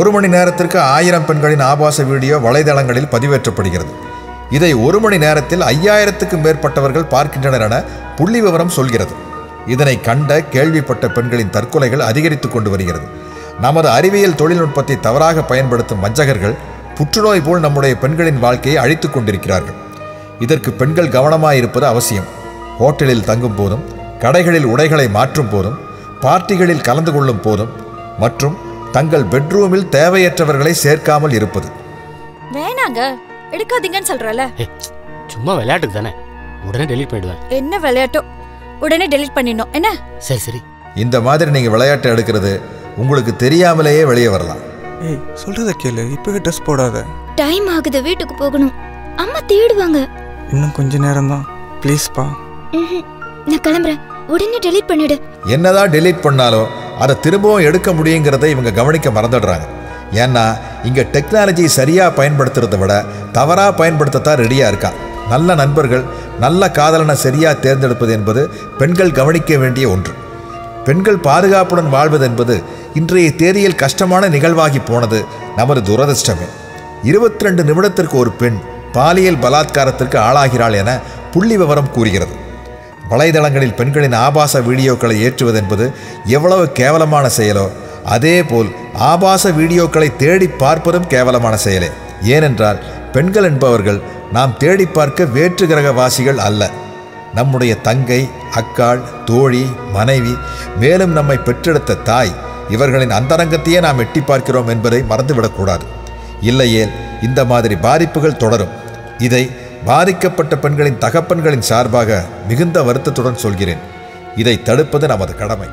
ஒரு மணி நேரத்திற்கு ஆயிரம் பெண்களின் ஆபாச வீடியோ வலைதளங்களில் பதிவேற்றப்படுகிறது. இதை ஒரு மணி நேரத்தில் ஐயாயிரத்துக்கும் மேற்பட்டவர்கள் பார்க்கின்றனர் என புள்ளி விவரம் சொல்கிறது. இதனை கண்ட கேள்விப்பட்ட பெண்களின் தற்கொலைகள் அதிகரித்து கொண்டு வருகிறது. நமது அறிவியல் தொழில்நுட்பத்தை தவறாக பயன்படுத்தும் வஞ்சகர்கள் புற்றுநோய் போல் நம்முடைய பெண்களின் வாழ்க்கையை அழித்துக் கொண்டிருக்கிறார்கள். இதற்கு பெண்கள் கவனமாயிருப்பது அவசியம். ஹோட்டலில் தங்கும் போதும் கடைகளில் உடைகளை மாற்றும் போதும் பார்ட்டிகளில் கலந்து கொள்ளும் போதும் மற்றும் தங்கள் பெட்ரூமில் தேவையற்றவர்களை சேர்க்காமல் இருப்பது. வேணாங்க. எடுக்காதீங்கன்னு சொல்றல சும்மா விளையாட்டுக்கு தானே? உடனே டெலீட் பண்ணிடுவேன். என்ன விளையாட்டோ? உடனே டெலீட் பண்ணிடணும். என்ன? சரி சரி. இந்த மாதிரி நீங்கள் விளையாட்டு எடுக்கிறது உங்களுக்கு தெரியாமலேயே வெளியே வரலாம். ஏய் சொல்றத கேளு. இப்பவே ட்ரெஸ் போடாத. டைம் ஆகுது வீட்டுக்கு போகணும். அம்மா தேடுவாங்க. இன்னும் கொஞ்ச நேரம் தான் ப்ளீஸ்ப்பா ம்ஹும். நான் கிளம்புறேன். உடனே டெலீட் பண்ணிடு. என்னதான் டெலீட் பண்ணாலும் அதை திரும்பவும் எடுக்க முடியுங்கிறத இவங்க கவனிக்க மறந்துடுறாங்க. ஏன்னா இங்கே டெக்னாலஜி சரியாக பயன்படுத்துறத விட தவறாக பயன்படுத்தத்தான் ரெடியாக இருக்கான் நல்ல நண்பர்கள் நல்ல காதலனை சரியாக தேர்ந்தெடுப்பது என்பது பெண்கள் கவனிக்க வேண்டிய ஒன்று. பெண்கள் பாதுகாப்புடன் வாழ்வது என்பது இன்றைய தேதியில் கஷ்டமான நிகழ்வாகி போனது நமது துரதிர்ஷ்டமே. இருபத்தி ரெண்டு நிமிடத்திற்கு ஒரு பெண் பாலியல் பலாத்காரத்திற்கு ஆளாகிறாள் என புள்ளி விவரம் கூறுகிறது. வலைதளங்களில் பெண்களின் ஆபாச வீடியோக்களை ஏற்றுவது என்பது எவ்வளவு கேவலமான செயலோ அதேபோல் ஆபாச வீடியோக்களை தேடி பார்ப்பதும் கேவலமான செயலே. ஏனென்றால் பெண்கள் என்பவர்கள் நாம் தேடி பார்க்க வேற்று கிரகவாசிகள் அல்ல. நம்முடைய தங்கை அக்காள் தோழி மனைவி மேலும் நம்மை பெற்றெடுத்த தாய் இவர்களின் அந்தரங்கத்தையே நாம் எட்டி பார்க்கிறோம் என்பதை மறந்துவிடக்கூடாது இல்லையேல் இந்த மாதிரி பாதிப்புகள் தொடரும். இதை பாதிக்கப்பட்ட பெண்களின் தகப்பன்களின் சார்பாக மிகுந்த வருத்தத்துடன் சொல்கிறேன். இதை தடுப்பது நமது கடமை.